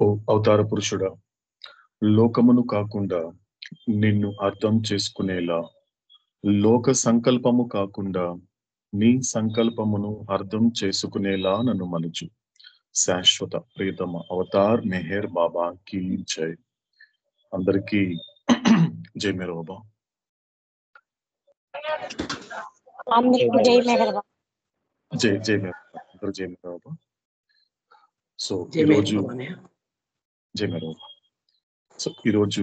ఓ అవతార పురుషుడా లోకమును కాకుండా నిన్ను అర్థం చేసుకునేలా. లోక సంకల్పము కాకుండా నీ సంకల్పమును అర్థం చేసుకునేలా నన్ను మలుచు. శాశ్వత ప్రియతమ అవతార్ మెహర్ బాబా కి జై. అందరికీ జై మేర బాబా. జై జై జై మేర అందరూ జై మేర బాబా. సో జై ఈరోజు మేరీ సో ఈరోజు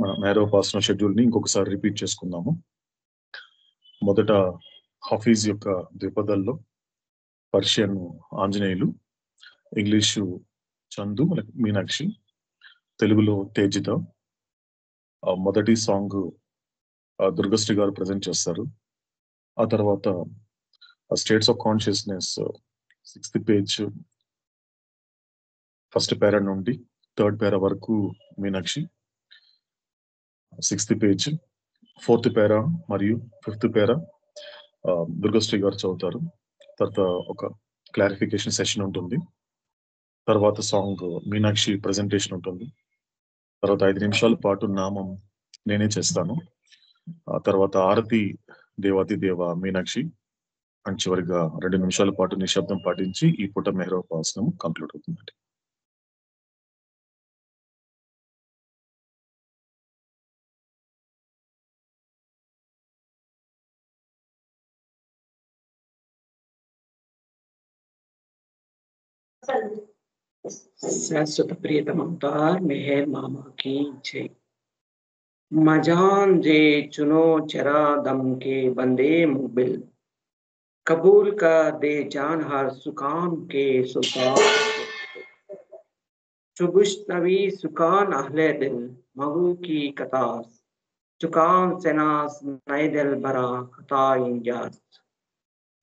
మన మేరోపాసన షెడ్యూల్ని ఇంకొకసారి రిపీట్ చేసుకుందాము. మొదట హఫీజ్ యొక్క ద్విపదల్లో పర్షియన్ ఆంజనేయులు ఇంగ్లీషు చందు మీనాక్షి తెలుగులో తేజిత మొదటి సాంగ్ దుర్గశ్రీ గారు ప్రజెంట్ చేస్తారు. ఆ తర్వాత states of consciousness sixth page first para నుండి థర్డ్ పేరా వరకు Meenakshi sixth page fourth para మరియు ఫిఫ్త్ పేరా దుర్గశ్రీ గారు చదువుతారు. తర్వాత ఒక క్లారిఫికేషన్ సెషన్ ఉంటుంది. తర్వాత సాంగ్ మీనాక్షి ప్రజెంటేషన్ ఉంటుంది. తర్వాత ఐదు నిమిషాల పాటు నామం నేనే చేస్తాను. ఆ తర్వాత ఆరతి దేవాతి దేవ మీనాక్షి అండ్ చివరిగా రెండు నిమిషాల పాటు నిశ్శబ్దం పాటించి ఈ పూట మెహరోపాసనం కంప్లీట్ అవుతుందండి. शाश्वत प्रियतम अवतार मेहर मामा की जय। मजान जे चुनो चरा दम के बंदे मुबिल। कबूल का दे जान हर सुकान के सुल्तान। चुबुश नवी सुकान अहले दिल, मगु की कतास चुकाम सेनास नए दिल बरा कता इंजास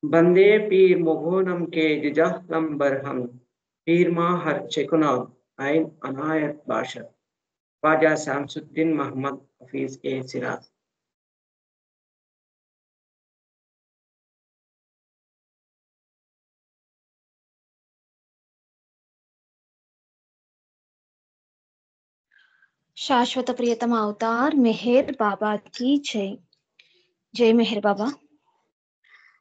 बंदे पीर मुगोनम के जजह लंबर हम Pirmahar Chekunov and Anayat Basha, Faja Samsuddin Muhammad Hafiz A. Siraz. शाश्वत प्रियतम अवतार मेहर बाबा की जय जय Meher Baba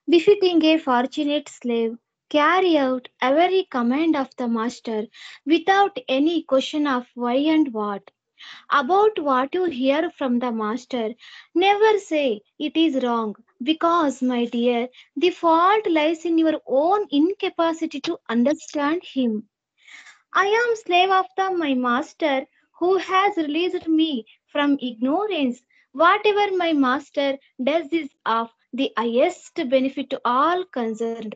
Befitting a fortunate slave carry out every command of the master without any question of why and what about what you hear from the master never say it is wrong because my dear the fault lies in your own incapacity to understand him i am slave of the my master who has released me from ignorance. Whatever my master does is of the highest benefit to all concerned.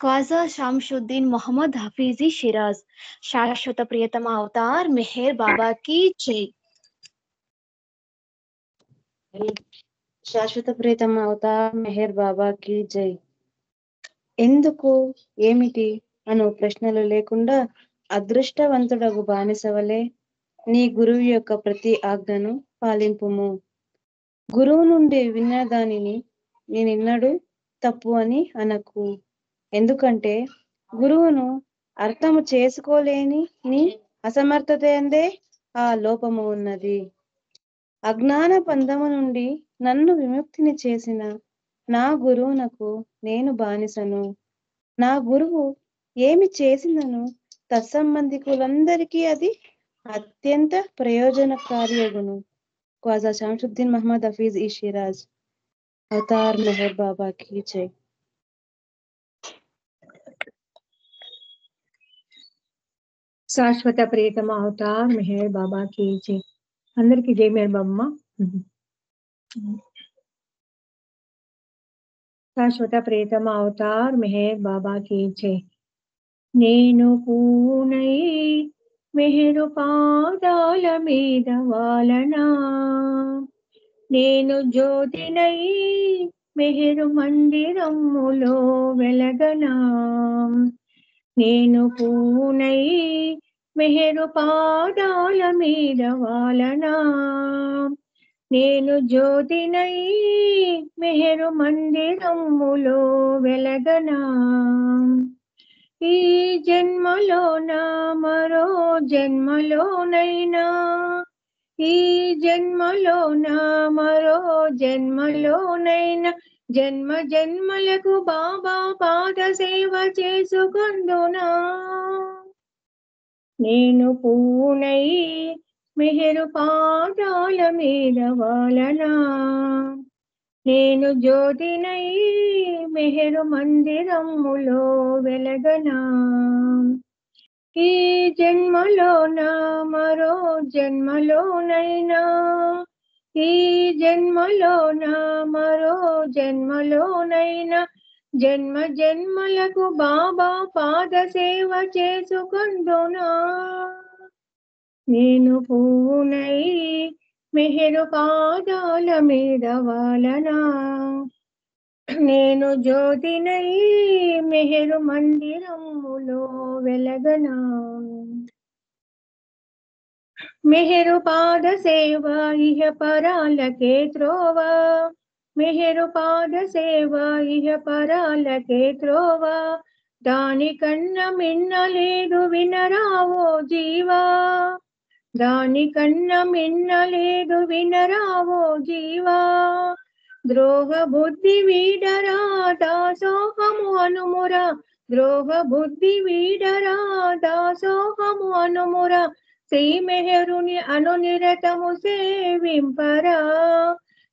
Khwaja शामशुद्दीन Mohammad हफीजी Siraj शाश्वत प्रियतम अवतार मेहर बाबा की जय శాశ్వత ప్రీతమ Avatar Meher బాబాకి జై ఎందుకు ఏమిటి అను ప్రశ్నలు లేకుండా అదృష్టవంతుడగు బానిసవలే నీ గురువు యొక్క ప్రతి ఆజ్ఞను పాలింపుము గురువు నుండి విన్న దానిని నేనిన్నడు తప్పు అని అనకు ఎందుకంటే గురువును అర్థము చేసుకోలేని నీ అసమర్థత ఎందే ఆ లోపము ఉన్నది. అజ్ఞాన పందము నుండి నన్ను విముక్తిని చేసిన నా గురువునకు నేను బానిసను. నా గురువు ఏమి చేసిందను తత్సంబంధికులందరికీ అది అత్యంత ప్రయోజనకారియగును. ఖ్వాజా శాంసుద్దీన్ మహమ్మద్ హఫీజ్ ఈ షిరాజ్ అవతార్ మెహర్ బాబా की జై. శాశ్వత ప్రియతమ అవతార్ మెహర్ బాబాకి జై. అందరికి జై మేర్ బామ్మ శాశ్వత ప్రియతమ అవతార్ మెహర్ బాబాకి జై. నేను పూనై మెహరు పాదాల మీద వాలనా. నేను జ్యోతినై మెహరు మందిరములో వెలగనా. నేను పూనై మెహరు పాదాల మీద వాలనా. నేను జ్యోతినై మెహరు మందిరములో వెలగనా. ఈ జన్మలోనా మరో జన్మలోనైనా. ఈ జన్మలోనా మరో జన్మలోనైనా. జన్మ జన్మలకు బాబా పాద సేవ చేసుకుందునా. నేను పూనై మెహరు పాదాల మీద వాలనా. నేను జ్యోతినై మెహరు మందిరములో వెలగనా. ఈ జన్మలోన మరో జన్మలోనైనా. ఈ జన్మలోన మరో జన్మలోనైనా. జన్మ జన్మలకు బాబా పాద సేవ చేసుకుందునా. నేను పూనై మెహరు పాదాల మీద వాలనా. నేను జ్యోతినై మెహరు మందిరములో వెలగనా. మెహరు పాద సేవ ఇహ పరాలకే త్రోవా. మెహరు పాద సేవ ఇహ పరాలకే త్రోవ దానికన్నా మిన్నలేదు వినరావో జీవా. దానికన్నా మిన్నలేదు వినరావో జీవా. ద్రోహ బుద్ధి వీడరా దాసోహము అనుమురా. ద్రోహ బుద్ధి వీడరా దాసోహము అనుమురా. శ్రీ మెహరుని అనునిరతము సేవింపరా.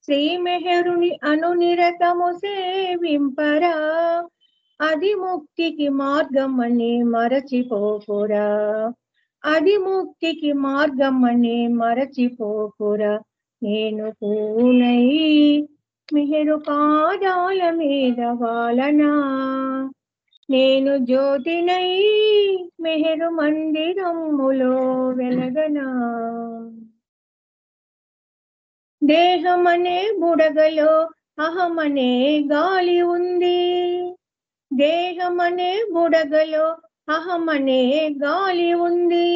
శ్రీ మెహరుని అనునిరతము సేవింపరా. అది ముక్తికి మార్గం అని మరచిపోకురా. అది ముక్తికి మార్గం అని మరచిపోకురా. నేను పూనై మెహరు పాదాల మీద వాలనా. నేను జ్యోతినై మెహరు మందిరములో వెలగనా. దేహమనే బుడగలో అహమనే గాలి ఉంది. దేహమనే బుడగలో అహమనే గాలి ఉంది.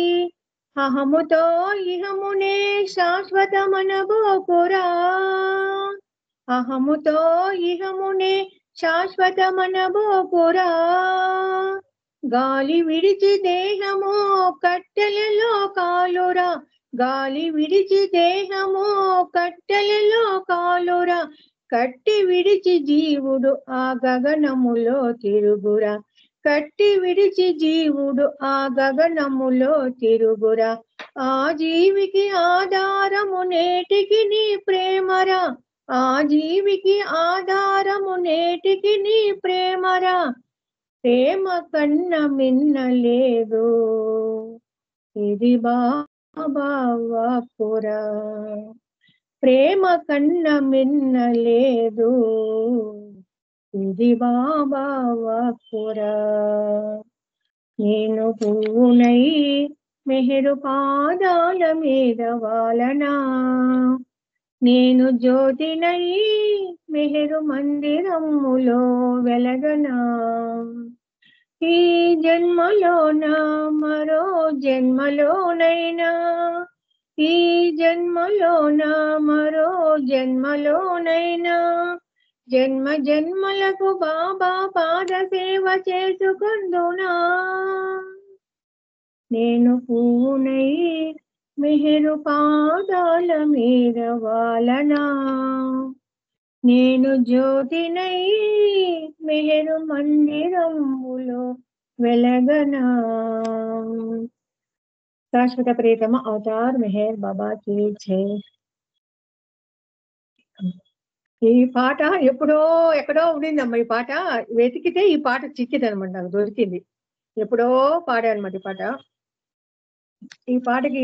అహముతో ఇహమునే శాశ్వతమనబోకురా అహముతో ఇహమునే శాశ్వతమనబోకురా గాలి విడిచి దేహము కట్టెలలో కాలురా. గాలి విడిచి దేహము కట్టెలలో కాలురా. కట్టి విడిచి జీవుడు ఆ గగనములో తిరుగురా. కట్టి విడిచి జీవుడు ఆ గగనములో తిరుగురా. ఆ జీవికి ఆధారము నేటికి నీ ప్రేమరా. ఆ జీవికి ఆధారము నేటికి నీ ప్రేమరా. ప్రేమ కన్న మిన్న లేదు ఇది బాబాపురా ప్రేమ కన్న మిన్న లేదు. ఇది బాబావపురా నేను పూనై మెహరు పాదాల మీద వాలనా. నేను జ్యోతినై మెహరు మందిరములో వెలగనా. ఈ జన్మలోన మరో జన్మలోనైనా. ఈ జన్మలోన మరో జన్మలోనైనా. జన్మ జన్మలకు బాబా పాద సేవ చేసుకుందునా. నేను పూనై మెహరు పాదాల మీద వాలనా. నేను జ్యోతినై మెహరు మందిరంబులో వెలగనా. శాశ్వత ప్రియతమ అవతార్ మెహర్ బాబా కి జై. ఈ పాట ఎప్పుడో ఎక్కడో ఉండిందమ్మా ఈ పాట. వెతికితే ఈ పాట చిక్కింది అనమాట నాకు దొరికింది. ఎప్పుడో పాడా అనమాట ఈ పాట. ఈ పాటకి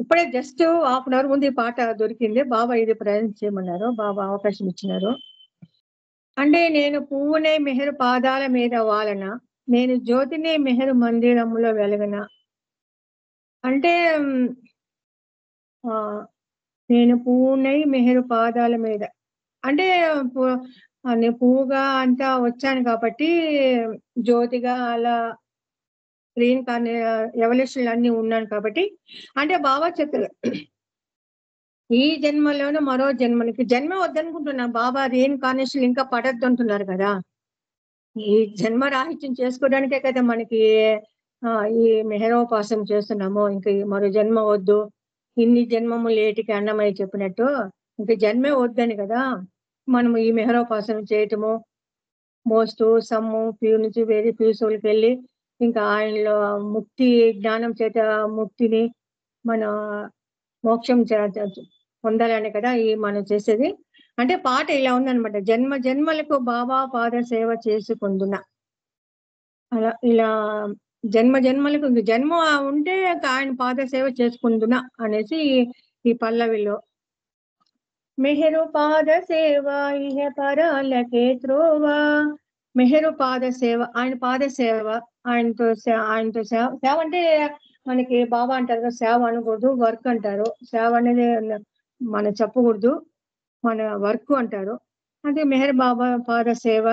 ఇప్పుడే జస్ట్ హాఫ్ అన్ అవర్ ముందు ఈ పాట దొరికింది. బాబా ఇది ప్రయాణం చేయమన్నారు. బాబా అవకాశం ఇచ్చినారు. అంటే నేను పువ్వునే మెహరు పాదాల మీద వాలన నేను జ్యోతిని మెహరు మందిరములో వెలగన. అంటే ఆ, నేను పువ్వునై మెహరు పాదాల మీద. అంటే నేను పువ్వుగా అంతా వచ్చాను కాబట్టి జ్యోతిగా అలా రీన్ కార్నే ఎవల్యూషన్లు అన్ని ఉన్నాను కాబట్టి. అంటే బాబా చెప్తారు ఈ జన్మలోనే మరో జన్మలకి జన్మ వద్దనుకుంటున్నా బాబా రీఇన్కార్నేషన్ ఇంకా పడద్దు అంటున్నారు కదా. ఈ జన్మ రాహిత్యం చేసుకోవడానికే కదా మనకి ఈ మెహరోపాసం చేస్తున్నాము ఇంకా మరో జన్మ వద్దు ఇన్ని జన్మము లేటికి అన్నమయ్య చెప్పినట్టు ఇంకా జన్మే వద్దని కదా మనము ఈ మెహరోపాసన చేయటము మోస్తూ సమ్ము ప్యూ నుంచి వేరే ప్యూసులకి వెళ్ళి ఇంకా ఆయనలో ముక్తి జ్ఞానం చేత ముక్తిని మన మోక్షం చే- పొందాలని కదా ఈ మనం చేసేది. అంటే పాట ఇలా ఉందన్నమాట. జన్మ జన్మలకు బాబా పాద సేవ చేసుకుందున అలా ఇలా జన్మ జన్మలకు జన్మ ఉంటే ఇంకా ఆయన పాద సేవ చేసుకుందున అనేసి ఈ- ఈ పల్లవిలో. మెహరు పాద సేవ ఇహ పరాలకే త్రోవా. మెహరు పాద సేవ ఆయన పాద సేవ ఆయనతో ఆయనతో సేవ. సేవ అంటే మనకి బాబా అంటారు కదా సేవ అనకూడదు వర్క్ అంటారు. సేవ అనేది మనం చెప్పకూడదు మన వర్క్ అంటారు. అంటే మెహర్ బాబా పాద సేవ.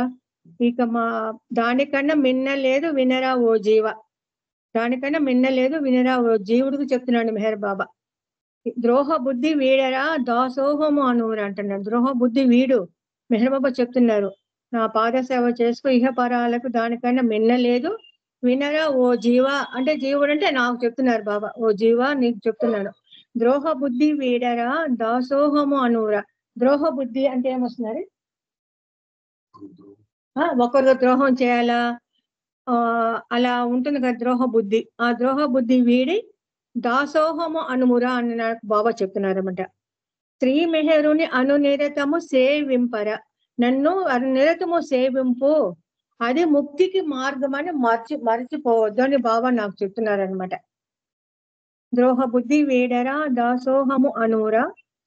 ఇక మా దానికన్నా మిన్న లేదు వినరా ఓ జీవ. దానికన్నా మిన్న లేదు వినరా ఓ జీవుడికి చెప్తున్నాడు మెహర్ బాబా. ద్రోహ బుద్ధి వీడరా దాసోహము అనువురు అంటున్నాడు. ద్రోహ బుద్ధి వీడు మెహర్ బాబా చెప్తున్నారు. నా పాదసేవ చేసుకు ఇహపరాలకు దానికన్నా మిన్న లేదు. వినరా ఓ జీవ అంటే జీవుడు అంటే నాకు చెప్తున్నారు బాబా. ఓ జీవ నీకు చెప్తున్నాను. ద్రోహ బుద్ధి వీడరా దాసోహము అనువురా ద్రోహ బుద్ధి అంటే ఏమొస్తున్నారు? ఆ, ద్రోహం చేయాలా? ఆ అలా ఉంటుంది కదా ద్రోహ బుద్ధి. ఆ ద్రోహ బుద్ధి వీడి దాసోహము అనుమురా అని నాకు బాబా చెప్తున్నారన్నమాట. శ్రీ మెహరుని అనునిరతము సేవింపర. నన్ను నిరతము సేవింపు అది ముక్తికి మార్గం అని మర్చి మరచిపోవద్దు అని బాబా నాకు చెప్తున్నారనమాట ద్రోహ బుద్ధి వేడరా దాసోహము అనురా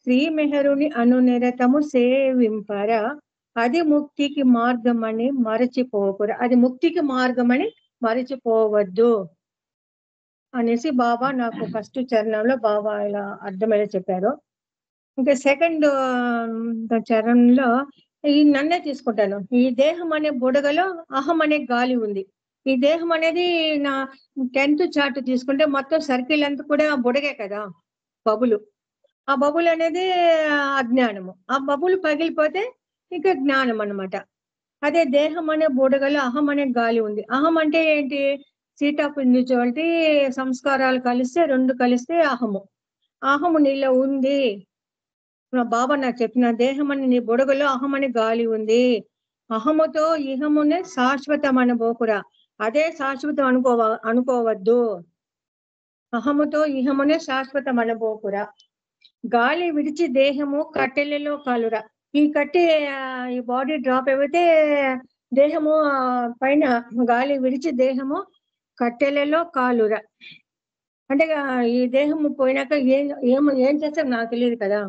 శ్రీ మెహరుని అనునిరతము సేవింపర అది ముక్తికి మార్గమని మరచిపోకురా అది ముక్తికి మార్గమని మరచిపోవద్దు అనేసి బాబా నాకు ఫస్ట్ చరణంలో బాబా ఇలా అర్థమయ్యేలా చెప్పారు. ఇంకా సెకండ్ చరణంలో ఈ నన్నే తీసుకుంటాను. ఈ దేహం అనే బుడగలో అహం అనే గాలి ఉంది. ఈ దేహం అనేది నా టెన్త్ చార్ట్ తీసుకుంటే మొత్తం సర్కిల్ అంతా కూడా బుడగే కదా బబులు. ఆ బబుల్ అనేది అజ్ఞానము. ఆ బబులు పగిలిపోతే ఇంకా జ్ఞానం అన్నమాట. అదే దేహం అనే బుడగలో అహం అనే గాలి ఉంది. అహం అంటే ఏంటి? సీతాపిండి చోటి సంస్కారాలు కలిస్తే రెండు కలిస్తే అహము. అహము నీలో ఉంది. నా బాబా నాకు చెప్పిన దేహం అని నీ బుడగలో అహం గాలి ఉంది. అహముతో ఇహమునే శాశ్వతం అనుకోకురా అదే శాశ్వతం అనుకోవ అనుకోవద్దు. అహముతో ఇహమునే శాశ్వతం అనుకోకురా గాలి విడిచి దేహము కట్టెలలో కాలురా. ఈ కట్టె ఈ బాడీ డ్రాప్ అయిపోతే దేహము పైన గాలి విడిచి దేహము కట్టెలలో కాలురా. అంటే ఈ దేహము పోయినాక ఏం ఏం ఏం చేస్తాం నాకు తెలియదు కదా.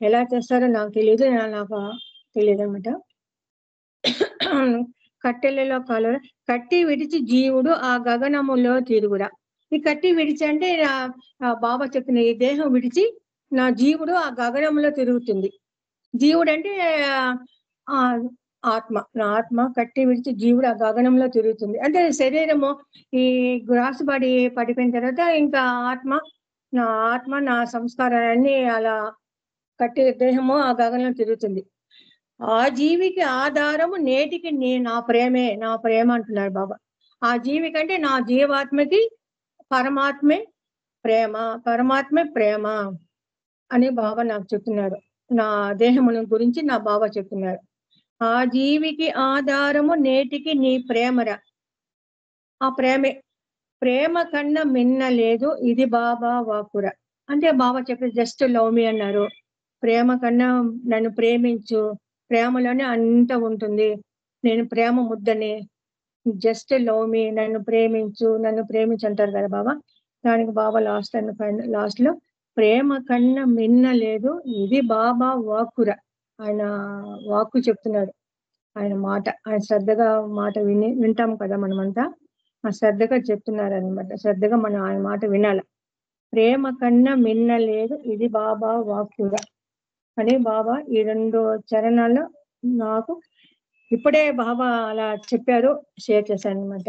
ఎలా చేస్తారో నాకు తెలియదు నాకు తెలియదు అనమాట కట్టెలలో కాలువ కట్టి విడిచి జీవుడు ఆ గగనములో తిరుగురా ఈ కట్టి విడిచి అంటే నా బాబా చెప్పిన ఈ దేహం విడిచి నా జీవుడు ఆ గగనంలో తిరుగుతుంది. జీవుడు అంటే ఆ ఆత్మ నా ఆత్మ కట్టి విడిచి జీవుడు ఆ గగనంలో తిరుగుతుంది. అంటే శరీరము ఈ గ్రాస్ బాడీ పడిపోయిన తర్వాత ఇంకా ఆత్మ నా ఆత్మ నా సంస్కారాలన్నీ అలా కట్టి దేహము ఆ గగనంలో తిరుగుతుంది. ఆ జీవికి ఆధారము నేటికి నీ నా ప్రేమే నా ప్రేమ అంటున్నారు బాబా. ఆ జీవి కంటే నా జీవాత్మకి పరమాత్మే ప్రేమ పరమాత్మే ప్రేమ అని బాబా నాకు చెప్తున్నారు నా దేహమును గురించి నా బాబా చెప్తున్నారు ఆ జీవికి ఆధారము నేటికి నీ ప్రేమరా. ఆ ప్రేమే ప్రేమ కన్నా మిన్న లేదు ఇది బాబా వాకుర. అంటే బాబా చెప్పి జస్ట్ లవ్ మీ అన్నారు. ప్రేమ కన్నా నన్ను ప్రేమించు ప్రేమలోనే అంత ఉంటుంది. నేను ప్రేమ ముద్దని జస్ట్ లవ్ మీ నన్ను ప్రేమించు నన్ను ప్రేమించు అంటారు కదా బాబా దానికి బాబా లాస్ట్ అండ్ లాస్ట్లో ప్రేమ కన్నా మిన్న లేదు ఇది బాబా వాక్కుర. ఆయన వాక్కు చెప్తున్నాడు. ఆయన మాట ఆయన శ్రద్ధగా మాట విని వింటాం కదా మనమంతా. ఆ శ్రద్ధగా చెప్తున్నారు అనమాట శ్రద్ధగా మనం ఆయన మాట వినాల. ప్రేమ కన్నా మిన్న లేదు ఇది బాబా వాక్కుర. అని బాబా ఈ రెండు చరణాల్లో నాకు ఇప్పుడే బాబా అలా చెప్పారు షేర్ చేశాను అనమాట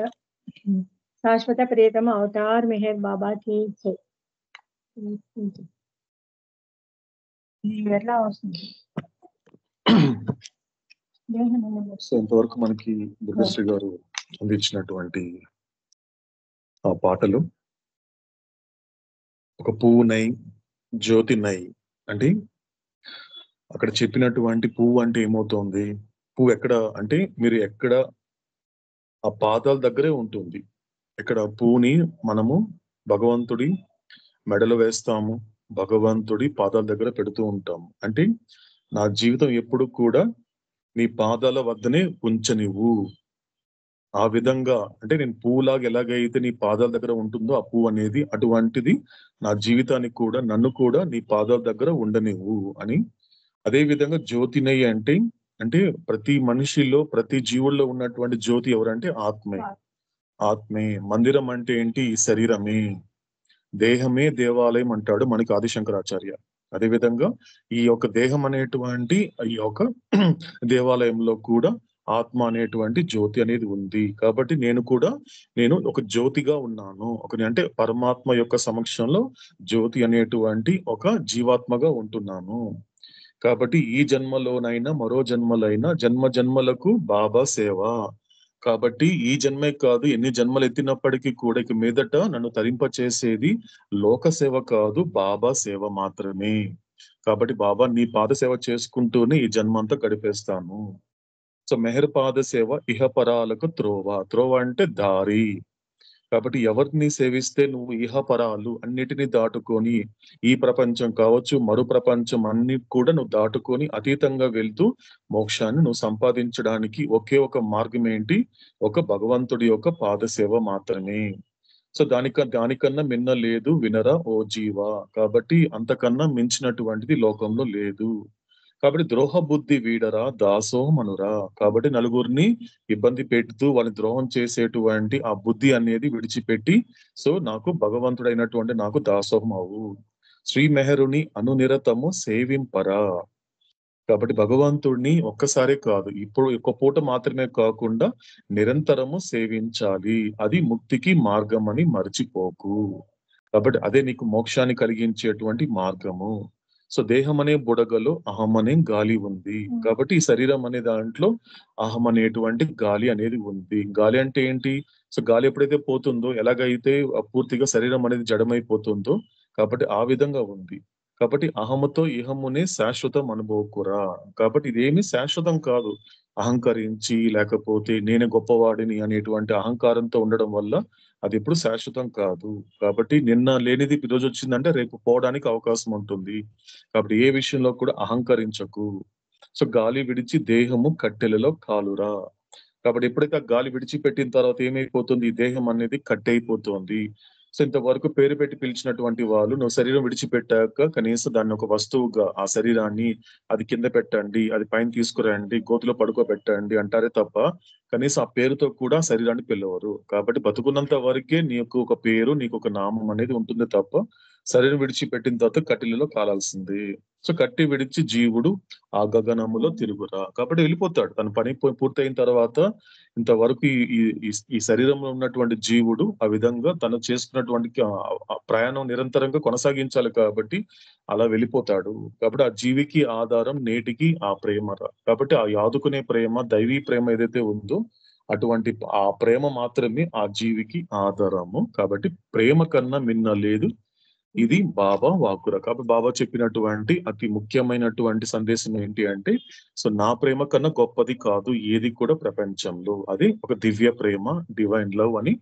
శాశ్వత ప్రియతమ అవతార్ మెహర్ జై. ఇది ఎట్లా వస్తుంది సో ఇంతవరకు మనకి దుర్గశ్రీ గారు అందించినటువంటి ఆ పాటలు ఒక పువ్వు నై జ్యోతి నై అంటే అక్కడ చెప్పినటువంటి పువ్వు అంటే ఏమవుతుంది? పువ్వు ఎక్కడ అంటే మీరు ఎక్కడ ఆ పాదాల దగ్గరే ఉంటుంది. ఇక్కడ పువ్వుని మనము భగవంతుడి మెడలో వేస్తాము. భగవంతుడి పాదాల దగ్గర పెడుతూ ఉంటాము. అంటే నా జీవితం ఎప్పుడు కూడా నీ పాదాల వద్దనే ఉంచనివ్వు. ఆ విధంగా అంటే నేను పువ్వులాగా ఎలాగైతే నీ పాదాల దగ్గర ఉంటుందో ఆ పువ్వు అనేది అటువంటిది నా జీవితానికి కూడా నన్ను కూడా నీ పాదాల దగ్గర ఉండనివ్వు అని అదే విధంగా జ్యోతినయ్య అంటే అంటే ప్రతి మనిషిలో ప్రతి జీవుల్లో ఉన్నటువంటి జ్యోతి ఎవరంటే ఆత్మే. ఆత్మే. మందిరం అంటే ఏంటి? ఈ శరీరమే. దేహమే దేవాలయం అంటాడు మనకి ఆదిశంకరాచార్య. అదే విధంగా ఈ యొక్క దేహం అనేటువంటి ఈ యొక్క దేవాలయంలో కూడా ఆత్మ అనేటువంటి జ్యోతి అనేది ఉంది. కాబట్టి నేను కూడా నేను ఒక జ్యోతిగా ఉన్నాను. ఒక అంటే పరమాత్మ యొక్క సమక్షంలో జ్యోతి అనేటువంటి ఒక జీవాత్మగా ఉంటున్నాను. కాబట్టి ఈ జన్మలోనైనా మరో జన్మలైనా జన్మ జన్మలకు బాబా సేవ. కాబట్టి ఈ జన్మే కాదు ఎన్ని జన్మలు ఎత్తినప్పటికీ కూడా ఇక మీదట నన్ను తరింప చేసేది లోక సేవ కాదు బాబా సేవ మాత్రమే. కాబట్టి బాబా నీ పాద సేవ చేసుకుంటూనే ఈ జన్మంతా గడిపేస్తాను. సో మెహర్ పాద సేవ ఇహపరాలకు త్రోవ. త్రోవ అంటే దారి. కాబట్టి ఎవరిని సేవిస్తే నువ్వు ఇహపరాలు అన్నిటినీ దాటుకొని ఈ ప్రపంచం కావచ్చు మరో ప్రపంచం అన్ని కూడా నువ్వు దాటుకొని అతీతంగా వెళ్తూ మోక్షాన్ని నువ్వు సంపాదించడానికి ఒకే ఒక మార్గం ఏంటి? ఒక భగవంతుడి యొక్క పాద సేవ మాత్రమే. సో దానిక దానికన్నా మిన్న లేదు వినరా ఓ జీవా. కాబట్టి అంతకన్నా మించినటువంటిది లోకంలో లేదు. కాబట్టి ద్రోహ బుద్ధి వీడరా దాసోహమనురా? కాబట్టి నలుగురిని ఇబ్బంది పెడుతూ వాళ్ళని ద్రోహం చేసేటువంటి ఆ బుద్ధి అనేది విడిచిపెట్టి సో నాకు భగవంతుడైనటువంటి నాకు దాసోహం అవు శ్రీ మెహరుని అనునిరతము సేవింపరా. కాబట్టి భగవంతుడిని ఒక్కసారే కాదు ఇప్పుడు ఒక్క పూట మాత్రమే కాకుండా నిరంతరము సేవించాలి. అది ముక్తికి మార్గం అని మర్చిపోకు. కాబట్టి అదే నీకు మోక్షాన్ని కలిగించేటువంటి మార్గము. సో దేహం అనే బుడగలో అహం అనే గాలి ఉంది. కాబట్టి ఈ శరీరం అనే దాంట్లో అహం అనేటువంటి గాలి అనేది ఉంది. గాలి అంటే ఏంటి? సో గాలి ఎప్పుడైతే పోతుందో ఎలాగైతే పూర్తిగా శరీరం అనేది జడమైపోతుందో కాబట్టి ఆ విధంగా ఉంది. కాబట్టి అహముతో ఇహమునే శాశ్వతం అనుభవకురా. కాబట్టి ఇదేమి శాశ్వతం కాదు. అహంకరించి లేకపోతే నేను గొప్పవాడిని అనేటువంటి అహంకారంతో ఉండడం వల్ల అది ఎప్పుడు శాశ్వతం కాదు. కాబట్టి నిన్న లేనిది ఈ రోజు వచ్చిందంటే రేపు పోవడానికి అవకాశం ఉంటుంది. కాబట్టి ఏ విషయంలో కూడా అహంకరించకు. సో గాలి విడిచి దేహము కట్టెలలో కాలురా. కాబట్టి ఎప్పుడైతే ఆ గాలి విడిచిపెట్టిన తర్వాత ఏమైపోతుంది? దేహం అనేది కట్టయిపోతుంది సో ఇంతవరకు పేరు పెట్టి పిలిచినటువంటి వాళ్ళు నువ్వు శరీరం విడిచిపెట్టాక కనీసం దాన్ని ఒక వస్తువుగా ఆ శరీరాన్ని అది కింద పెట్టండి అది పైన తీసుకురండి గోతులో పడుకోబెట్టండి అంటారే తప్ప కనీసం ఆ పేరుతో కూడా శరీరాన్ని పిలవరు. కాబట్టి బతుకున్నంత వరకే నీకు ఒక పేరు నీకు ఒక నామం అనేది ఉంటుంది తప్ప శరీరం విడిచిపెట్టిన తర్వాత కట్టెలలో కాలాల్సింది. సో కట్టి విడిచి జీవుడు ఆ గగనములో తిరుగురా. కాబట్టి వెళ్ళిపోతాడు. తన పని పూర్తయిన తర్వాత ఇంతవరకు ఈ- ఈ శరీరంలో ఉన్నటువంటి జీవుడు ఆ విధంగా తను చేసుకున్నటువంటి ప్రయాణం నిరంతరంగా కొనసాగించాలి కాబట్టి అలా వెళ్ళిపోతాడు. కాబట్టి ఆ జీవికి ఆధారం నేటికి ఆ ప్రేమ రా. కాబట్టి ఆ యాదుకునే ప్రేమ దైవీ ప్రేమ ఏదైతే ఉందో అటువంటి ఆ ప్రేమ మాత్రమే ఆ జీవికి ఆధారము. కాబట్టి ప్రేమ కన్నా మిన్న లేదు ఇది బాబా వాకుర కాబట్టి బాబా చెప్పినటువంటి అతి ముఖ్యమైనటువంటి సందేశం ఏంటి అంటే సో నా ప్రేమ కన్నా గొప్పది కాదు ఏది కూడా ప్రపంచంలో అది ఒక దివ్య ప్రేమ డివైన్ లవ్ అని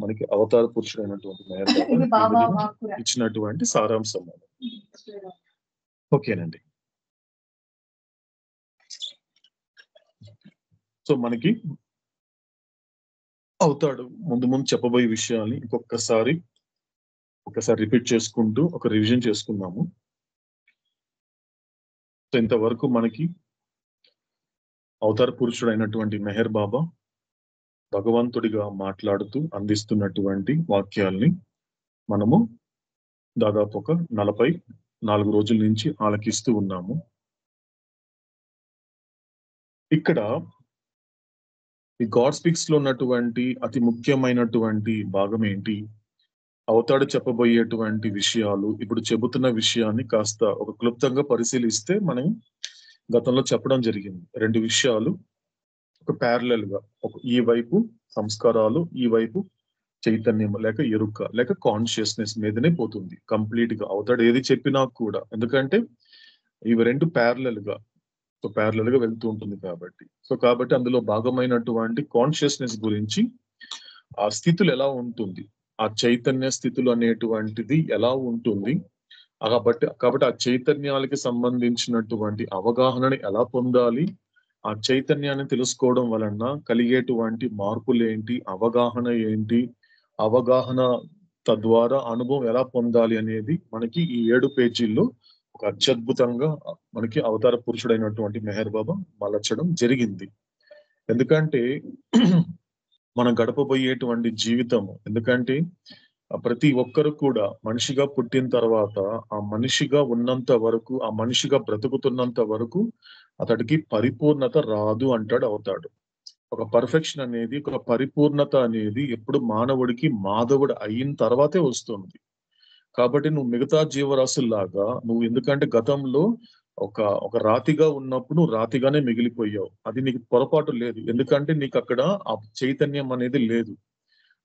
మనకి అవతార పురుషుడైనటువంటి. ఇచ్చినటువంటి సారాంశం. ఓకేనండి సో మనకి అవుతాడు ముందు ముందు చెప్పబోయే విషయాల్ని ఇంకొకసారి ఒకసారి రిపీట్ చేసుకుంటూ ఒక రివిజన్ చేసుకుందాము. సో ఇంతవరకు మనకి అవతార పురుషుడైనటువంటి మెహర్ బాబా భగవంతుడిగా మాట్లాడుతూ అందిస్తున్నటువంటి వాక్యాల్ని మనము దాదాపు ఒక నలభై నాలుగు రోజుల నుంచి ఆలకిస్తూ ఉన్నాము. ఇక్కడ ఈ గాడ్ స్పిక్స్లో ఉన్నటువంటి అతి ముఖ్యమైనటువంటి భాగం ఏంటి? అవతాడు చెప్పబోయేటువంటి విషయాలు ఇప్పుడు చెబుతున్న విషయాన్ని కాస్త ఒక క్లుప్తంగా పరిశీలిస్తే మనం గతంలో చెప్పడం జరిగింది. రెండు విషయాలు ఒక ప్యారలల్గా ఒక ఈ వైపు సంస్కారాలు ఈ వైపు చైతన్యం లేక ఎరుక లేక కాన్షియస్నెస్ మీదనే పోతుంది. కంప్లీట్గా అవుతాడు ఏది చెప్పినా కూడా. ఎందుకంటే ఇవి రెండు ప్యారలల్గా సో ప్యారలల్గా వెళ్తూ ఉంటుంది కాబట్టి. సో కాబట్టి అందులో భాగమైనటువంటి కాన్షియస్నెస్ గురించి ఆ స్థితులు ఎలా ఉంటుంది? ఆ చైతన్య స్థితులు అనేటువంటిది ఎలా ఉంటుంది? కాబట్టి కాబట్టి ఆ చైతన్యాలకి సంబంధించినటువంటి అవగాహనని ఎలా పొందాలి? ఆ చైతన్యాన్ని తెలుసుకోవడం వలన కలిగేటువంటి మార్పులు ఏంటి అవగాహన ఏంటి? అవగాహన తద్వారా అనుభవం ఎలా పొందాలి అనేది మనకి ఈ ఏడు పేజీల్లో ఒక అత్యద్భుతంగా మనకి అవతార పురుషుడైనటువంటి మెహర్ బాబా మలచడం జరిగింది. ఎందుకంటే మనం గడపబోయేటువంటి జీవితము. ఎందుకంటే ప్రతి ఒక్కరు కూడా మనిషిగా పుట్టిన తర్వాత ఆ మనిషిగా ఉన్నంత వరకు ఆ మనిషిగా బ్రతుకుతున్నంత వరకు అతడికి పరిపూర్ణత రాదు అంటాడు అవుతాడు. ఒక పర్ఫెక్షన్ అనేది ఒక పరిపూర్ణత అనేది ఎప్పుడు మానవుడికి మాధవుడు అయిన తర్వాతే వస్తుంది. కాబట్టి నువ్వు మిగతా జీవరాశుల్లాగా నువ్వు ఎందుకంటే గతంలో ఒక ఒక రాతిగా ఉన్నప్పుడు నువ్వు రాతిగానే మిగిలిపోయావు. అది నీకు పొరపాటు లేదు. ఎందుకంటే నీకు అక్కడ ఆ చైతన్యం అనేది లేదు.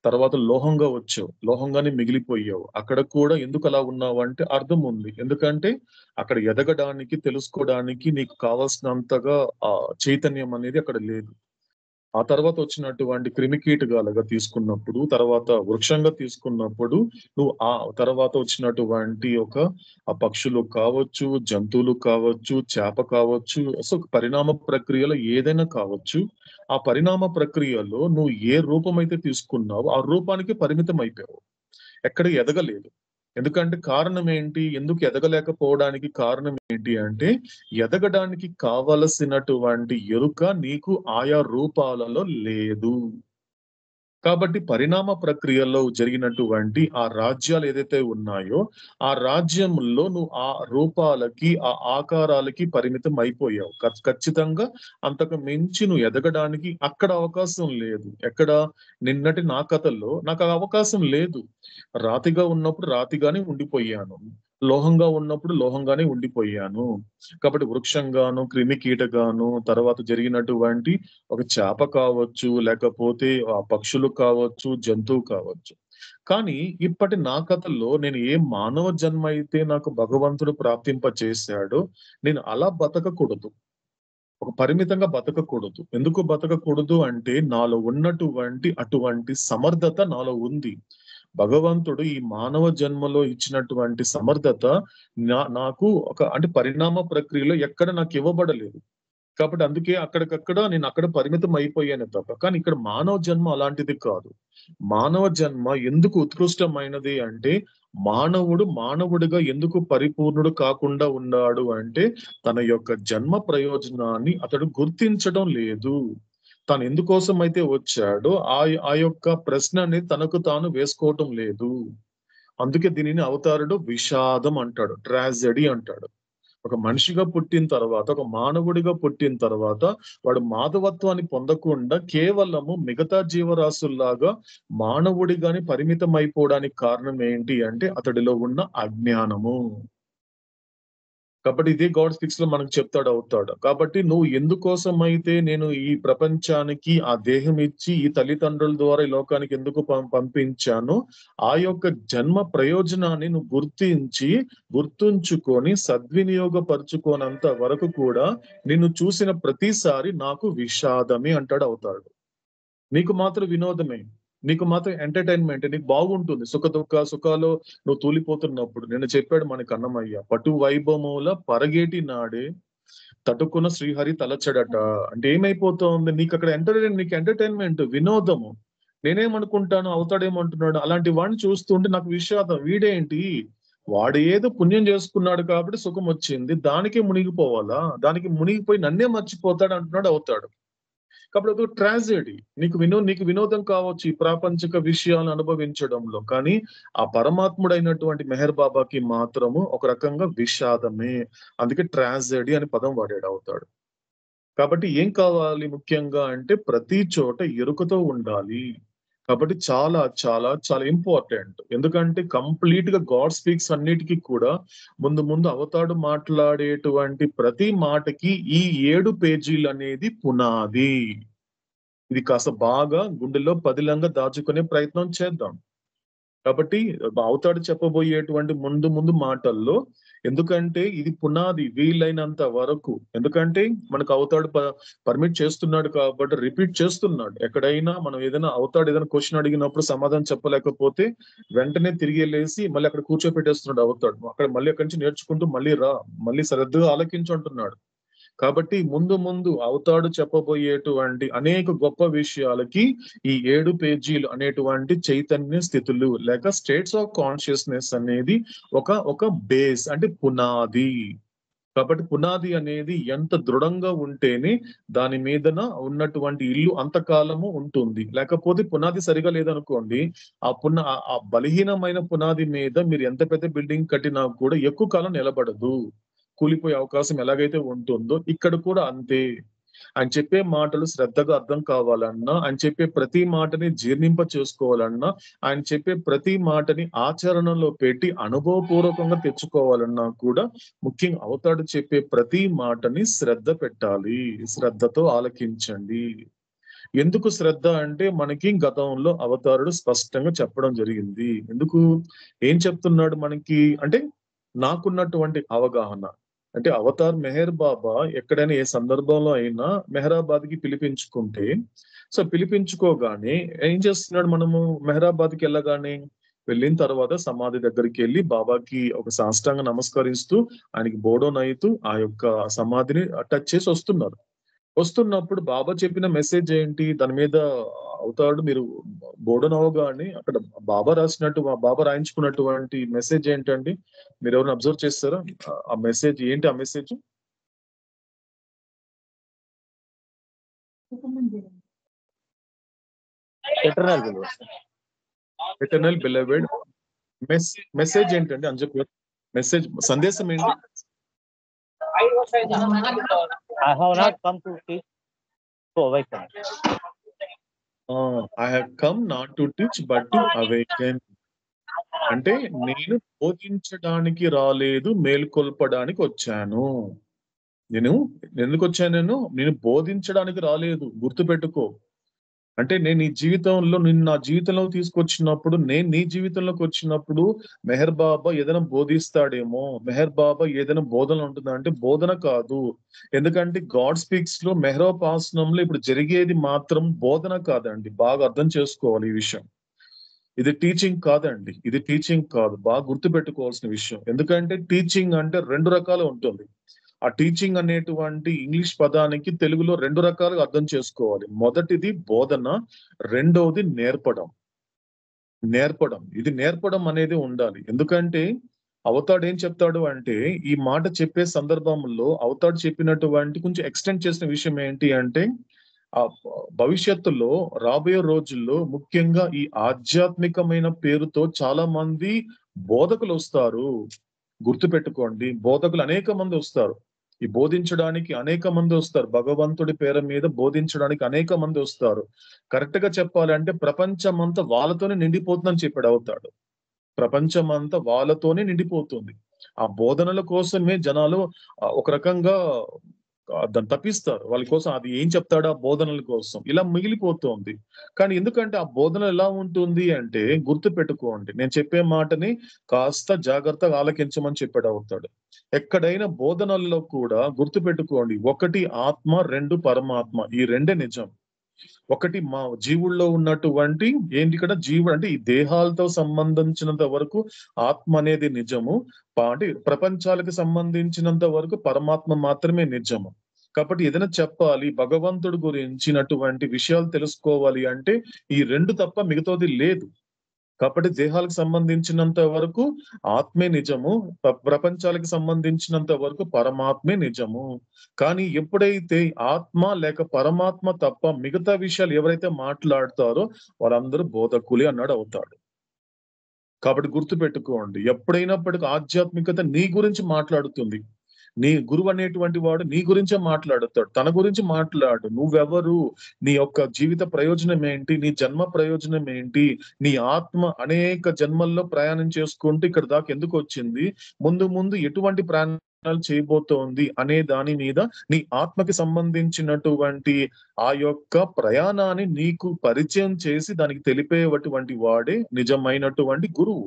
తర్వాత లోహంగా వచ్చావు. లోహంగానే మిగిలిపోయావు. అక్కడ కూడా ఎందుకు అలా ఉన్నావు అంటే అర్థం ఉంది. ఎందుకంటే అక్కడ ఎదగడానికి తెలుసుకోవడానికి నీకు కావాల్సినంతగా ఆ చైతన్యం అనేది అక్కడ లేదు. ఆ తర్వాత వచ్చినటువంటి క్రిమికీటకాలుగా తీసుకున్నప్పుడు తర్వాత వృక్షంగా తీసుకున్నప్పుడు నువ్వు ఆ తర్వాత వచ్చినటువంటి ఒక ఆ పక్షులు కావచ్చు జంతువులు కావచ్చు చేప కావచ్చు సో పరిణామ ప్రక్రియలో ఏదైనా కావచ్చు ఆ పరిణామ ప్రక్రియలో నువ్వు ఏ రూపం అయితే తీసుకున్నావో ఆ రూపానికి పరిమితం అయిపోయావు ఎక్కడ ఎదగలేదు. ఎందుకంటే కారణం ఏంటి ఎందుకు ఎదగలేకపోవడానికి కారణం ఏంటి అంటే ఎదగడానికి కావలసినటువంటి ఎరుక నీకు ఆయా రూపాలలో లేదు. కాబట్టి పరిణామ ప్రక్రియలో జరిగినటువంటి ఆ రాజ్యాలు ఏదైతే ఉన్నాయో ఆ రాజ్యంలో నువ్వు ఆ రూపాలకి ఆ ఆకారాలకి పరిమితం అయిపోయావు. ఖచ్చితంగా అంతకు మించి నువ్వు ఎదగడానికి అక్కడ అవకాశం లేదు. ఎక్కడ? నిన్నటి నా కథల్లో నాకు ఆ అవకాశం లేదు. రాతిగా ఉన్నప్పుడు రాతిగానే ఉండిపోయాను. లోహంగా ఉన్నప్పుడు లోహంగానే ఉండిపోయాను. కాబట్టి వృక్షంగాను క్రిమి కీటగాను తర్వాత జరిగినటువంటి ఒక చేప కావచ్చు లేకపోతే ఆ పక్షులు కావచ్చు జంతువు కావచ్చు. కానీ ఇప్పటి నా కథల్లో నేను ఏ మానవ జన్మ అయితే నాకు భగవంతుడు ప్రాప్తింప చేశాడో నేను అలా బతకకూడదు. ఒక పరిమితంగా బతకకూడదు. ఎందుకు బతకకూడదు అంటే నాలో ఉన్నటువంటి అటువంటి సమర్థత నాలో ఉంది. భగవంతుడు ఈ మానవ జన్మలో ఇచ్చినటువంటి సమర్థత నా నాకు ఒక అంటే పరిణామ ప్రక్రియలో ఎక్కడ నాకు ఇవ్వబడలేదు. కాబట్టి అందుకే అక్కడికక్కడ నేను అక్కడ పరిమితం అయిపోయాను తప్ప. కానీ ఇక్కడ మానవ జన్మ అలాంటిది కాదు. మానవ జన్మ ఎందుకు ఉత్కృష్టమైనది అంటే మానవుడు మానవుడిగా ఎందుకు పరిపూర్ణుడు కాకుండా ఉన్నాడు అంటే తన యొక్క జన్మ ప్రయోజనాన్ని అతడు గుర్తించడం లేదు. తాను ఎందుకోసం అయితే వచ్చాడో ఆ ఆ యొక్క ప్రశ్నని తనకు తాను వేసుకోవటం లేదు. అందుకే దీనిని అవతారుడు విషాదం అంటాడు ట్రాజడీ అంటాడు. ఒక మనిషిగా పుట్టిన తర్వాత ఒక మానవుడిగా పుట్టిన తర్వాత వాడు మాధవత్వాన్ని పొందకుండా కేవలము మిగతా జీవరాశుల్లాగా మానవుడిగాని పరిమితం అయిపోవడానికి కారణం ఏంటి అంటే అతడిలో ఉన్న అజ్ఞానము. కాబట్టి ఇదే గాడ్ స్పిక్స్లో మనకు చెప్తాడు అవుతాడు. కాబట్టి నువ్వు ఎందుకోసం అయితే నేను ఈ ప్రపంచానికి ఆ దేహం ఇచ్చి ఈ తల్లిదండ్రుల ద్వారా ఈ లోకానికి ఎందుకు పం- ఆ యొక్క జన్మ ప్రయోజనాన్ని నువ్వు గుర్తించి గుర్తుంచుకొని సద్వినియోగపరుచుకోనంత వరకు కూడా నిన్ను చూసిన ప్రతిసారి నాకు విషాదమే అంటాడు అవుతాడు. నీకు మాత్రం వినోదమే. నీకు మాత్రం ఎంటర్టైన్మెంట్ నీకు బాగుంటుంది. సుఖ దుఃఖ సుఖాలు నువ్వు తూలిపోతున్నప్పుడు నేను చెప్పాడు మనకి అన్నమయ్య పటు వైభవముల పరగేటి నాడే తటుకున్న శ్రీహరి తలచడట. అంటే ఏమైపోతుంది? నీకు అక్కడ ఎంటర్టైన్ నీకు ఎంటర్టైన్మెంట్ వినోదము. నేనేమనుకుంటాను అవుతాడేమంటున్నాడు? అలాంటి వాడిని చూస్తుంటే నాకు విషాదం. వీడేంటి? వాడు ఏదో పుణ్యం చేసుకున్నాడు కాబట్టి సుఖం వచ్చింది. దానికే మునిగిపోవాలా? దానికి మునిగిపోయి నన్నే మర్చిపోతాడు అంటున్నాడు అవుతాడు. కాబట్టి అది ట్రాజెడీ నీకు వినో నీకు వినోదం కావచ్చు ఈ ప్రాపంచిక విషయాలను అనుభవించడంలో. కానీ ఆ పరమాత్ముడైనటువంటి మెహర్ బాబాకి మాత్రము ఒక రకంగా విషాదమే. అందుకే ట్రాజెడీ అని పదం వాడాడు అవుతాడు. కాబట్టి ఏం కావాలి ముఖ్యంగా అంటే ప్రతి చోట ఎరుకతో ఉండాలి. కాబట్టి చాలా చాలా చాలా ఇంపార్టెంట్ ఎందుకంటే కంప్లీట్గా గాడ్ స్పీక్స్ అన్నిటికీ కూడా ముందు ముందు అవతాడు మాట్లాడేటువంటి ప్రతి మాటకి ఈ ఏడు పేజీలు అనేది పునాది. ఇది కాస్త బాగా గుండెల్లో పదిలంగా దాచుకునే ప్రయత్నం చేద్దాం. కాబట్టి అవుతాడు చెప్పబోయేటువంటి ముందు ముందు మాటల్లో ఎందుకంటే ఇది పునాది వీలైనంత వరకు. ఎందుకంటే మనకు అవతాడు పర్మిట్ చేస్తున్నాడు కాబట్టి రిపీట్ చేస్తున్నాడు. ఎక్కడైనా మనం ఏదైనా అవుతాడు ఏదైనా క్వశ్చన్ అడిగినప్పుడు సమాధానం చెప్పలేకపోతే వెంటనే తిరిగి వెళ్ళేసి మళ్ళీ అక్కడ కూర్చోపెట్టేస్తున్నాడు అవతాడు. అక్కడ మళ్ళీ అక్కడి నుంచి నేర్చుకుంటూ మళ్ళీ రా మళ్ళీ శ్రద్ధగా ఆలకించు అంటున్నాడు. కాబట్టి ముందు ముందు అవతాడు చెప్పబోయేటువంటి అనేక గొప్ప విషయాలకి ఈ ఏడు పేజీలు అనేటువంటి చైతన్య స్థితులు లేక స్టేట్స్ ఆఫ్ కాన్షియస్నెస్ అనేది ఒక ఒక బేస్ అంటే పునాది. కాబట్టి పునాది అనేది ఎంత దృఢంగా ఉంటేనే దాని మీదన ఉన్నటువంటి ఇల్లు అంతకాలము ఉంటుంది. లేకపోతే పునాది సరిగా లేదనుకోండి ఆ పునా ఆ బలహీనమైన పునాది మీద మీరు ఎంత పెద్ద బిల్డింగ్ కట్టినా కూడా ఎక్కువ కాలం నిలబడదు. కూలిపోయే అవకాశం ఎలాగైతే ఉంటుందో ఇక్కడ కూడా అంతే. ఆయన చెప్పే మాటలు శ్రద్ధగా అర్థం కావాలన్నా ఆయన చెప్పే ప్రతి మాటని జీర్ణింప చేసుకోవాలన్నా ఆయన చెప్పే ప్రతి మాటని ఆచరణలో పెట్టి అనుభవపూర్వకంగా తెచ్చుకోవాలన్నా కూడా ముఖ్యంగా అవతాడు చెప్పే ప్రతి మాటని శ్రద్ధ పెట్టాలి. శ్రద్ధతో ఆలకించండి. ఎందుకు శ్రద్ధ అంటే మనకి గతంలో అవతారుడు స్పష్టంగా చెప్పడం జరిగింది. ఎందుకు? ఏం చెప్తున్నాడు మనకి? అంటే నాకున్నటువంటి అవగాహన. అంటే అవతార్ మెహర్ బాబా ఎక్కడైనా ఏ సందర్భంలో అయినా మెహరాబాద్కి పిలిపించుకుంటే సో పిలిపించుకోగానే ఏం చేస్తున్నాడు మనము? మెహరాబాద్కి వెళ్ళగానే వెళ్ళిన తర్వాత సమాధి దగ్గరికి వెళ్ళి బాబాకి ఒక సాష్టాంగ నమస్కరిస్తూ ఆయనకి బోడోన్ అవుతూ ఆ యొక్క సమాధిని టచ్ చేసి వస్తున్నారు. వస్తున్నప్పుడు బాబా చెప్పిన మెసేజ్ ఏంటి? దాని మీద అవుతాడు మీరు బోడన్ అవగానే అక్కడ బాబా రాసినట్టు బాబా రాయించుకున్నటువంటి మెసేజ్ ఏంటండి? మీరు ఎవరైనా అబ్జర్వ్ చేస్తారా? ఆ మెసేజ్ ఏంటి? ఆ మెసేజ్ ఎటర్నల్ బిలవెడ్ మెసేజ్ ఏంటండి? అని చెప్పి. మెసేజ్ సందేశం ఏంటి? I have not come to teach. Oh, uh, to awaken. I have come not to teach but to awaken. అంటే నేను బోధించడానికి రాలేదు మేల్కొల్పడానికి వచ్చాను. నేను ఎందుకు వచ్చాను నేను? నేను బోధించడానికి రాలేదు. గుర్తుపెట్టుకో. అంటే నేను నీ జీవితంలో నిన్ను నా జీవితంలో తీసుకొచ్చినప్పుడు నేను నీ జీవితంలోకి వచ్చినప్పుడు మెహర్ బాబా ఏదైనా బోధిస్తాడేమో? మెహర్ బాబా ఏదైనా బోధన ఉంటుందా? అంటే బోధన కాదు. ఎందుకంటే గాడ్ స్పీక్స్లో మెహరోపాసనంలో ఇప్పుడు జరిగేది మాత్రం బోధన కాదండి. బాగా అర్థం చేసుకోవాలి ఈ విషయం. ఇది టీచింగ్ కాదండి. ఇది టీచింగ్ కాదు. బాగా గుర్తుపెట్టుకోవాల్సిన విషయం. ఎందుకంటే టీచింగ్ అంటే రెండు రకాలు ఉంటుంది. ఆ టీచింగ్ అనేటువంటి ఇంగ్లీష్ పదానికి తెలుగులో రెండు రకాలుగా అర్థం చేసుకోవాలి. మొదటిది బోధన రెండవది నేర్పడం. నేర్పడం. ఇది నేర్పడం అనేది ఉండాలి. ఎందుకంటే అవతాడు ఏం చెప్తాడు అంటే ఈ మాట చెప్పే సందర్భంలో అవతాడు చెప్పినటువంటి కొంచెం ఎక్స్టెండ్ చేసిన విషయం ఏంటి అంటే ఆ భవిష్యత్తులో రాబోయే రోజుల్లో ముఖ్యంగా ఈ ఆధ్యాత్మికమైన పేరుతో చాలా మంది బోధకులు వస్తారు. గుర్తుపెట్టుకోండి బోధకులు అనేక మంది వస్తారు. ఈ బోధించడానికి అనేక మంది వస్తారు. భగవంతుడి పేరు మీద బోధించడానికి అనేక మంది వస్తారు. కరెక్ట్గా చెప్పాలంటే ప్రపంచం అంతా వాళ్ళతోనే నిండిపోతుందని చెప్పాడు అవుతాడు. ప్రపంచం అంతా వాళ్ళతోనే నిండిపోతుంది. ఆ బోధనల కోసమే జనాలు ఒక రకంగా దాన్ని తప్పిస్తారు. వాళ్ళ కోసం అది ఏం చెప్తాడు? ఆ బోధనల కోసం. ఇలా మిగిలిపోతుంది. కానీ ఎందుకంటే ఆ బోధన ఎలా ఉంటుంది అంటే గుర్తు పెట్టుకోండి నేను చెప్పే మాటని కాస్త జాగ్రత్తగా ఆలకించమని చెప్పాడు అవుతాడు ఎక్కడైనా బోధనల్లో కూడా గుర్తు పెట్టుకోండి ఒకటి ఆత్మ రెండు పరమాత్మ. ఈ రెండే నిజం. ఒకటి మా జీవుల్లో ఉన్నటువంటి ఏంటి ఇక్కడ? జీవుడు అంటే ఈ దేహాలతో సంబంధించినంత వరకు ఆత్మ అనేది నిజము. అంటే ప్రపంచాలకు సంబంధించినంత వరకు పరమాత్మ మాత్రమే నిజము. కాబట్టి ఏదైనా చెప్పాలి భగవంతుడు గురించినటువంటి విషయాలు తెలుసుకోవాలి అంటే ఈ రెండు తప్ప మిగతాది లేదు. కాబట్టి దేహాలకు సంబంధించినంత వరకు ఆత్మే నిజము ప్రపంచాలకు సంబంధించినంత వరకు పరమాత్మే నిజము. కానీ ఎప్పుడైతే ఆత్మ లేక పరమాత్మ తప్ప మిగతా విషయాలు ఎవరైతే మాట్లాడతారో వాళ్ళందరూ బోధకులే అన్నాడు అవుతాడు. కాబట్టి గుర్తు పెట్టుకోండి ఎప్పుడైనప్పటికీ ఆధ్యాత్మికత నీ గురించి మాట్లాడుతుంది. నీ గురువు అనేటువంటి వాడు నీ గురించే మాట్లాడుతాడు. తన గురించి మాట్లాడు. నువ్వెవరు? నీ యొక్క జీవిత ప్రయోజనం ఏంటి? నీ జన్మ ప్రయోజనం ఏంటి? నీ ఆత్మ అనేక జన్మల్లో ప్రయాణం చేసుకుంటూ ఇక్కడ దాకా ఎందుకు వచ్చింది? ముందు ముందు ఎటువంటి ప్రయాణాలు చేయబోతోంది అనే దాని మీద నీ ఆత్మకి సంబంధించినటువంటి ఆ యొక్క ప్రయాణాన్ని నీకు పరిచయం చేసి దానికి తెలిపేటువంటి వాడే నిజమైనటువంటి గురువు.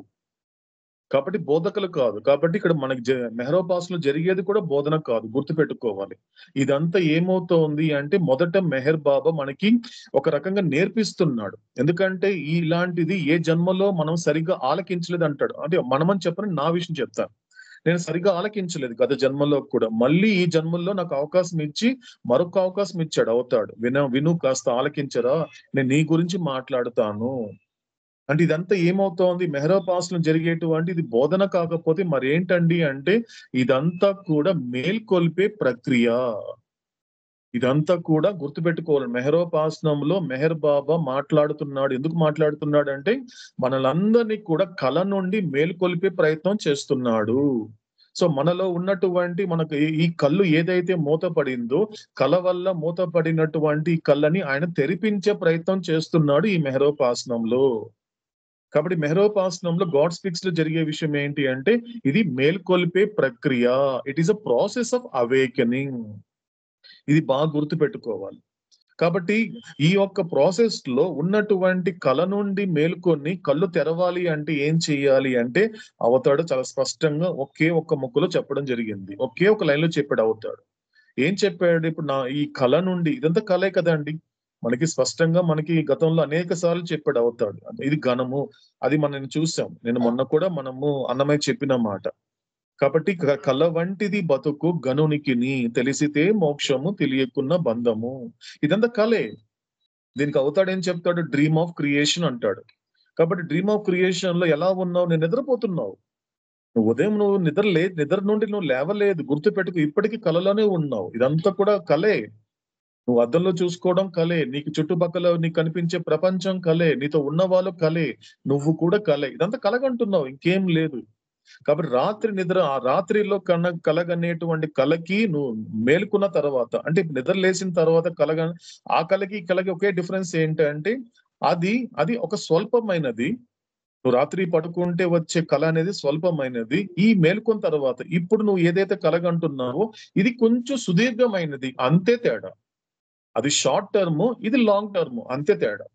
కాబట్టి బోధకులు కాదు. కాబట్టి ఇక్కడ మనకి జ- మెహరోపాస్లో జరిగేది కూడా బోధన కాదు. గుర్తుపెట్టుకోవాలి. ఇదంతా ఏమవుతోంది అంటే మొదట మెహర్ బాబా మనకి ఒక రకంగా నేర్పిస్తున్నాడు. ఎందుకంటే ఇలాంటిది ఏ జన్మలో మనం సరిగ్గా ఆలకించలేదు అంటాడు అంటే మనమని చెప్పని నా విషయం చెప్తాను నేను సరిగ్గా ఆలకించలేదు గత జన్మలో కూడా. మళ్ళీ ఈ జన్మల్లో నాకు అవకాశం ఇచ్చి మరొక అవకాశం ఇచ్చాడు అవుతాడు. విన విను కాస్త ఆలకించరా? నేను నీ గురించి మాట్లాడుతాను. అంటే ఇదంతా ఏమవుతోంది? మెహరాపాస్లో జరిగేటువంటి ఇది బోధన కాకపోతే మరి ఏంటండి అంటే ఇదంతా కూడా మేల్కొల్పే ప్రక్రియ. ఇదంతా కూడా గుర్తుపెట్టుకోవాలి. మెహరోపాసనంలో మెహర్ బాబా మాట్లాడుతున్నాడు. ఎందుకు మాట్లాడుతున్నాడు అంటే మనలందరినీ కూడా కళ నుండి మేల్కొల్పే ప్రయత్నం చేస్తున్నాడు. సో మనలో ఉన్నటువంటి మనకు ఈ- ఈ కళ్ళు ఏదైతే మూతపడిందో కళ వల్ల మూతపడినటువంటి ఈ కళ్ళని ఆయన తెరిపించే ప్రయత్నం చేస్తున్నాడు ఈ మెహరోపాసనంలో కాబట్టి మెహరోపాసనంలో గాడ్ స్పిక్స్లో జరిగే విషయం ఏంటి అంటే ఇది మేల్కొల్పే ప్రక్రియ. It is a process of awakening ఇది బాగా గుర్తు పెట్టుకోవాలి కాబట్టి ఈ యొక్క ప్రాసెస్లో ఉన్నటువంటి కళ నుండి మేల్కొని కళ్ళు తెరవాలి అంటే ఏం చెయ్యాలి అంటే అవతాడు చాలా స్పష్టంగా ఒకే ఒక్క ముక్కలో చెప్పడం జరిగింది. ఒకే ఒక లైన్లో చెప్పాడు అవుతాడు. ఏం చెప్పాడు? ఇప్పుడు నా ఈ కళ నుండి ఇదంతా కళే కదండి. మనకి స్పష్టంగా మనకి గతంలో అనేక సార్లు చెప్పాడు అవుతాడు. ఇది ఘనము అది మనం చూసాం. నేను మొన్న కూడా మనము అన్నమయ్య చెప్పిన మాట. కాబట్టి క- కళ వంటిది బతుకు గనునికిని తెలిసితే మోక్షము తెలియకున్న బంధము. ఇదంతా కళే దీనికి అవుతాడు ఏం చెప్తాడు? డ్రీమ్ ఆఫ్ క్రియేషన్ అంటాడు. కాబట్టి డ్రీమ్ ఆఫ్ క్రియేషన్లో ఎలా ఉన్నావు? నేను నిద్రపోతున్నావు. నువ్వు ఉదయం నువ్వు నిద్ర లే నిద్ర నుండి నువ్వు లేవలేదు. గుర్తు పెట్టుకు ఇప్పటికీ కళలోనే ఉన్నావు. ఇదంతా కూడా కళే నువ్వు అద్దంలో చూసుకోవడం కలే నీకు చుట్టుపక్కల నీకు కనిపించే ప్రపంచం కలే నీతో ఉన్న వాళ్ళు కలే నువ్వు కూడా కలే. ఇదంతా కలగంటున్నావు ఇంకేం లేదు. కాబట్టి రాత్రి నిద్ర ఆ రాత్రిలో కన కలగనేటువంటి కలకి నువ్వు మేలుకున్న తర్వాత అంటే నిద్ర లేచిన తర్వాత కలగ ఆ కలకి కలకి ఒకే డిఫరెన్స్ ఏంటంటే అది అది ఒక స్వల్పమైనది. నువ్వు రాత్రి పడుకుంటే వచ్చే కళ అనేది స్వల్పమైనది. ఈ మేల్కొన్న తర్వాత ఇప్పుడు నువ్వు ఏదైతే కలగంటున్నావో ఇది కొంచెం సుదీర్ఘమైనది. అంతే తేడా. అది షార్ట్ టర్మ్ ఇది లాంగ్ టర్మ్ అంతే తేడా.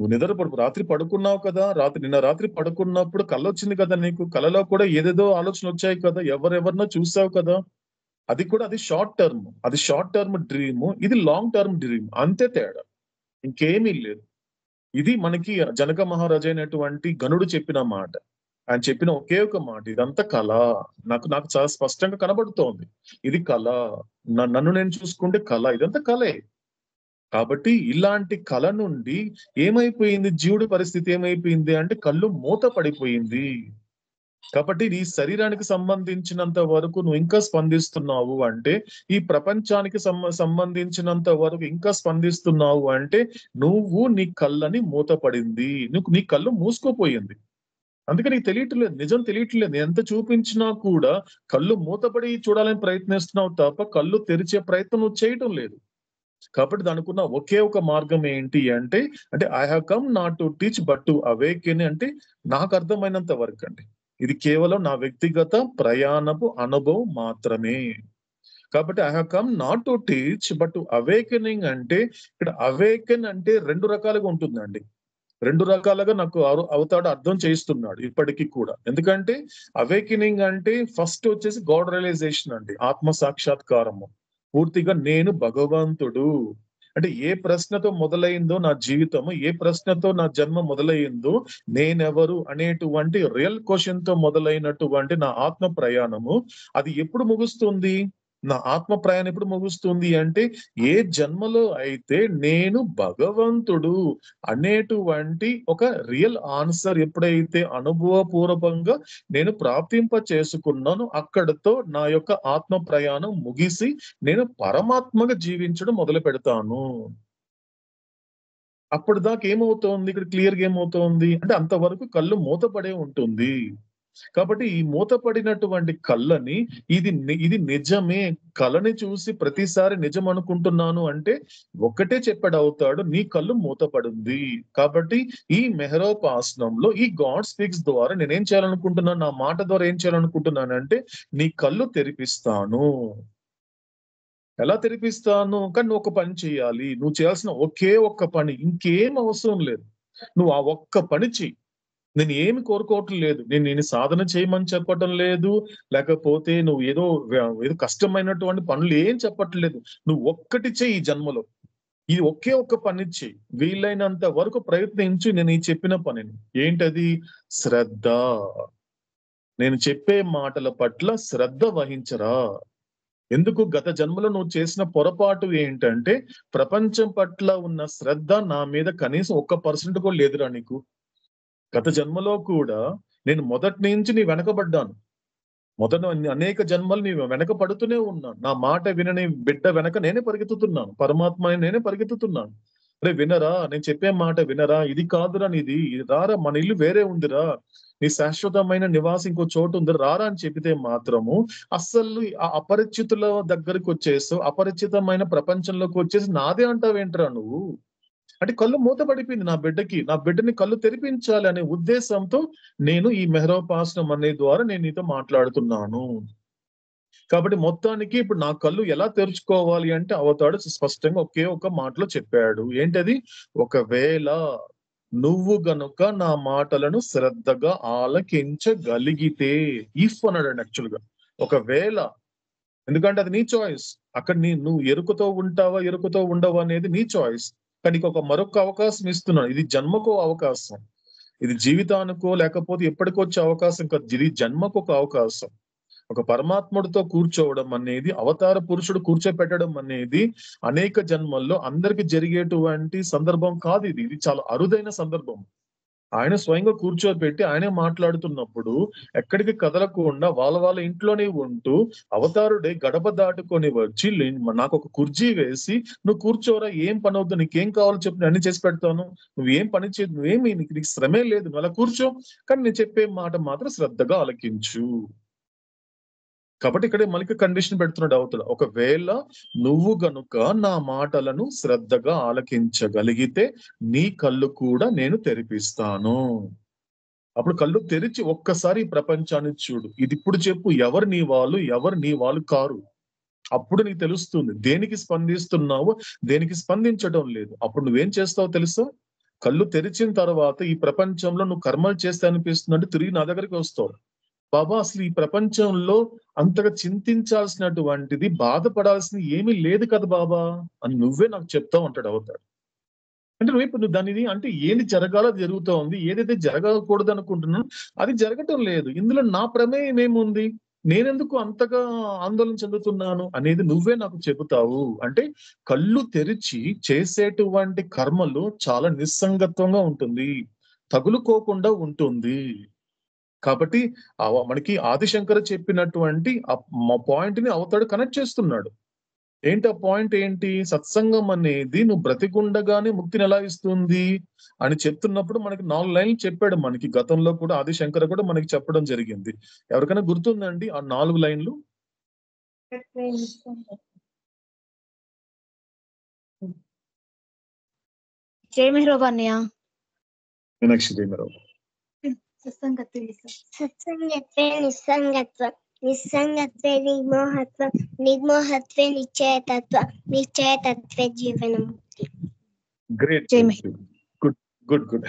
నువ్వు నిద్రపడుపు రాత్రి పడుకున్నావు కదా రాత్రి నిన్న రాత్రి పడుకున్నప్పుడు కళ వచ్చింది కదా నీకు కళలో కూడా ఏదేదో ఆలోచన వచ్చాయి కదా ఎవరెవరినో చూసావు కదా. అది కూడా అది షార్ట్ టర్మ్ అది షార్ట్ టర్మ్ డ్రీమ్ ఇది లాంగ్ టర్మ్ డ్రీమ్ అంతే తేడా. ఇంకేమీ లేదు. ఇది మనకి జనక మహారాజు అయినటువంటి గనుడు చెప్పిన మాట. ఆయన చెప్పిన ఒకే ఒక మాట ఇదంతా కళ. నాకు నాకు చాలా స్పష్టంగా కనబడుతోంది. ఇది కళ. నన్ను నేను చూసుకుంటే కళ. ఇదంతా కళే. కాబట్టి ఇలాంటి కళ నుండి ఏమైపోయింది? జీవుడి పరిస్థితి ఏమైపోయింది అంటే కళ్ళు మూత పడిపోయింది. కాబట్టి నీ శరీరానికి సంబంధించినంత వరకు నువ్వు ఇంకా స్పందిస్తున్నావు అంటే ఈ ప్రపంచానికి సంబంధించినంత వరకు ఇంకా స్పందిస్తున్నావు అంటే నువ్వు నీ కళ్ళని మూతపడింది నువ్వు నీ కళ్ళు మూసుకోపోయింది. అందుకే నీకు తెలియట్లేదు నిజం తెలియట్లేదు. ఎంత చూపించినా కూడా కళ్ళు మూతపడి చూడాలని ప్రయత్నిస్తున్నావు తప్ప కళ్ళు తెరిచే ప్రయత్నం నువ్వు చేయటం లేదు. కాబట్టి దానికున్న ఒకే ఒక మార్గం ఏంటి అంటే అంటే I have come not to teach but to awaken అంటే నాకు అర్థమైనంత వరకు అండి. ఇది కేవలం నా వ్యక్తిగత ప్రయాణపు అనుభవం మాత్రమే. కాబట్టి I have come not to teach but to awakening అంటే ఇక్కడ అవేకెన్ అంటే రెండు రకాలుగా ఉంటుందండి. రెండు రకాలుగా నాకు అవతాడు అర్థం చేయిస్తున్నాడు ఇప్పటికీ కూడా. ఎందుకంటే అవేకినింగ్ అంటే ఫస్ట్ వచ్చేసి గాడ్ రియలైజేషన్ అండి ఆత్మ సాక్షాత్కారము. పూర్తిగా నేను భగవంతుడు. అంటే ఏ ప్రశ్నతో మొదలైందో నా జీవితము ఏ ప్రశ్నతో నా జన్మ మొదలైందో నేనెవరు అనేటువంటి రియల్ క్వశ్చన్తో మొదలైనటువంటి నా ఆత్మ ప్రయాణము అది ఎప్పుడు ముగుస్తుంది? నా ఆత్మ ప్రయాణం ఎప్పుడు ముగుస్తుంది అంటే ఏ జన్మలో అయితే నేను భగవంతుడు అనేటువంటి ఒక రియల్ ఆన్సర్ ఎప్పుడైతే అనుభవపూర్వకంగా నేను ప్రాప్తింప చేసుకున్నాను అక్కడతో నా యొక్క ఆత్మ ప్రయాణం ముగిసి నేను పరమాత్మగా జీవించడం మొదలు పెడతాను. అప్పుడు దాకా ఏమవుతోంది? ఇక్కడ క్లియర్గా ఏమవుతోంది? అంటే అంతవరకు కళ్ళు మూతపడే ఉంటుంది. కాబట్టి ఈ మూతపడినటువంటి కళ్ళని ఇది ఇది నిజమే. కళని చూసి ప్రతిసారి నిజం అనుకుంటున్నాను అంటే ఒక్కటే చెప్పాడు అవుతాడు నీ కళ్ళు మూతపడింది. కాబట్టి ఈ మెహరోపాసనంలో ఈ గాడ్ స్పీక్స్ ద్వారా నేనేం చేయాలనుకుంటున్నాను నా మాట ద్వారా ఏం చేయాలనుకుంటున్నాను అంటే నీ కళ్ళు తెరిపిస్తాను. ఎలా తెరిపిస్తాను? కానీ నువ్వు ఒక పని చేయాలి. నువ్వు చేయాల్సిన ఒకే ఒక్క పని. ఇంకేం అవసరం లేదు. నువ్వు ఆ ఒక్క పని చెయ్యి. నేను ఏమి కోరుకోవటం లేదు. నేను నేను సాధన చేయమని చెప్పటం లేదు. లేకపోతే నువ్వు ఏదో ఏదో కష్టమైనటువంటి పనులు ఏం చెప్పట్లేదు నువ్వు ఒక్కటి చెయ్యి ఈ జన్మలో. ఇది ఒకే ఒక్క పని చెయ్యి. వీలైనంత వరకు ప్రయత్నించి నేను ఈ చెప్పిన పనిని. ఏంటది? శ్రద్ధ. నేను చెప్పే మాటల పట్ల శ్రద్ధ వహించరా. ఎందుకు? గత జన్మలో నువ్వు చేసిన పొరపాటు ఏంటంటే ప్రపంచం పట్ల ఉన్న శ్రద్ధ నా మీద కనీసం ఒక్క పర్సెంట్ కూడా లేదురా నీకు. గత జన్మలో కూడా నేను మొదటి నుంచి నీ వెనకబడ్డాను. మొదట అనేక జన్మలు నీ వెనక పడుతూనే ఉన్నాను. నా మాట వినని బిడ్డ వెనక నేనే పరిగెత్తుతున్నాను. పరమాత్మ నేనే పరిగెత్తుతున్నాను. అరే వినరా? నేను చెప్పే మాట వినరా? ఇది కాదురా నీది. ఇది రారా? మన ఇల్లు వేరే ఉందిరా. నీ శాశ్వతమైన నివాసం ఇంకో చోటు ఉంది రారా అని చెప్పితే మాత్రము అస్సలు ఆ అపరిచితుల దగ్గరికి వచ్చేసి అపరిచితమైన ప్రపంచంలోకి వచ్చేసి నాదే అంటావేంట్రా నువ్వు? అంటే కళ్ళు మూత పడిపోయింది నా బిడ్డకి. నా బిడ్డని కళ్ళు తెరిపించాలి అనే ఉద్దేశంతో నేను ఈ మెహరోపాసనం అనే ద్వారా నేను నీతో మాట్లాడుతున్నాను. కాబట్టి మొత్తానికి ఇప్పుడు నా కళ్ళు ఎలా తెరుచుకోవాలి అంటే అవతాడు స్పష్టంగా ఒకే ఒక మాటలో చెప్పాడు. ఏంటది? ఒకవేళ నువ్వు గనుక నా మాటలను శ్రద్ధగా ఆలకించగలిగితే ఇఫ్ అన్నాడు యాక్చువల్గా. ఒకవేళ ఎందుకంటే అది నీ చాయిస్ అక్కడ నీ నువ్వు ఎరుకుతో ఉంటావా ఎరుకుతో ఉండవా అనేది నీ చాయిస్ కానీ ఒక మరొక అవకాశం ఇస్తున్నాను. ఇది జన్మకో అవకాశం. ఇది జీవితానికో లేకపోతే ఎప్పటికొచ్చే అవకాశం కాదు. ఇది జన్మకు ఒక అవకాశం. ఒక పరమాత్ముడితో కూర్చోవడం అనేది అవతార పురుషుడు కూర్చోపెట్టడం అనేది అనేక జన్మల్లో అందరికి జరిగేటువంటి సందర్భం కాదు ఇది. ఇది చాలా అరుదైన సందర్భం. ఆయన స్వయంగా కూర్చోబెట్టి ఆయనే మాట్లాడుతున్నప్పుడు ఎక్కడికి కదలకుండా వాళ్ళ వాళ్ళ ఇంట్లోనే ఉంటూ అవతారుడే గడప దాటుకొని వచ్చి నాకు ఒక కుర్చీ వేసి నువ్వు కూర్చోరా ఏం పని అవుతుంది నీకేం కావాలో చెప్పి నేను అన్ని చేసి పెడతాను. నువ్వేం పని చే నువ్వేమి నీకు నీకు శ్రమే లేదు నువ్వు అలా కూర్చో. కానీ నేను చెప్పే మాట మాత్రం శ్రద్ధగా ఆలకించు. కాబట్టి ఇక్కడ మనకి కండిషన్ పెడుతున్నాడు అవతల. ఒకవేళ నువ్వు గనుక నా మాటలను శ్రద్ధగా ఆలకించగలిగితే నీ కళ్ళు కూడా నేను తెరిపిస్తాను. అప్పుడు కళ్ళు తెరిచి ఒక్కసారి ప్రపంచాన్ని చూడు. ఇది ఇప్పుడు చెప్పు ఎవరు నీ వాళ్ళు ఎవరు నీ వాళ్ళు కారు? అప్పుడు నీకు తెలుస్తుంది దేనికి స్పందిస్తున్నావో దేనికి స్పందించడం లేదు. అప్పుడు నువ్వేం చేస్తావో తెలుసా? కళ్ళు తెరిచిన తర్వాత ఈ ప్రపంచంలో నువ్వు కర్మలు చేస్తే అనిపిస్తుందంటే తిరిగి నా దగ్గరికి వస్తావు. బాబా అసలు ఈ ప్రపంచంలో అంతగా చింతించాల్సినటువంటిది బాధపడాల్సింది ఏమీ లేదు కదా బాబా అని నువ్వే నాకు చెప్తావు అంటాడు అవుతాడు అంటే నువ్వు ఇప్పుడు దానిని అంటే ఏది జరగాలో జరుగుతూ ఉంది ఏదైతే జరగకూడదు అనుకుంటున్నాను అది జరగటం లేదు. ఇందులో నా ప్రమేయం ఏముంది? నేనెందుకు అంతగా ఆందోళన చెందుతున్నాను అనేది నువ్వే నాకు చెబుతావు. అంటే కళ్ళు తెరిచి చేసేటువంటి కర్మలు చాలా నిస్సంగత్వంగా ఉంటుంది తగులుకోకుండా ఉంటుంది. కాబట్టి మనకి ఆదిశంకర చెప్పినటువంటి పాయింట్ని అవతాడు కనెక్ట్ చేస్తున్నాడు. ఏంటి ఆ పాయింట్ ఏంటి? సత్సంగం అనేది నువ్వు బ్రతికుండగానే ముక్తిని ఎలా ఇస్తుంది? అని చెప్తున్నప్పుడు మనకి నాలుగు లైన్లు చెప్పాడు మనకి. గతంలో కూడా ఆదిశంకర కూడా మనకి చెప్పడం జరిగింది. ఎవరికైనా గుర్తుందండి ఆ నాలుగు లైన్లు? మీనాక్షి దేమరావు సత్సంగతి సత్సంగత్వే నిస్సంగత్వ. నిస్సంగత్వే నిర్మోహత్వ. నిర్మోహత్వే నిశ్చయతత్వ. నిశ్చయతత్వే జీవనం గ్రేట్ జై మహి. గుడ్ గుడ్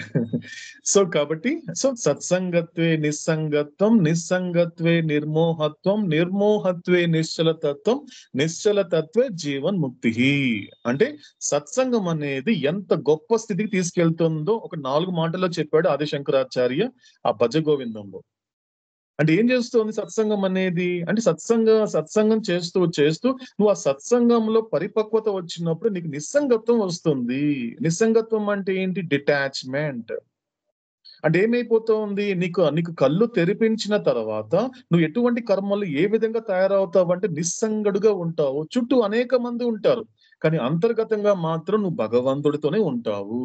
సో కాబట్టి సో సత్సంగత్వే నిస్సంగత్వం నిస్సంగత్వే నిర్మోహత్వం నిర్మోహత్వే నిశ్చలతత్వం నిశ్చలతత్వే జీవన్ ముక్తి అంటే సత్సంగం అనేది ఎంత గొప్ప స్థితికి తీసుకెళ్తుందో ఒక నాలుగు మాటల్లో చెప్పాడు ఆదిశంకరాచార్య ఆ భజ గోవిందంలో అంటే ఏం చేస్తుంది సత్సంగం అనేది? అంటే సత్సంగ సత్సంగం చేస్తూ చేస్తూ నువ్వు ఆ సత్సంగంలో పరిపక్వత వచ్చినప్పుడు నీకు నిస్సంగత్వం వస్తుంది. నిస్సంగత్వం అంటే ఏంటి? డిటాచ్మెంట్. అంటే ఏమైపోతుంది? నీకు నీకు కళ్ళు తెరిపించిన తర్వాత నువ్వు ఎటువంటి కర్మలు ఏ విధంగా తయారవుతావు అంటే నిస్సంగడుగా ఉంటావు. చుట్టూ అనేక మంది ఉంటారు. కానీ అంతర్గతంగా మాత్రం నువ్వు భగవంతుడితోనే ఉంటావు.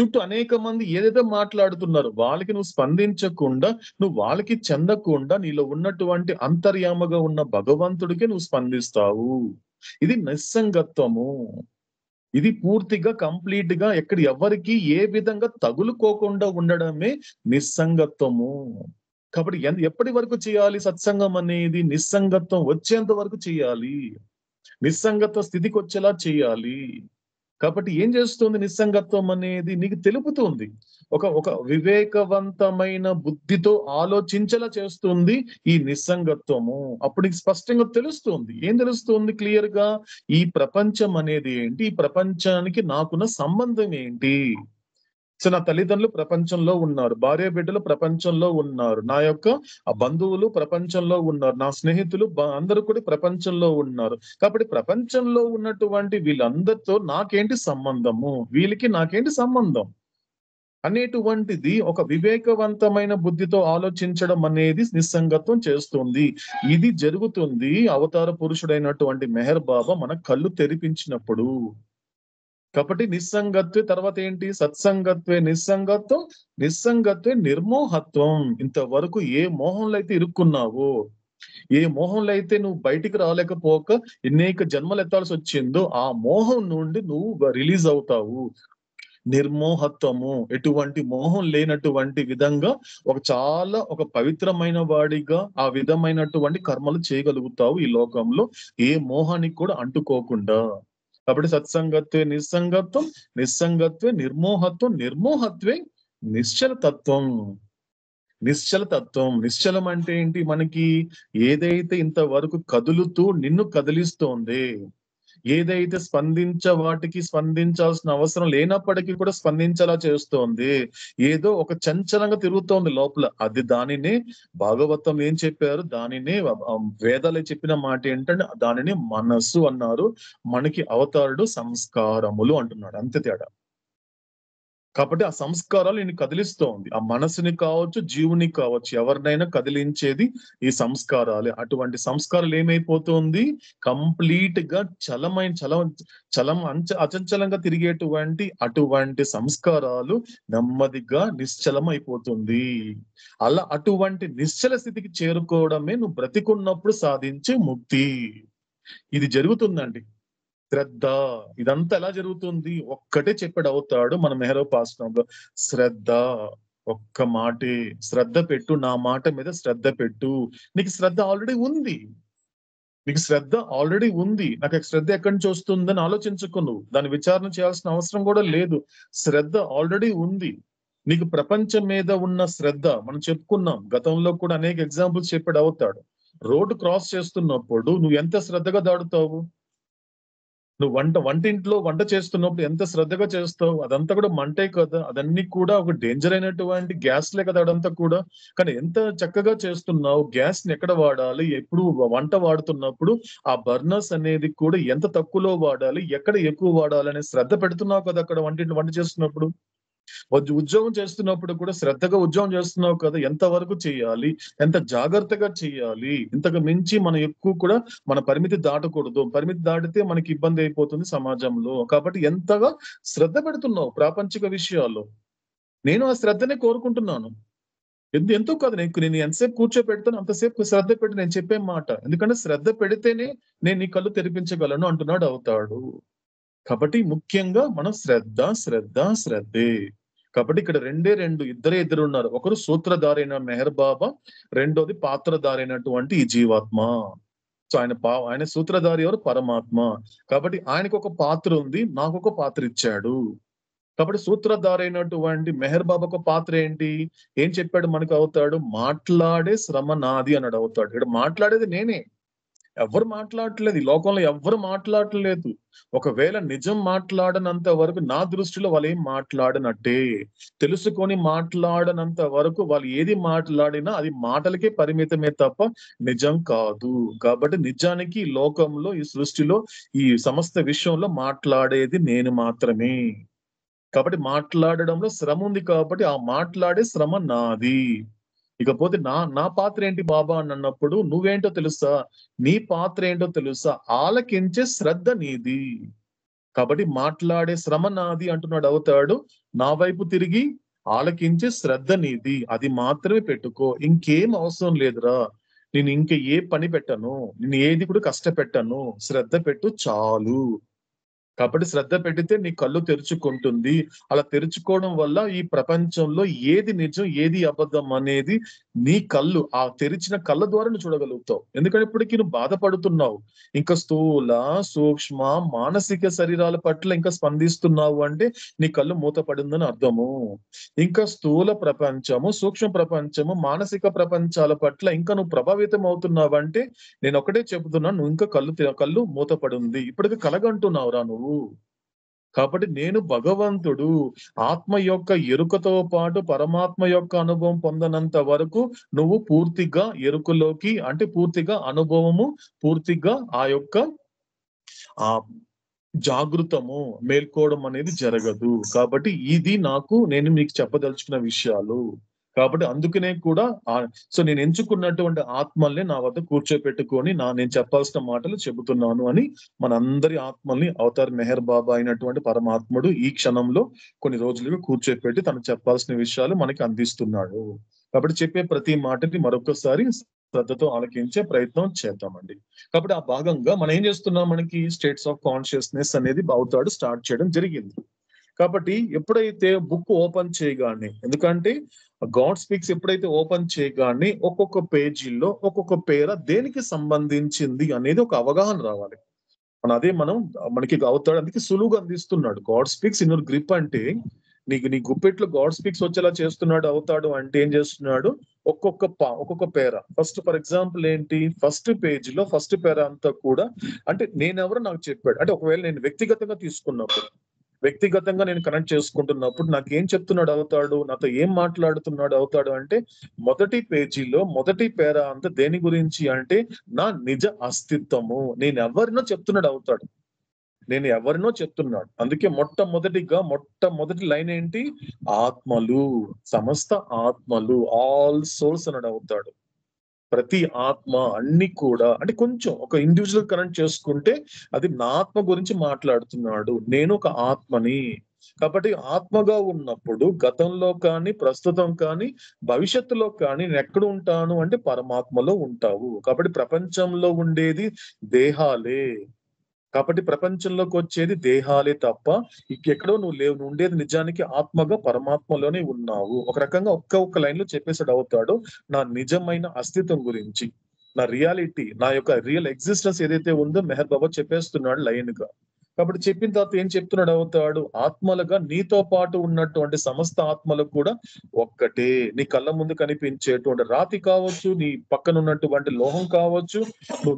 చుట్టూ అనేక మంది ఏదైతే మాట్లాడుతున్నారు వాళ్ళకి నువ్వు స్పందించకుండా నువ్వు వాళ్ళకి చెందకుండా నీలో ఉన్నటువంటి అంతర్యామగా ఉన్న భగవంతుడికి నువ్వు స్పందిస్తావు. ఇది నిస్సంగత్వము. ఇది పూర్తిగా కంప్లీట్గా ఎక్కడ ఎవరికి ఏ విధంగా తగులుకోకుండా ఉండడమే నిస్సంగత్వము. కాబట్టి ఎంత ఎప్పటి వరకు చేయాలి సత్సంగం అనేది? నిస్సంగత్వం వచ్చేంత వరకు చేయాలి. నిస్సంగత్వ స్థితికి వచ్చేలా చేయాలి. కాబట్టి ఏం చేస్తుంది నిస్సంగత్వం అనేది నీకు తెలుపుతుంది. ఒక ఒక వివేకవంతమైన బుద్ధితో ఆలోచించేలా చేస్తుంది ఈ నిస్సంగత్వము. అప్పుడు నీకు స్పష్టంగా తెలుస్తుంది. ఏం తెలుస్తుంది క్లియర్గా ఈ ప్రపంచం అనేది ఏంటి? ఈ ప్రపంచానికి నాకున్న సంబంధం ఏంటి? సో నా తల్లిదండ్రులు ప్రపంచంలో ఉన్నారు భార్య బిడ్డలు ప్రపంచంలో ఉన్నారు నా యొక్క బంధువులు ప్రపంచంలో ఉన్నారు నా స్నేహితులు అందరూ కూడా ప్రపంచంలో ఉన్నారు. కాబట్టి ప్రపంచంలో ఉన్నటువంటి వీళ్ళందరితో నాకేంటి సంబంధము? వీళ్ళకి నాకేంటి సంబంధం? అనేటువంటిది ఒక వివేకవంతమైన బుద్ధితో ఆలోచించడం అనేది నిస్సంగత్వం చేస్తుంది. ఇది జరుగుతుంది. అవతార పురుషుడైనటువంటి మెహర్ బాబా మన కళ్ళు తెరిపించినప్పుడు. కాబట్టి నిస్సంగత్వే తర్వాత ఏంటి? సత్సంగత్వే నిస్సంగత్వం నిస్సంగత్వే నిర్మోహత్వం. ఇంతవరకు ఏ మోహంలో అయితే ఇరుక్కున్నావో ఏ మోహంలో అయితే నువ్వు బయటికి రాలేకపోక అనేక జన్మలు ఎత్తాల్సి వచ్చిందో ఆ మోహం నుండి నువ్వు రిలీజ్ అవుతావు. నిర్మోహత్వము ఎటువంటి మోహం లేనటువంటి విధంగా ఒక చాలా ఒక పవిత్రమైన వాడిగా ఆ విధమైనటువంటి కర్మలు చేయగలుగుతావు ఈ లోకంలో. ఏ మోహానికి కూడా అంటుకోకుండా. కాబట్టి సత్సంగత్వే నిస్సంగత్వం నిస్సంగత్వే నిర్మోహత్వం నిర్మోహత్వే నిశ్చల తత్వం నిశ్చల తత్వం నిశ్చలం అంటే ఏంటి? మనకి ఏదైతే ఇంతవరకు కదులుతూ నిన్ను కదిలిస్తోంది ఏదైతే స్పందించ వాటికి స్పందించాల్సిన అవసరం లేనప్పటికీ కూడా స్పందించేలా చేస్తోంది. ఏదో ఒక చంచలంగా తిరుగుతోంది లోపల. అది దానిని భాగవతం ఏం చెప్పారు? దానిని వేదాలు చెప్పిన మాట ఏంటంటే దానిని మనస్సు అన్నారు. మనకి అవతారుడు సంస్కారములు అంటున్నాడు. అంతే తేడా. కాబట్టి ఆ సంస్కారాలు నేను కదిలిస్తోంది. ఆ మనసుని కావచ్చు జీవుని కావచ్చు ఎవరినైనా కదిలించేది ఈ సంస్కారాలే. అటువంటి సంస్కారాలు ఏమైపోతుంది? కంప్లీట్గా చలమైన చలం చలం అంచ అచంచలంగా తిరిగేటువంటి అటువంటి సంస్కారాలు నెమ్మదిగా నిశ్చలం అయిపోతుంది అలా అటువంటి నిశ్చల స్థితికి చేరుకోవడమే నువ్వు బ్రతికున్నప్పుడు సాధించే ముక్తి. ఇది జరుగుతుందండి. శ్రద్ధ. ఇదంతా ఎలా జరుగుతుంది? ఒక్కటే చెప్పాడు అవుతాడు మన మెహరో మెహరోపాసనంలో శ్రద్ధ. ఒక్క మాటే. శ్రద్ధ పెట్టు. నా మాట మీద శ్రద్ధ పెట్టు. నీకు శ్రద్ధ ఆల్రెడీ ఉంది. నీకు శ్రద్ధ ఆల్రెడీ ఉంది. నాకు శ్రద్ధ ఎక్కడి నుంచి వస్తుందని ఆలోచించుకో నువ్వు. దాని విచారణ చేయాల్సిన అవసరం కూడా లేదు. శ్రద్ధ ఆల్రెడీ ఉంది. నీకు ప్రపంచం మీద ఉన్న శ్రద్ధ. మనం చెప్పుకున్నాం. గతంలో కూడా అనేక ఎగ్జాంపుల్స్ చెప్పాడు అవుతాడు. రోడ్డు క్రాస్ చేస్తున్నప్పుడు నువ్వు ఎంత శ్రద్ధగా దాడుతావు? నువ్వు వంట వంటింట్లో వంట చేస్తున్నప్పుడు ఎంత శ్రద్ధగా చేస్తావు? అదంతా కూడా మంటే కదా. అదన్నీ కూడా ఒక డేంజర్ అయినటువంటి గ్యాస్లే కదా అదంతా కూడా. కానీ ఎంత చక్కగా చేస్తున్నావు? గ్యాస్ని ఎక్కడ వాడాలి? ఎప్పుడు వంట వాడుతున్నప్పుడు ఆ బర్నర్స్ అనేది కూడా ఎంత తక్కువలో వాడాలి? ఎక్కడ ఎక్కువ వాడాలి? అనే శ్రద్ధ పెడుతున్నావు కదా అక్కడ వంటింట్లో వంట చేస్తున్నప్పుడు? ఉద్యోగం చేస్తున్నప్పుడు కూడా శ్రద్ధగా ఉద్యోగం చేస్తున్నావు కదా ఎంత వరకు చేయాలి? ఎంత జాగ్రత్తగా చేయాలి? ఇంతకు మించి మనం ఎక్కువ కూడా మన పరిమితి దాటకూడదు. పరిమితి దాటితే మనకి ఇబ్బంది అయిపోతుంది సమాజంలో. కాబట్టి ఎంతగా శ్రద్ధ పెడుతున్నావు ప్రాపంచిక విషయాల్లో? నేను ఆ శ్రద్ధనే కోరుకుంటున్నాను. ఎందు ఎంతో కాదు? నేను నేను ఎంతసేపు కూర్చోపెడతాను అంతసేపు శ్రద్ధ పెట్టి నేను చెప్పే మాట. ఎందుకంటే శ్రద్ధ పెడితేనే నేను నీ కళ్ళు తెరిపించగలను అంటున్నాడు అవుతాడు. కాబట్టి ముఖ్యంగా మనం శ్రద్ధ శ్రద్ధ శ్రద్ధే. కాబట్టి ఇక్కడ రెండే రెండు ఇద్దరే ఇద్దరు ఉన్నారు. ఒకరు సూత్రధారైన మెహర్ బాబా రెండోది పాత్రధారైనటువంటి ఈ జీవాత్మ. సో ఆయన పా ఆయన సూత్రధారి ఎవరు? పరమాత్మ. కాబట్టి ఆయనకు ఒక పాత్ర ఉంది నాకు ఒక పాత్ర ఇచ్చాడు. కాబట్టి సూత్రధారైనటువంటి మెహర్ ఒక పాత్ర ఏంటి? ఏం చెప్పాడు మనకు అవుతాడు? మాట్లాడే శ్రమ నాది అన్నాడు అవుతాడు. ఇక్కడ మాట్లాడేది నేనే. ఎవరు మాట్లాడట్లేదు ఈ లోకంలో ఎవరు మాట్లాడలేదు. ఒకవేళ నిజం మాట్లాడనంత వరకు నా దృష్టిలో వాళ్ళు ఏం మాట్లాడనట్టే. తెలుసుకొని మాట్లాడనంత వరకు వాళ్ళు ఏది మాట్లాడినా అది మాటలకే పరిమితమే తప్ప నిజం కాదు. కాబట్టి నిజానికి ఈ లోకంలో ఈ సృష్టిలో ఈ సమస్త విషయంలో మాట్లాడేది నేను మాత్రమే. కాబట్టి మాట్లాడడంలో శ్రమ ఉంది కాబట్టి ఆ మాట్లాడే శ్రమ నాది. ఇకపోతే నా నా పాత్ర ఏంటి బాబా అని అన్నప్పుడు నువ్వేంటో తెలుసా? నీ పాత్ర ఏంటో తెలుసా? ఆలకించే శ్రద్ధ నీది. కాబట్టి మాట్లాడే శ్రమ నాది అంటున్నాడు అవుతాడు. నా వైపు తిరిగి ఆలకించే శ్రద్ధ నీది. అది మాత్రమే పెట్టుకో. ఇంకేం అవసరం లేదురా. నేను ఇంక ఏ పని పెట్టను? నేను ఏది కూడా కష్టపెట్టను. శ్రద్ధ పెట్టు చాలు. కాబట్టి శ్రద్ధ పెడితే నీ కళ్ళు తెరుచుకుంటుంది. అలా తెరుచుకోవడం వల్ల ఈ ప్రపంచంలో ఏది నిజం ఏది అబద్ధం అనేది నీ కళ్ళు ఆ తెరిచిన కళ్ళ ద్వారా నువ్వు చూడగలుగుతావు. ఎందుకంటే ఇప్పటికీ నువ్వు బాధపడుతున్నావు. ఇంకా స్థూల సూక్ష్మ మానసిక శరీరాల పట్ల ఇంకా స్పందిస్తున్నావు అంటే నీ కళ్ళు మూతపడిందని అర్థము. ఇంకా స్థూల ప్రపంచము సూక్ష్మ ప్రపంచము మానసిక ప్రపంచాల పట్ల ఇంకా నువ్వు ప్రభావితం అవుతున్నావు అంటే నేను ఒకటే చెబుతున్నా నువ్వు ఇంకా కళ్ళు కళ్ళు మూతపడి ఉంది ఇప్పటికి కలగంటున్నావురా నువ్వు. కాబట్టి నేను భగవంతుడు. ఆత్మ యొక్క ఎరుకతో పాటు పరమాత్మ యొక్క అనుభవం పొందనంత వరకు నువ్వు పూర్తిగా ఎరుకలోకి అంటే పూర్తిగా అనుభవము పూర్తిగా ఆ యొక్క ఆ జాగృతము మేల్కోవడం అనేది జరగదు. కాబట్టి ఇది నాకు నేను మీకు చెప్పదలుచుకున్న విషయాలు. కాబట్టి అందుకనే కూడా సో నేను ఎంచుకున్నటువంటి ఆత్మల్ని నా వద్ద కూర్చోపెట్టుకొని నా నేను చెప్పాల్సిన మాటలు చెబుతున్నాను అని మనందరి ఆత్మల్ని అవతార్ మెహర్ బాబా అయినటువంటి పరమాత్ముడు ఈ క్షణంలో కొన్ని రోజులుగా కూర్చోపెట్టి తను చెప్పాల్సిన విషయాలు మనకి అందిస్తున్నాడు. కాబట్టి చెప్పే ప్రతి మాటని మరొకసారి శ్రద్ధతో ఆలకించే ప్రయత్నం చేద్దామండి. కాబట్టి ఆ భాగంగా మనం ఏం చేస్తున్నాం? మనకి స్టేట్స్ ఆఫ్ కాన్షియస్నెస్ అనేది అవుతాడు స్టార్ట్ చేయడం జరిగింది. కాబట్టి ఎప్పుడైతే బుక్ ఓపెన్ చేయగానే ఎందుకంటే గాడ్ స్పీక్స్ ఎప్పుడైతే ఓపెన్ చేయగానే ఒక్కొక్క పేజీల్లో ఒక్కొక్క పేర దేనికి సంబంధించింది అనేది ఒక అవగాహన రావాలి. మన అదే మనం మనకి అవుతాడు అందుకే సులువుగా అందిస్తున్నాడు. గాడ్ స్పీక్స్ ఇన్ గ్రిప్ అంటే నీకు నీ గుప్పెట్లో గాడ్ స్పీక్స్ వచ్చేలా చేస్తున్నాడు అవుతాడు అంటే ఏం చేస్తున్నాడు? ఒక్కొక్క పా ఒక్కొక్క పేర. ఫస్ట్ ఫర్ ఎగ్జాంపుల్ ఏంటి? ఫస్ట్ పేజ్లో ఫస్ట్ పేర అంతా కూడా అంటే నేనెవరో నాకు చెప్పాడు. అంటే ఒకవేళ నేను వ్యక్తిగతంగా తీసుకున్నప్పుడు వ్యక్తిగతంగా నేను కనెక్ట్ చేసుకుంటున్నప్పుడు నాకు ఏం చెప్తున్నాడు అవుతాడు? నాతో ఏం మాట్లాడుతున్నాడు అవుతాడు? అంటే మొదటి పేజీలో మొదటి పేర అంత దేని గురించి అంటే నా నిజ అస్తిత్వము. నేను ఎవరినో చెప్తున్నాడు అవుతాడు. నేను ఎవరినో చెప్తున్నాడు. అందుకే మొట్టమొదటిగా మొట్టమొదటి లైన్ ఏంటి? ఆత్మలు. సమస్త ఆత్మలు. ఆల్ సోల్స్ అన్నాడు అవుతాడు. ప్రతి ఆత్మ అన్ని కూడా అంటే కొంచెం ఒక ఇండివిజువల్ కనెక్ట్ చేసుకుంటే అది నా ఆత్మ గురించి మాట్లాడుతున్నాడు. నేను ఒక ఆత్మని. కాబట్టి ఆత్మగా ఉన్నప్పుడు గతంలో కానీ ప్రస్తుతం కానీ భవిష్యత్తులో కానీ నేను ఎక్కడ ఉంటాను అంటే పరమాత్మలో ఉంటావు. కాబట్టి ప్రపంచంలో ఉండేది దేహాలే. కాబట్టి ప్రపంచంలోకి వచ్చేది దేహాలే తప్ప ఎక్కడో నువ్వు లేవు నువ్వు ఉండేది నిజానికి ఆత్మగా పరమాత్మలోనే ఉన్నావు. ఒక రకంగా ఒక్క ఒక్క లైన్లో చెప్పేసాడు అవుతాడు నా నిజమైన అస్తిత్వం గురించి. నా రియాలిటీ నా యొక్క రియల్ ఎగ్జిస్టెన్స్ ఏదైతే ఉందో మెహర్ బాబా చెప్పేస్తున్నాడు లైన్గా కాబట్టి చెప్పిన తర్వాత ఏం చెప్తున్నాడు అవుతాడు? ఆత్మలుగా నీతో పాటు ఉన్నటువంటి సమస్త ఆత్మలు కూడా ఒక్కటే. నీ కళ్ళ ముందు కనిపించేటువంటి రాతి కావచ్చు నీ పక్కన ఉన్నటువంటి లోహం కావచ్చు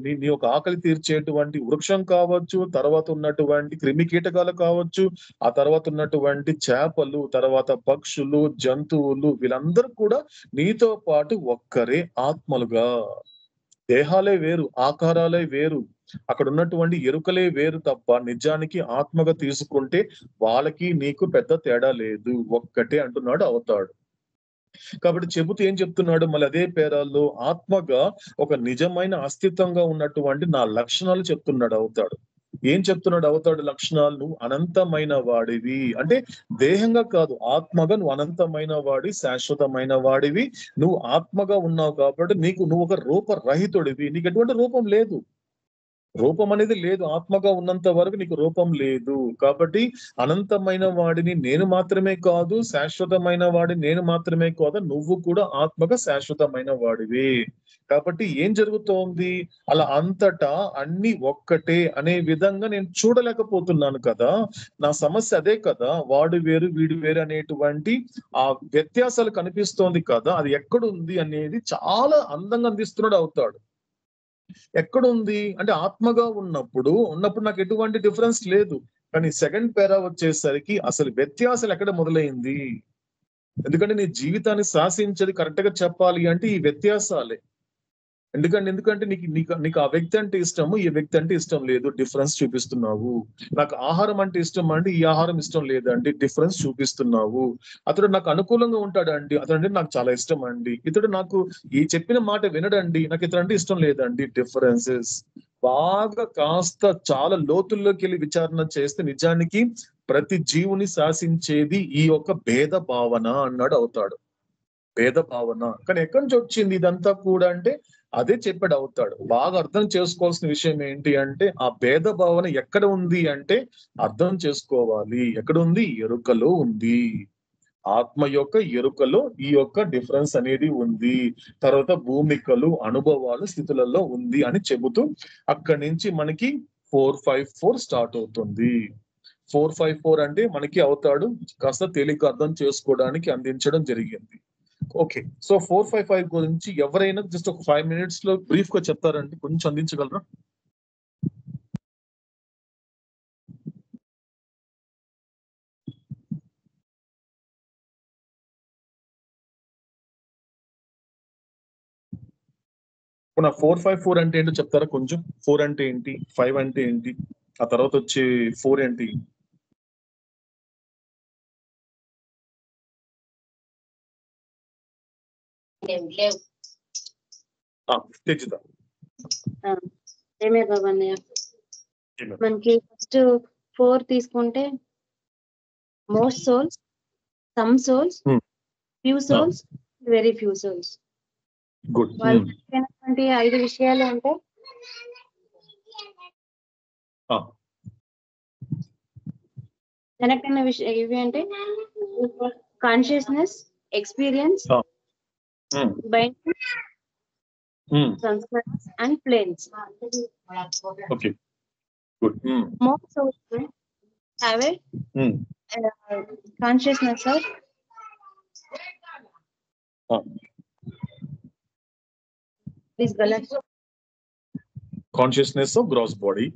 నీ నీ యొక్క ఆకలి తీర్చేటువంటి వృక్షం కావచ్చు తర్వాత ఉన్నటువంటి క్రిమి కీటకాలు కావచ్చు ఆ తర్వాత ఉన్నటువంటి చేపలు తర్వాత పక్షులు జంతువులు వీళ్ళందరూ కూడా నీతో పాటు ఒక్కరే ఆత్మలుగా. దేహాలే వేరు ఆకారాలే వేరు. అక్కడ ఉన్నటువంటి ఎరుకలే వేరు తప్ప నిజానికి ఆత్మగా తీసుకుంటే వాళ్ళకి నీకు పెద్ద తేడా లేదు. ఒక్కటే అంటున్నాడు అవుతాడు. కాబట్టి చెబుతూ ఏం చెప్తున్నాడు? మళ్ళీ అదే పేరాల్లో ఆత్మగా ఒక నిజమైన అస్తిత్వంగా ఉన్నటువంటి నా లక్షణాలు చెప్తున్నాడు అవుతాడు. ఏం చెప్తున్నాడు అవుతాడు లక్షణాలు? నువ్వు అనంతమైన వాడివి. అంటే దేహంగా కాదు ఆత్మగా నువ్వు అనంతమైన వాడి శాశ్వతమైన వాడివి. నువ్వు ఆత్మగా ఉన్నావు కాబట్టి నీకు నువ్వు ఒక రూపరహితుడివి. నీకు ఎటువంటి రూపం లేదు. రూపం అనేది లేదు. ఆత్మగా ఉన్నంత వరకు నీకు రూపం లేదు. కాబట్టి అనంతమైన వాడిని నేను మాత్రమే కాదు శాశ్వతమైన వాడిని నేను మాత్రమే కాదు నువ్వు కూడా ఆత్మగా శాశ్వతమైన వాడివి. కాబట్టి ఏం జరుగుతోంది? అలా అంతటా అన్ని ఒక్కటే అనే విధంగా నేను చూడలేకపోతున్నాను కదా. నా సమస్య అదే కదా. వాడు వేరు వీడు వేరు అనేటువంటి ఆ వ్యత్యాసాలు కనిపిస్తోంది కదా. అది ఎక్కడుంది అనేది చాలా అందంగా అందిస్తున్నాడు అవుతాడు. ఎక్కడుంది? అంటే ఆత్మగా ఉన్నప్పుడు ఉన్నప్పుడు నాకు ఎటువంటి డిఫరెన్స్ లేదు. కానీ సెకండ్ పేరా వచ్చేసరికి అసలు వ్యత్యాసాలు ఎక్కడ మొదలైంది? ఎందుకంటే నీ జీవితాన్ని శాసించేది కరెక్ట్గా చెప్పాలి అంటే ఈ వ్యత్యాసాలే. ఎందుకంటే ఎందుకంటే నీకు నీకు నీకు ఆ వ్యక్తి అంటే ఇష్టము ఈ వ్యక్తి అంటే ఇష్టం లేదు. డిఫరెన్స్ చూపిస్తున్నావు. నాకు ఆహారం అంటే ఇష్టం అండి ఈ ఆహారం ఇష్టం లేదండి. డిఫరెన్స్ చూపిస్తున్నావు. అతడు నాకు అనుకూలంగా ఉంటాడండి. అతడు అంటే నాకు చాలా ఇష్టం అండి. ఇతడు నాకు ఈ చెప్పిన మాట వినడండి. నాకు ఇతడు అంటే ఇష్టం లేదండి. డిఫరెన్సెస్ బాగా కాస్త చాలా లోతుల్లోకి వెళ్ళి విచారణ చేస్తే నిజానికి ప్రతి జీవుని శాసించేది ఈ యొక్క భేద భావన అన్నాడు అవుతాడు. భేద భావన. కానీ ఎక్కడి నుంచి వచ్చింది ఇదంతా కూడా అంటే అదే చెప్పాడు అవుతాడు. బాగా అర్థం చేసుకోవాల్సిన విషయం ఏంటి అంటే ఆ భేద భావన ఎక్కడ ఉంది అంటే అర్థం చేసుకోవాలి. ఎక్కడ ఉంది? ఎరుకలో ఉంది. ఆత్మ యొక్క ఎరుకలో ఈ యొక్క డిఫరెన్స్ అనేది ఉంది. తర్వాత భూమికలు అనుభవాలు స్థితులలో ఉంది అని చెబుతూ అక్కడి నుంచి మనకి ఫోర్ ఫైవ్ ఫోర్ స్టార్ట్ అవుతుంది. ఫోర్ ఫైవ్ ఫోర్ అంటే మనకి అవుతాడు. కాస్త తేలిక అర్థం చేసుకోవడానికి అందించడం జరిగింది. Okay so four five five గురించి ఎవరైనా జస్ట్ ఒక ఫైవ్ మినిట్స్లో బ్రీఫ్గా చెప్తారండి. కొంచెం అందించగలరా? నా ఫోర్ ఫైవ్ ఫోర్ అంటే ఏంటో చెప్తారా కొంచెం? ఫోర్ అంటే ఏంటి? ఫైవ్ అంటే ఏంటి? ఆ తర్వాత వచ్చే ఫోర్ ఏంటి? ఏమే బాబా? మనకి ఫస్ట్ ఫోర్ తీసుకుంటే most souls some souls. Few souls very few souls good వాళ్ళు చెప్పినటువంటి ఐదు విషయాలు అంటే కనెక్ట్ అయిన విషయం ఇవి అంటే consciousness experience and planes consciousness consciousness gross body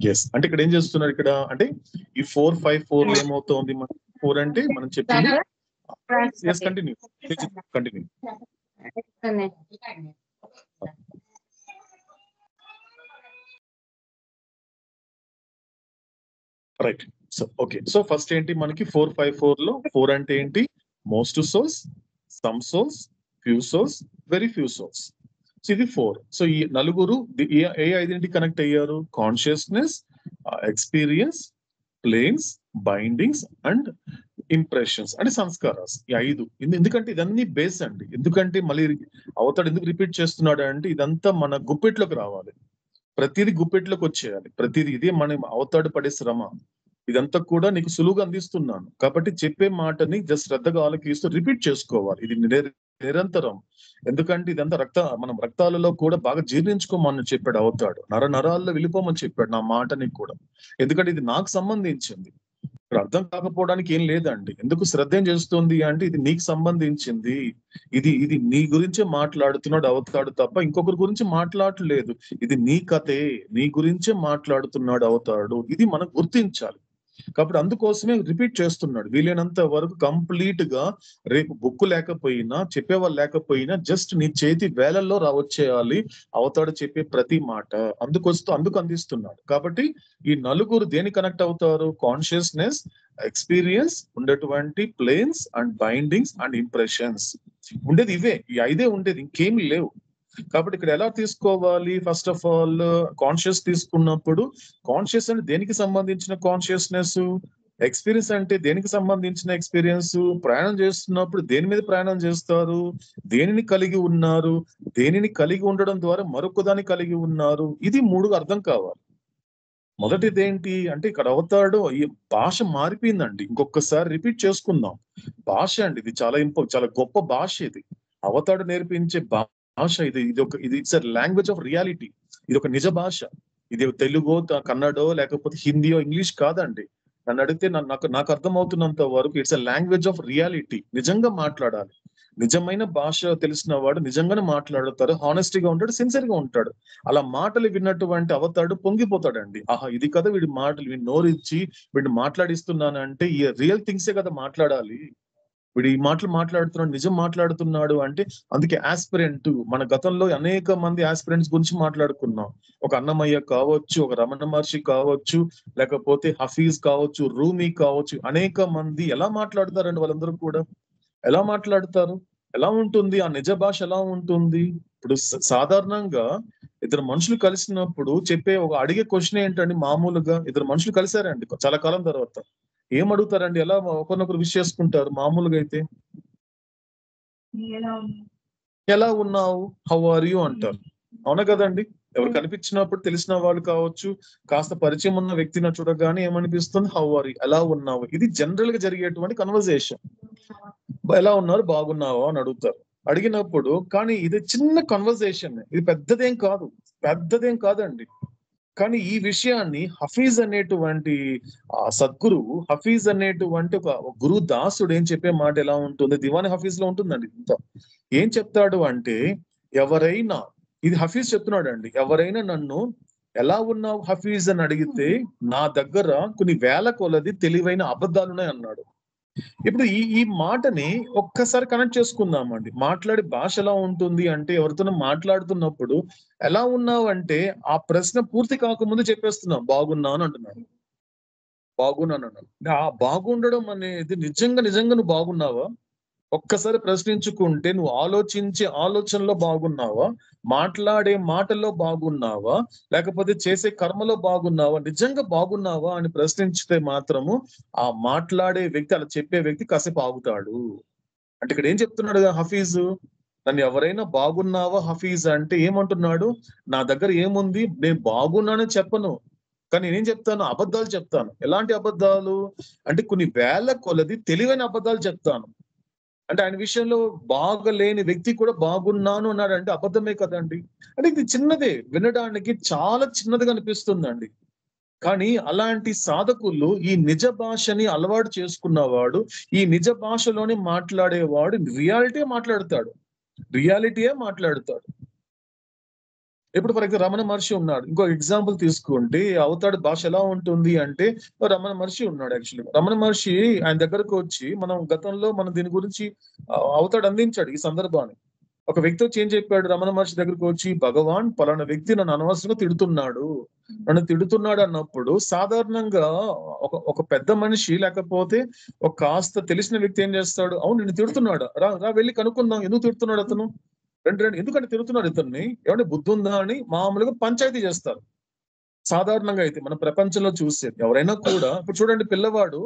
yes అంటే ఇక్కడ ఏం చేస్తున్నారు ఇక్కడ? అంటే ఈ ఫోర్ ఫైవ్ ఫోర్ ఏమవుతోంది మన ఫోర్ అంటే మనం చెప్పింది. Yes continue continue right so okay so first ఏంటి మనకి? ఫోర్ ఫైవ్ ఫోర్లో ఫోర్ అంటే ఏంటి? Most sources some sources few sources very few sources so ఇది ఫోర్ సో ఈ నలుగురు ఏ ఐడెంటిటీ కనెక్ట్ అయ్యారు? Consciousness experience planes bindings and impressions అంటే సంస్కారాస్ ఈ ఐదు. ఎందుకంటే ఇదన్నీ బేస్ అండి. ఎందుకంటే మళ్ళీ అవతాడు ఎందుకు రిపీట్ చేస్తున్నాడు అంటే ఇదంతా మన గుప్పెట్లోకి రావాలి. ప్రతిదీ గుప్పెట్లోకి వచ్చేయాలి. ప్రతిదీ ఇదే మనం అవతాడు పడే శ్రమ. ఇదంతా కూడా నీకు సులువుగా అందిస్తున్నాను. కాబట్టి చెప్పే మాటని జస్ట్ శ్రద్ధగా ఆలోకిస్తూ రిపీట్ చేసుకోవాలి. ఇది నిరంతరం. ఎందుకంటే ఇదంతా రక్త మనం రక్తాలలో కూడా బాగా జీర్ణించుకోమని చెప్పాడు అవుతాడు. నర నరాల్లో వెళ్ళిపోమని చెప్పాడు నా మాటని కూడా. ఎందుకంటే ఇది నాకు సంబంధించింది. ఇక్కడ అర్థం కాకపోవడానికి ఏం లేదండి. ఎందుకు శ్రద్ధ ఏం చేస్తుంది అంటే ఇది నీకు సంబంధించింది. ఇది ఇది నీ గురించే మాట్లాడుతున్నాడు అవతాడు తప్ప ఇంకొకరి గురించి మాట్లాడలేదు. ఇది నీ కథే. నీ గురించే మాట్లాడుతున్నాడు అవతాడు. ఇది మనం గుర్తించాలి. కాబట్టి అందుకోసమే రిపీట్ చేస్తున్నాడు. వీలైనంత వరకు కంప్లీట్గా రేపు బుక్ లేకపోయినా చెప్పేవాళ్ళు లేకపోయినా జస్ట్ నీ చేతి వేలల్లో రావచ్చేయాలి. అవతాడు చెప్పే ప్రతి మాట అందుకొస్తూ అందుకు అందిస్తున్నాడు. కాబట్టి ఈ నలుగురు దేని కనెక్ట్ అవుతారు? కాన్షియస్నెస్ ఎక్స్పీరియన్స్ ఉండేటువంటి planes and bindings and impressions ఉండేది ఇవే. ఈ ఐదే ఉండేది. ఇంకేమీ లేవు. కాబట్టి ఇక్కడ ఎలా తీసుకోవాలి? ఫస్ట్ ఆఫ్ ఆల్ కాన్షియస్ తీసుకున్నప్పుడు కాన్షియస్ అంటే దేనికి సంబంధించిన కాన్షియస్నెస్ ఎక్స్పీరియన్స్ అంటే దేనికి సంబంధించిన ఎక్స్పీరియన్స్ ప్రయాణం చేస్తున్నప్పుడు దేని మీద ప్రయాణం చేస్తారు? దేనిని కలిగి ఉన్నారు? దేనిని కలిగి ఉండడం ద్వారా మరొక దాన్ని కలిగి ఉన్నారు? ఇది మూడు అర్థం కావాలి. మొదటిది ఏంటి అంటే ఇక్కడ అవతాడు ఈ భాష మారిపోయిందండి. ఇంకొకసారి రిపీట్ చేసుకుందాం. భాష అండి ఇది చాలా ఇంప చాలా గొప్ప భాష ఇది. అవతాడు నేర్పించే భాష ఇది ఇది ఒక ఇది ఇట్స్ లాంగ్వేజ్ ఆఫ్ రియాలిటీ ఇది ఒక నిజ భాష. ఇది తెలుగో కన్నడో లేకపోతే హిందీయో ఇంగ్లీష్ కాదండి. నన్ను అడిగితే నాకు నాకు అర్థమవుతున్నంత వరకు it's a language of reality నిజంగా మాట్లాడాలి. నిజమైన భాష తెలిసిన వాడు నిజంగానే మాట్లాడతాడు హానెస్టీగా ఉంటాడు సిన్సియర్గా ఉంటాడు. అలా మాటలు విన్నటువంటి అవతాడు పొంగిపోతాడండి. ఆహా ఇది కదా వీడి మాటలు వీడి నోరిచ్చి వీడిని మాట్లాడిస్తున్నానంటే ఈ రియల్ థింగ్సే కదా మాట్లాడాలి. వీడు ఈ మాటలు మాట్లాడుతున్నాడు నిజం మాట్లాడుతున్నాడు అంటే అందుకే ఆస్పిరెంట్ మన గతంలో అనేక మంది ఆస్పిరెంట్స్ గురించి మాట్లాడుకున్నాం. ఒక అన్నమయ్య కావచ్చు ఒక రమణ మహర్షి కావచ్చు లేకపోతే హఫీజ్ కావచ్చు రూమీ కావచ్చు అనేక మంది ఎలా మాట్లాడతారండి వాళ్ళందరూ కూడా? ఎలా మాట్లాడతారు? ఎలా ఉంటుంది? ఆ నిజ భాష ఎలా ఉంటుంది? ఇప్పుడు సాధారణంగా ఇద్దరు మనుషులు కలిసినప్పుడు చెప్పే ఒక అడిగే క్వశ్చన్ ఏంటండి? మామూలుగా ఇద్దరు మనుషులు కలిసారండి చాలా కాలం తర్వాత. ఏం అడుగుతారండి ఎలా ఒకరినొకరు విష్ చేసుకుంటారు మామూలుగా అయితే? ఎలా ఉన్నావు? హౌ ఆర్ యూ అంటారు. అవునా కదండి? ఎవరు కనిపించినప్పుడు తెలిసిన వాళ్ళు కావచ్చు కాస్త పరిచయం ఉన్న వ్యక్తిని చూడగానే ఏమనిపిస్తుంది? హౌ ఆర్ యూ ఎలా ఉన్నావు? ఇది జనరల్గా జరిగేటువంటి కన్వర్జేషన్ ఎలా ఉన్నారు? బాగున్నావా? అని అడుగుతారు. అడిగినప్పుడు కానీ ఇది చిన్న కన్వర్జేషన్ ఇది పెద్దదేం కాదు. పెద్దదేం కాదండి. కానీ ఈ విషయాన్ని హఫీజ్ అనేటువంటి సద్గురు హఫీజ్ అనేటువంటి ఒక గురు దాసుడు ఏం చెప్పే మాట ఎలా ఉంటుంది? దివాని హఫీజ్లో ఉంటుందండి ఇంత. ఏం చెప్తాడు అంటే ఎవరైనా ఇది హఫీజ్ చెప్తున్నాడు అండి ఎవరైనా నన్ను ఎలా ఉన్నావు హఫీజ్ అని అడిగితే నా దగ్గర కొన్ని వేల కొలది తెలివైన అబద్ధాలున్నాయి అన్నాడు ఇప్పుడు ఈ ఈ మాటని ఒక్కసారి కనెక్ట్ చేసుకుందామండి. మాట్లాడే భాష ఎలా ఉంటుంది అంటే ఎవరితోనో మాట్లాడుతున్నప్పుడు ఎలా ఉన్నావు అంటే ఆ ప్రశ్న పూర్తి కాకముందు చెప్పేస్తున్నాం బాగున్నాను అంటున్నాను బాగున్నాను అన్నాను ఆ బాగుండడం అనేది నిజంగా నిజంగా నువ్వు బాగున్నావా? ఒక్కసారి ప్రశ్నించుకుంటే నువ్వు ఆలోచించే ఆలోచనలో బాగున్నావా? మాట్లాడే మాటల్లో బాగున్నావా? లేకపోతే చేసే కర్మలో బాగున్నావా? నిజంగా బాగున్నావా? అని ప్రశ్నించితే మాత్రము ఆ మాట్లాడే వ్యక్తి అలా చెప్పే వ్యక్తి కాసేపు ఆగుతాడు. అంటే ఇక్కడ ఏం చెప్తున్నాడు హఫీజు? నన్ను ఎవరైనా బాగున్నావా హఫీజ్? అంటే ఏమంటున్నాడు? నా దగ్గర ఏముంది? నేను బాగున్నానని చెప్పను. కానీ నేనేం చెప్తాను? అబద్ధాలు చెప్తాను. ఎలాంటి అబద్ధాలు? అంటే కొన్ని వేల కొలది తెలివైన అబద్ధాలు చెప్తాను. అంటే ఆయన విషయంలో బాగలేని వ్యక్తి కూడా బాగున్నాను అన్నాడు అంటే అబద్ధమే కదండి. అంటే ఇది చిన్నదే వినడానికి చాలా చిన్నదిగా అనిపిస్తుందండి. కానీ అలాంటి సాధకులు ఈ నిజ భాషని అలవాటు చేసుకున్నవాడు ఈ నిజ భాషలోనే మాట్లాడేవాడు రియాలిటీ మాట్లాడతాడు. రియాలిటీయే మాట్లాడతాడు. ఇప్పుడు ఫర్ ఎగ్జాంపుల్ రమణ మహర్షి ఉన్నాడు. ఇంకో ఎగ్జాంపుల్ తీసుకుంటే అవతాడు భాష ఎలా ఉంటుంది అంటే రమణ మహర్షి ఉన్నాడు యాక్చువల్లీ రమణ మహర్షి ఆయన దగ్గరకు వచ్చి మనం గతంలో మనం దీని గురించి అవతాడు అందించాడు ఈ సందర్భాన్ని. ఒక వ్యక్తి వచ్చి ఏం చెప్పాడు? రమణ మహర్షి దగ్గరకు వచ్చి భగవాన్ పలానా వ్యక్తి నన్ను అనవసరంగా తిడుతున్నాడు. నన్ను తిడుతున్నాడు అన్నప్పుడు సాధారణంగా ఒక ఒక పెద్ద మనిషి లేకపోతే ఒక కాస్త తెలిసిన వ్యక్తి ఏం చేస్తాడు? అవును నిన్ను తిడుతున్నాడు. రా రా వెళ్ళి కనుక్కుందాం. ఎందుకు తిడుతున్నాడు అతను? రెండు రెండు. ఎందుకంటే తిరుగుతున్నారు ఇతన్ని? ఏమంటే బుద్ధి ఉందా అని మామూలుగా పంచాయతీ చేస్తారు. సాధారణంగా అయితే మన ప్రపంచంలో చూస్తే ఎవరైనా కూడా ఇప్పుడు చూడండి పిల్లవాడు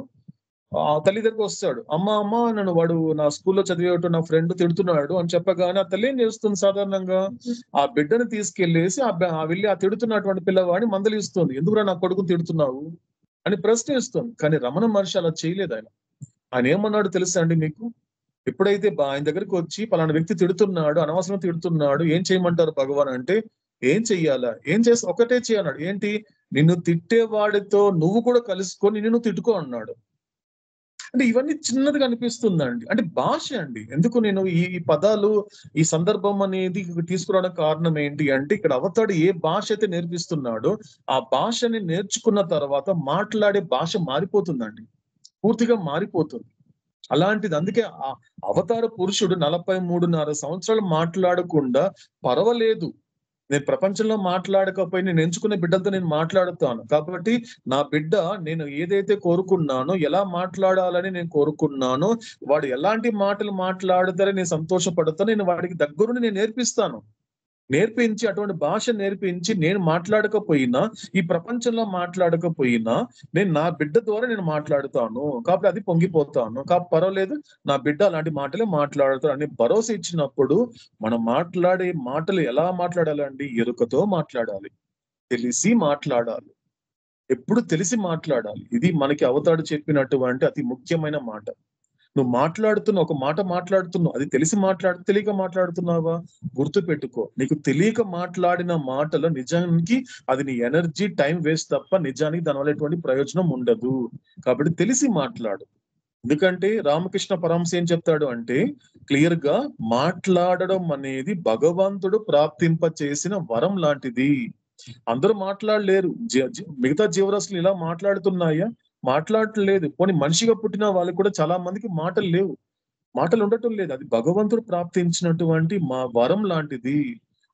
ఆ తల్లి దగ్గరకు వస్తాడు. అమ్మ అమ్మ నన్ను వాడు నా స్కూల్లో చదివేట నా ఫ్రెండ్ తిడుతున్నాడు అని చెప్పగానే ఆ తల్లి ఏం చేస్తుంది సాధారణంగా? ఆ బిడ్డని తీసుకెళ్ళేసి ఆ ఆ వెళ్ళి ఆ తిడుతున్నటువంటి పిల్లవాడిని మందలిస్తుంది. ఎందుకురా నా కొడుకుని తిడుతున్నావు? అని ప్రశ్నిస్తుంది. కానీ రమణ మహర్షి అలా చేయలేదు ఆయన. ఆయన ఏమన్నాడు తెలుసా అండి మీకు? ఎప్పుడైతే బా- ఆయన దగ్గరికి వచ్చి పలానా వ్యక్తి తిడుతున్నాడు అనవసరం తిడుతున్నాడు ఏం చేయమంటారు భగవాన్ అంటే ఏం చెయ్యాలా? ఏం చేస్తా? ఒకటే చేయన్నాడు ఏంటి? నిన్ను తిట్టేవాడితో నువ్వు కూడా కలుసుకొని నిన్ను తిట్టుకో అన్నాడు. అంటే ఇవన్నీ చిన్నది కనిపిస్తుందండి అంటే భాష అండి. ఎందుకు నేను ఈ పదాలు ఈ సందర్భం అనేది తీసుకురావడానికి కారణం ఏంటి అంటే ఇక్కడ అవతాడు ఏ భాష అయితే నేర్పిస్తున్నాడో ఆ భాషని నేర్చుకున్న తర్వాత మాట్లాడే భాష మారిపోతుందండి. పూర్తిగా మారిపోతుంది. అలాంటిది అందుకే ఆ అవతార పురుషుడు నలభై మూడున్నర సంవత్సరాలు మాట్లాడకుండా పర్వాలేదు. నేను ప్రపంచంలో మాట్లాడకపోయి నేను ఎంచుకునే బిడ్డలతో నేను మాట్లాడుతాను. కాబట్టి నా బిడ్డ నేను ఏదైతే కోరుకున్నానో ఎలా మాట్లాడాలని నేను కోరుకున్నానో వాడు ఎలాంటి మాటలు మాట్లాడతారని నేను సంతోషపడతాను నేను వాడికి దగ్గరుండి నేను నేర్పిస్తాను. నేర్పించి అటువంటి భాష నేర్పించి నేను మాట్లాడకపోయినా ఈ ప్రపంచంలో మాట్లాడకపోయినా నేను నా బిడ్డ ద్వారా నేను మాట్లాడుతాను. కాబట్టి అది పొంగిపోతాను. కాబట్టి పర్వాలేదు నా బిడ్డ అలాంటి మాటలే మాట్లాడతాను అని భరోసా ఇచ్చినప్పుడు మనం మాట్లాడే మాటలు ఎలా మాట్లాడాలండి? ఎరుకతో మాట్లాడాలి. తెలిసి మాట్లాడాలి. ఎప్పుడు తెలిసి మాట్లాడాలి. ఇది మనకి అవతాడు చెప్పినటువంటి అతి ముఖ్యమైన మాట. నువ్వు మాట్లాడుతున్న ఒక మాట మాట్లాడుతున్నావు అది తెలిసి మాట్లాడు తెలియక మాట్లాడుతున్నావా? గుర్తు పెట్టుకో నీకు తెలియక మాట్లాడిన మాటలు నిజానికి అది నీ ఎనర్జీ టైం వేస్ట్ తప్ప నిజానికి దానివల్ల ఎటువంటి ప్రయోజనం ఉండదు. కాబట్టి తెలిసి మాట్లాడు. ఎందుకంటే రామకృష్ణ పరమశ ఏం చెప్తాడు అంటే క్లియర్గా మాట్లాడడం అనేది భగవంతుడు ప్రాప్తింప చేసిన వరం లాంటిది. అందరూ మాట్లాడలేరు. జీ- మిగతా జీవరాశులు ఇలా మాట్లాడుతున్నాయా? మాట్లాడలేదు. పోనీ మనిషిగా పుట్టిన వాళ్ళకి కూడా చాలా మందికి మాటలు లేవు. మాటలు ఉండటం లేదు. అది భగవంతుడు ప్రాప్తించినటువంటి మా వరం లాంటిది.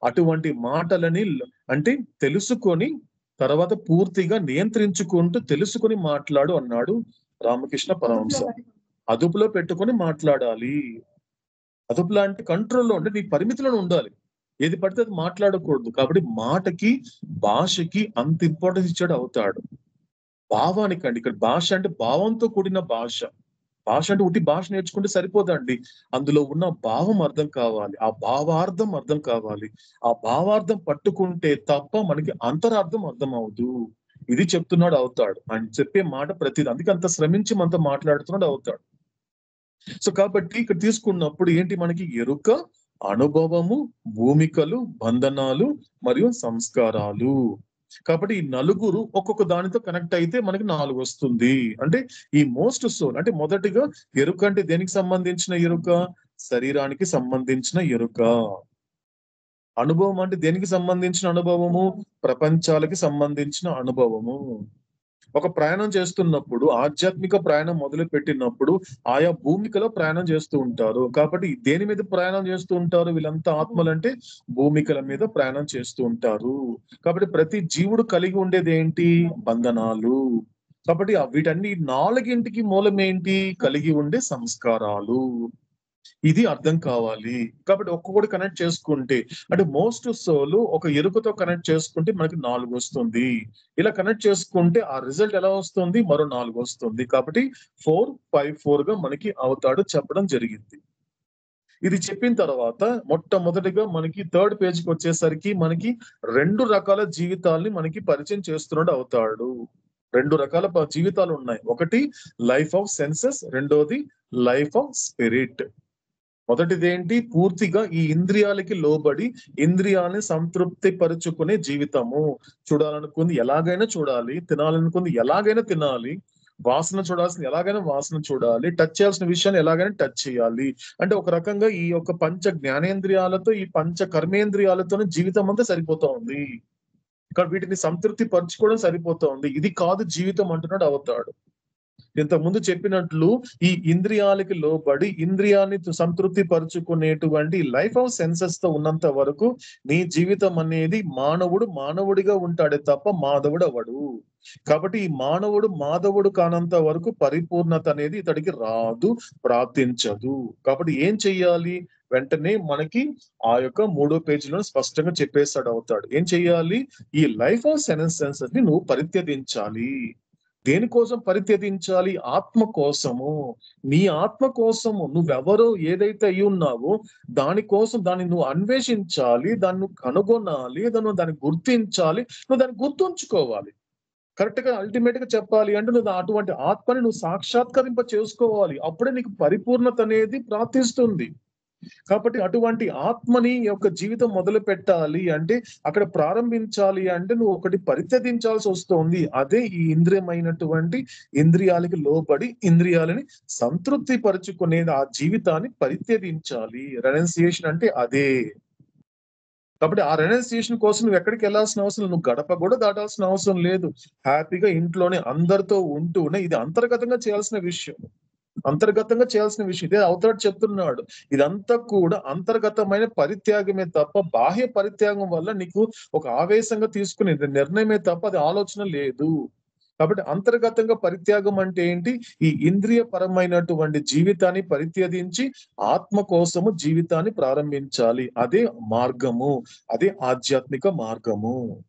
అటువంటి మాటలని అంటే తెలుసుకొని తర్వాత పూర్తిగా నియంత్రించుకుంటూ తెలుసుకొని మాట్లాడు అన్నాడు రామకృష్ణ పరమహంస. అదుపులో పెట్టుకొని మాట్లాడాలి. అదుపు లాంటి కంట్రోల్లో ఉంటే నీ పరిమితిలో ఉండాలి. ఏది పడితే అది మాట్లాడకూడదు. కాబట్టి మాటకి భాషకి అంత ఇంపార్టెన్స్ ఇచ్చాడు అవుతాడు. భావానికి అండి. ఇక్కడ భాష అంటే భావంతో కూడిన భాష. భాష అంటే ఉట్టి భాష నేర్చుకుంటే సరిపోదండి. అందులో ఉన్న భావం అర్థం కావాలి. ఆ భావార్థం అర్థం కావాలి. ఆ భావార్థం పట్టుకుంటే తప్ప మనకి అంతరార్థం అర్థం అవదు. ఇది చెప్తున్నాడు అవుతాడు. ఆయన చెప్పే మాట ప్రతిది అందుకే అంత శ్రమించి మనతో మాట్లాడుతున్నాడు అవుతాడు. సో కాబట్టి ఇక్కడ తీసుకున్నప్పుడు ఏంటి మనకి? ఎరుక అనుభవము భూమికలు బంధనాలు మరియు సంస్కారాలు. కాబట్టి ఈ నలుగురు ఒక్కొక్క దానితో కనెక్ట్ అయితే మనకి నాలుగు వస్తుంది. అంటే ఈ మోస్ట్ సోల్ అంటే మొదటిగా ఎరుక అంటే దేనికి సంబంధించిన ఎరుక? శరీరానికి సంబంధించిన ఎరుక. అనుభవం అంటే దేనికి సంబంధించిన అనుభవము? ప్రపంచాలకి సంబంధించిన అనుభవము. ఒక ప్రయాణం చేస్తున్నప్పుడు ఆధ్యాత్మిక ప్రయాణం మొదలు పెట్టినప్పుడు ఆయా భూమికలో ప్రయాణం చేస్తూ ఉంటారు. కాబట్టి దేని మీద ప్రయాణం చేస్తూ ఉంటారు? వీళ్ళంతా ఆత్మలంటే భూమికల మీద ప్రయాణం చేస్తూ ఉంటారు. కాబట్టి ప్రతి జీవుడు కలిగి ఉండేది ఏంటి? బంధనాలు. కాబట్టి వీటన్ని నాలుగింటికి మూలం ఏంటి? కలిగి ఉండే సంస్కారాలు. ఇది అర్థం కావాలి. కాబట్టి ఒక్కొక్కటి కనెక్ట్ చేసుకుంటే అంటే మోస్ట్ సోలు ఒక ఎరుకతో కనెక్ట్ చేసుకుంటే మనకి నాలుగు వస్తుంది. ఇలా కనెక్ట్ చేసుకుంటే ఆ రిజల్ట్ ఎలా వస్తుంది? మరో నాలుగు వస్తుంది. కాబట్టి ఫోర్ ఫైవ్ ఫోర్గా మనకి అవుతాడు చెప్పడం జరిగింది. ఇది చెప్పిన తర్వాత మొట్టమొదటిగా మనకి థర్డ్ పేజ్కి వచ్చేసరికి మనకి రెండు రకాల జీవితాల్ని మనకి పరిచయం చేస్తున్నాడు అవుతాడు. రెండు రకాల జీవితాలు ఉన్నాయి. ఒకటి లైఫ్ ఆఫ్ సెన్సెస్ రెండోది లైఫ్ ఆఫ్ స్పిరిట్ మొదటిది ఏంటి పూర్తిగా ఈ ఇంద్రియాలకి లోబడి ఇంద్రియాలని సంతృప్తి పరుచుకునే జీవితము. చూడాలనుకుంది ఎలాగైనా చూడాలి తినాలనుకుంది ఎలాగైనా తినాలి వాసన చూడాల్సిన ఎలాగైనా వాసన చూడాలి టచ్ చేయాల్సిన విషయాన్ని ఎలాగైనా టచ్ చేయాలి. అంటే ఒక రకంగా ఈ యొక్క పంచ జ్ఞానేంద్రియాలతో ఈ పంచ కర్మేంద్రియాలతోనే జీవితం అంతా సరిపోతా ఉంది. ఇక్కడ వీటిని సంతృప్తి పరచుకోవడం సరిపోతా ఉంది. ఇది కాదు జీవితం అంటున్నాడు అవుతాడు ఇంతకు ముందు చెప్పినట్లు ఈ ఇంద్రియాలకి లోబడి ఇంద్రియాన్ని సంతృప్తి పరుచుకునేటువంటి లైఫ్ ఆఫ్ సెన్సెస్తో ఉన్నంత వరకు నీ జీవితం అనేది మానవుడు మానవుడిగా ఉంటాడే తప్ప మాధవుడు అవడు కాబట్టి ఈ మానవుడు మాధవుడు కానంత వరకు పరిపూర్ణత అనేది ఇతడికి రాదు ప్రార్థించదు కాబట్టి ఏం చెయ్యాలి? వెంటనే మనకి ఆ యొక్క మూడో పేజీలో స్పష్టంగా చెప్పేస్తాడు అవుతాడు. ఏం చెయ్యాలి? ఈ లైఫ్ ఆఫ్ సెన్సెస్ని నువ్వు పరిత్యజించాలి. దేనికోసం పరిత్యజించాలి? ఆత్మ కోసము. నీ ఆత్మ కోసము. నువ్వెవరో ఏదైతే అయి ఉన్నావో దానికోసం దాన్ని నువ్వు అన్వేషించాలి దాన్ని నువ్వు కనుగొనాలి దాన్ని దాన్ని గుర్తించాలి నువ్వు దాన్ని గుర్తుంచుకోవాలి. కరెక్ట్గా అల్టిమేట్గా చెప్పాలి అంటే నువ్వు అటువంటి ఆత్మని నువ్వు సాక్షాత్కరింప చేసుకోవాలి అప్పుడే నీకు పరిపూర్ణత అనేది ప్రార్థిస్తుంది కాబట్టి అటువంటి ఆత్మని యొక్క జీవితం మొదలు పెట్టాలి అంటే అక్కడ ప్రారంభించాలి అంటే నువ్వు ఒకటి పరిత్యజించాల్సి వస్తుంది. అదే ఈ ఇంద్రియమైనటువంటి ఇంద్రియాలకి లోబడి ఇంద్రియాలని సంతృప్తి పరుచుకునేది ఆ జీవితాన్ని పరిత్యజించాలి. రెనౌన్సియేషన్ అంటే అదే. కాబట్టి ఆ రెనౌన్సియేషన్ కోసం నువ్వు ఎక్కడికి వెళ్ళాల్సిన అవసరం నువ్వు గడప కూడా దాటాల్సిన అవసరం లేదు. హ్యాపీగా ఇంట్లోనే అందరితో ఉంటూనే ఇది అంతర్గతంగా చేయాల్సిన విషయం. అంతర్గతంగా చేయాల్సిన విషయం. ఇదే అవతరాడు చెప్తున్నాడు. ఇదంతా కూడా అంతర్గతమైన పరిత్యాగమే తప్ప బాహ్య పరిత్యాగం వల్ల నీకు ఒక ఆవేశంగా తీసుకునే నిర్ణయమే తప్ప అది ఆలోచన లేదు. కాబట్టి అంతర్గతంగా పరిత్యాగం అంటే ఏంటి? ఈ ఇంద్రియ పరమైనటువంటి జీవితాన్ని పరిత్యజించి ఆత్మ కోసము జీవితాన్ని ప్రారంభించాలి. అదే మార్గము. అదే ఆధ్యాత్మిక మార్గము.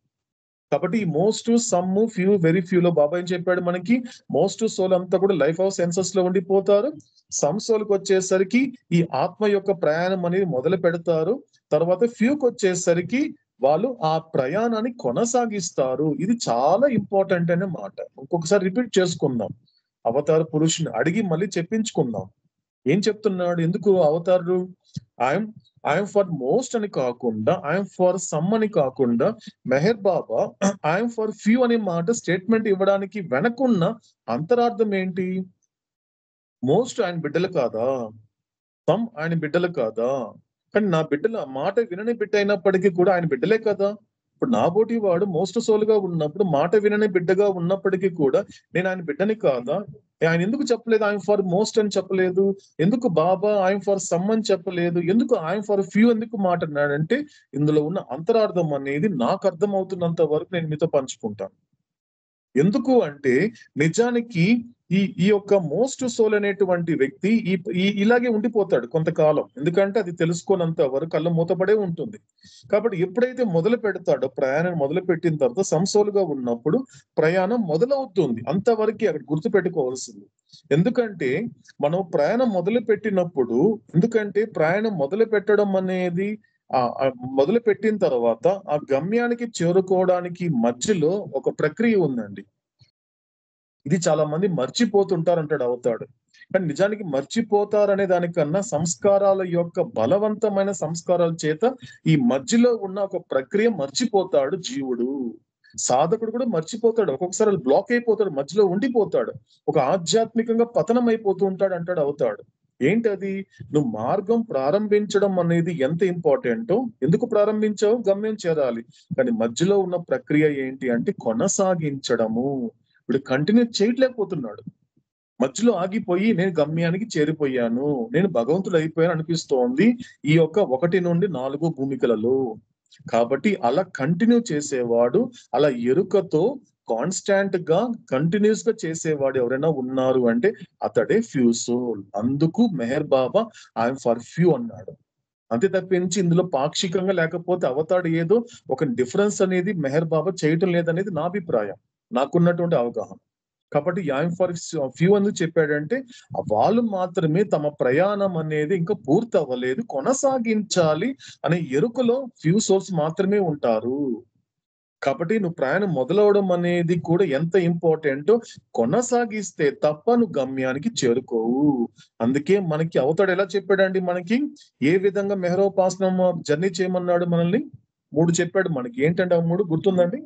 కాబట్టి ఈ most some few very few లో బాబా ఏం చెప్పాడు మనకి? మోస్ట్ సోల్ అంతా కూడా లైఫ్ ఆఫ్ సెన్సెస్లో ఉండిపోతారు. సమ్ సోల్కి వచ్చేసరికి ఈ ఆత్మ యొక్క ప్రయాణం అనేది మొదలు పెడతారు. తర్వాత ఫ్యూకి వచ్చేసరికి వాళ్ళు ఆ ప్రయాణాన్ని కొనసాగిస్తారు. ఇది చాలా ఇంపార్టెంట్ అనే మాట. ఇంకొకసారి రిపీట్ చేసుకుందాం. అవతార పురుషుని అడిగి మళ్ళీ చెప్పించుకుందాం. ఏం చెప్తున్నాడు? ఎందుకు అవతారుడు? ఐఎమ్ ఐఎమ్ ఫర్ మోస్ట్ అని కాకుండా ఐఎమ్ ఫర్ సమ్ అని కాకుండా Meher Baba I am for few అనే మాట స్టేట్మెంట్ ఇవ్వడానికి వెనకున్న అంతరార్థం ఏంటి? మోస్ట్ ఆయన బిడ్డలు కాదా? సమ్ ఆయన బిడ్డలు కాదా? కానీ నా బిడ్డలు మాట వినని బిడ్డ అయినప్పటికీ కూడా ఆయన బిడ్డలే కదా? ఇప్పుడు నా బోటి వాడు మోస్ట్ సోల్గా ఉన్నప్పుడు మాట వినని బిడ్డగా ఉన్నప్పటికీ కూడా నేను ఆయన బిడ్డని కాదా? ఆయన ఎందుకు చెప్పలేదు ఆయన ఫర్ మోస్ట్ అని చెప్పలేదు? ఎందుకు బాబా ఆయన ఫర్ సమ్ అని చెప్పలేదు? ఎందుకు ఆయన ఫర్ ఫ్యూ ఎందుకు మాట అన్నాడంటే ఇందులో ఉన్న అంతరార్థం అనేది నాకు అర్థం అవుతున్నంత వరకు నేను మీతో పంచుకుంటాను. ఎందుకు అంటే నిజానికి ఈ ఈ యొక్క మోస్ట్ సోల్ అనేటువంటి వ్యక్తి ఈ ఇలాగే ఉండిపోతాడు కొంతకాలం. ఎందుకంటే అది తెలుసుకోనంత వరకు కళ్ళ మూతపడే ఉంటుంది. కాబట్టి ఎప్పుడైతే మొదలు పెడతాడో ప్రయాణం మొదలు పెట్టిన తర్వాత సంసోలుగా ఉన్నప్పుడు ప్రయాణం మొదలవుతుంది. అంతవరకు అక్కడ గుర్తు పెట్టుకోవాల్సింది ఎందుకంటే మనం ప్రయాణం మొదలు పెట్టినప్పుడు ఎందుకంటే ప్రయాణం మొదలు పెట్టడం అనేది మొదలు పెట్టిన తర్వాత ఆ గమ్యానికి చేరుకోవడానికి మధ్యలో ఒక ప్రక్రియ ఉందండి. ఇది చాలా మంది మర్చిపోతుంటారు అంటాడు అవుతాడు. కానీ నిజానికి మర్చిపోతారనే దానికన్నా సంస్కారాల యొక్క బలవంతమైన సంస్కారాల చేత ఈ మధ్యలో ఉన్న ఒక ప్రక్రియ మర్చిపోతాడు జీవుడు. సాధకుడు కూడా మర్చిపోతాడు. ఒక్కొక్కసారి బ్లాక్ అయిపోతాడు. మధ్యలో ఉండిపోతాడు. ఒక ఆధ్యాత్మికంగా పతనం అయిపోతూ ఉంటాడు అంటాడు అవుతాడు. ఏంటది? నువ్వు మార్గం ప్రారంభించడం అనేది ఎంత ఇంపార్టెంటో ఎందుకు ప్రారంభించావు? గమ్యం చేరాలి. కానీ మధ్యలో ఉన్న ప్రక్రియ ఏంటి అంటే కొనసాగించడము. ఇప్పుడు కంటిన్యూ చేయట్లేకపోతున్నాడు మధ్యలో ఆగిపోయి నేను గమ్యానికి చేరిపోయాను. నేను భగవంతుడు అయిపోయాను అనిపిస్తోంది ఈ యొక్క ఒకటి నుండి నాలుగు భూమికలలో. కాబట్టి అలా కంటిన్యూ చేసేవాడు అలా ఎరుకతో కాన్స్టాంట్గా కంటిన్యూస్గా చేసేవాడు ఎవరైనా ఉన్నారు అంటే అతడే ఫ్యూ సోల్ అందుకు Meher Baba I am for few అన్నాడు. అంతే తప్పించి ఇందులో పాక్షికంగా లేకపోతే అవతాడు ఏదో ఒక డిఫరెన్స్ అనేది మెహర్ బాబా చేయటం లేదనేది నా అభిప్రాయం. నాకున్నటువంటి అవగాహన. కాబట్టి యామ్ ఫర్ ఫ్యూ ఎందుకు చెప్పాడంటే వాళ్ళు మాత్రమే తమ ప్రయాణం అనేది ఇంకా పూర్తి అవ్వలేదు కొనసాగించాలి అనే ఎరుకలో ఫ్యూ సోర్స్ మాత్రమే ఉంటారు. కాబట్టి నువ్వు ప్రయాణం మొదలవడం అనేది కూడా ఎంత ఇంపార్టెంట్ కొనసాగిస్తే తప్ప నువ్వు గమ్యానికి చేరుకోవు. అందుకే మనకి అవతాడు ఎలా చెప్పాడండి మనకి? ఏ విధంగా మెహరోపాసనం జర్నీ చేయమన్నాడు మనల్ని? మూడు చెప్పాడు మనకి. ఏంటంటే ఆ మూడు? గుర్తుందండి?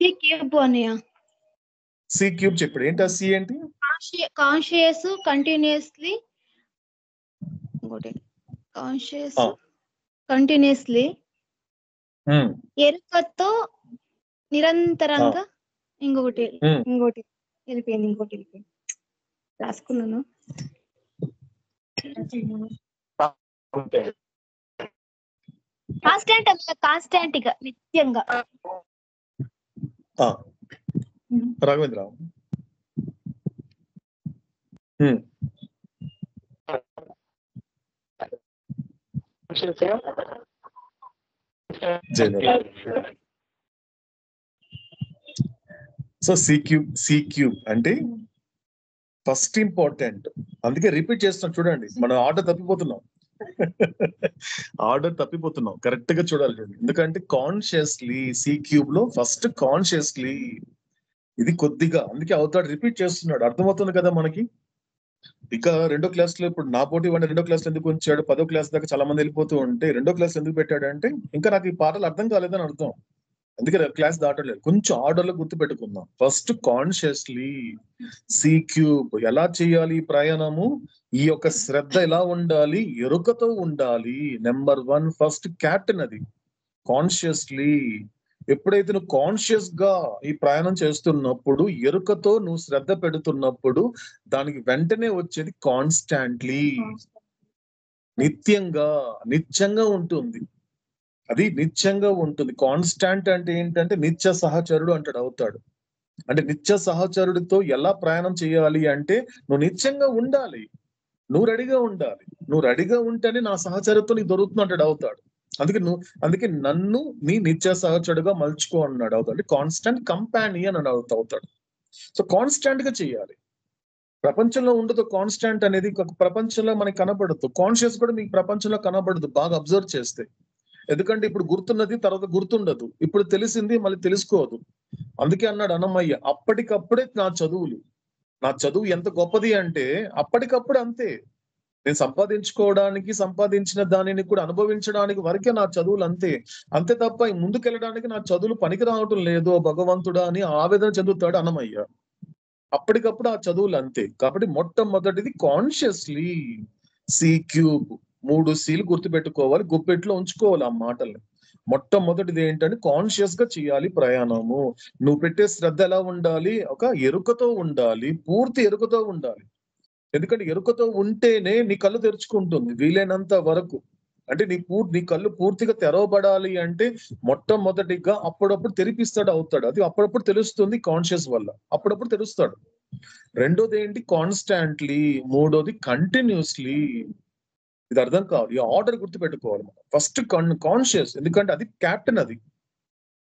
సి క్యూబ్ సి క్యూబ్ చెప్పాడు. ఏంటి ఆ సి ఏంటి? కాన్షియస్ కంటిన్యూస్లీ ఇంకోటి. కాన్షియస్. కంటిన్యూస్లీ ఉమ్, ఎరుకతో నిరంతరంగా ఇంకొకటి ఉమ్. ఇంకోటి వెళ్ళిపోయింది ఇంకోటి వెళ్ళిపోయింది. రాసుకున్నాను. కాన్స్టాంట్ కాన్స్టాంట్గా నిత్యంగా. ఆ, Raghavendra um, Jayalalitha. So C cube C cube అంటే ఫస్ట్ ఇంపార్టెంట్ అందుకే రిపీట్ చేస్తున్నాం చూడండి. మనం ఆర్డర్ తప్పిపోతున్నాం. ఆర్డర్ తప్పిపోతున్నాం. కరెక్ట్గా చూడాలి చూడండి. ఎందుకంటే కాన్షియస్లీ సి క్యూబ్లో ఫస్ట్ కాన్షియస్లీ ఇది కొద్దిగా అందుకే అవుతాడు రిపీట్ చేస్తున్నాడు. అర్థమవుతుంది కదా మనకి? ఇక రెండో క్లాస్లో ఇప్పుడు నా పోటీ వాడిని రెండో క్లాస్లో ఎందుకు ఉంచాడు? పదో క్లాస్ దాకా చాలా మంది వెళ్ళిపోతూ ఉంటే రెండో క్లాస్ ఎందుకు పెట్టాడు అంటే ఇంకా నాకు ఈ పాటలు అర్థం కాలేదని అర్థం. అందుకే క్లాస్ దాటలేదు. కొంచెం ఆర్డర్లో గుర్తు పెట్టుకుందాం. ఫస్ట్ కాన్షియస్లీ సి క్యూబ్ ఎలా చేయాలి ఈ ప్రయాణము? ఈ యొక్క శ్రద్ధ ఎలా ఉండాలి? ఎరుకతో ఉండాలి. నెంబర్ వన్ ఫస్ట్ క్యాప్టెన్ అది. కాన్షియస్లీ ఎప్పుడైతే నువ్వు కాన్షియస్గా ఈ ప్రయాణం చేస్తున్నప్పుడు ఎరుకతో నువ్వు శ్రద్ధ పెడుతున్నప్పుడు దానికి వెంటనే వచ్చేది కాన్స్టాంట్లీ నిత్యంగా నిత్యంగా ఉంటుంది. అది నిత్యంగా ఉంటుంది. కాన్స్టాంట్ అంటే ఏంటంటే నిత్య సహచరుడు అంటాడు అవుతాడు. అంటే నిత్య సహచరుడితో ఎలా ప్రయాణం చేయాలి అంటే నువ్వు నిత్యంగా ఉండాలి. నువ్వు రెడీగా ఉండాలి. నువ్వు రెడీగా ఉంటేనే నా సహచరుతో నీకు దొరుకుతుంది అంటాడు అవుతాడు. అందుకే నువ్వు అందుకే నన్ను నీ నిత్య సహచరుడుగా మలుచుకో అన్నాడు అవుతాడు కాన్స్టెంట్ కంపానియన్ అని అవుతాడు సో కాన్స్టెంట్గా చేయాలి. ప్రపంచంలో ఉండదు కాన్స్టెంట్ అనేది ప్రపంచంలో మనకి కనబడదు. కాన్షియస్ కూడా మీకు ప్రపంచంలో కనబడదు. బాగా అబ్జర్వ్ చేస్తే. ఎందుకంటే ఇప్పుడు గుర్తున్నది తర్వాత గుర్తుండదు. ఇప్పుడు తెలిసింది మళ్ళీ తెలుసుకోదు. అందుకే అన్నాడు అన్నమయ్య అప్పటికప్పుడే నా చదువులు. నా చదువు ఎంత గొప్పది అంటే అప్పటికప్పుడు అంతే. నేను సంపాదించుకోవడానికి సంపాదించిన దానిని కూడా అనుభవించడానికి వరకే నా చదువులు అంతే. అంతే తప్ప ముందుకెళ్ళడానికి నా చదువులు పనికి రావటం లేదు. భగవంతుడా అని ఆవేదన చెందుతాడు అన్నమయ్య. అప్పటికప్పుడు ఆ చదువులు అంతే. కాబట్టి మొట్టమొదటిది కాన్షియస్లీ సి క్యూబ్ మూడు సీలు గుర్తుపెట్టుకోవాలి. గుప్పెట్లో ఉంచుకోవాలి ఆ మాటల్ని. మొట్టమొదటిది ఏంటంటే కాన్షియస్గా చేయాలి ప్రయాణము. నువ్వు పెట్టే శ్రద్ధ ఎలా ఉండాలి? ఒక ఎరుకతో ఉండాలి. పూర్తి ఎరుకతో ఉండాలి. ఎందుకంటే ఎరుకతో ఉంటేనే నీ కళ్ళు తెరుచుకుంటుంది వీలైనంత వరకు. అంటే నీ పూర్ నీ కళ్ళు పూర్తిగా తెరవబడాలి అంటే మొట్టమొదటిగా అప్పుడప్పుడు తెరిపిస్తాడు అవుతాడు. అది అప్పుడప్పుడు తెలుస్తుంది కాన్షియస్ వల్ల. అప్పుడప్పుడు తెలుస్తాడు. రెండోది ఏంటి కాన్స్టాంట్లీ మూడోది కంటిన్యూస్లీ ఇది అర్థం కావాలి. ఈ ఆర్డర్ గుర్తు పెట్టుకోవాలి ఫస్ట్ కాన్షియస్ ఎందుకంటే అది క్యాప్టెన్ అది.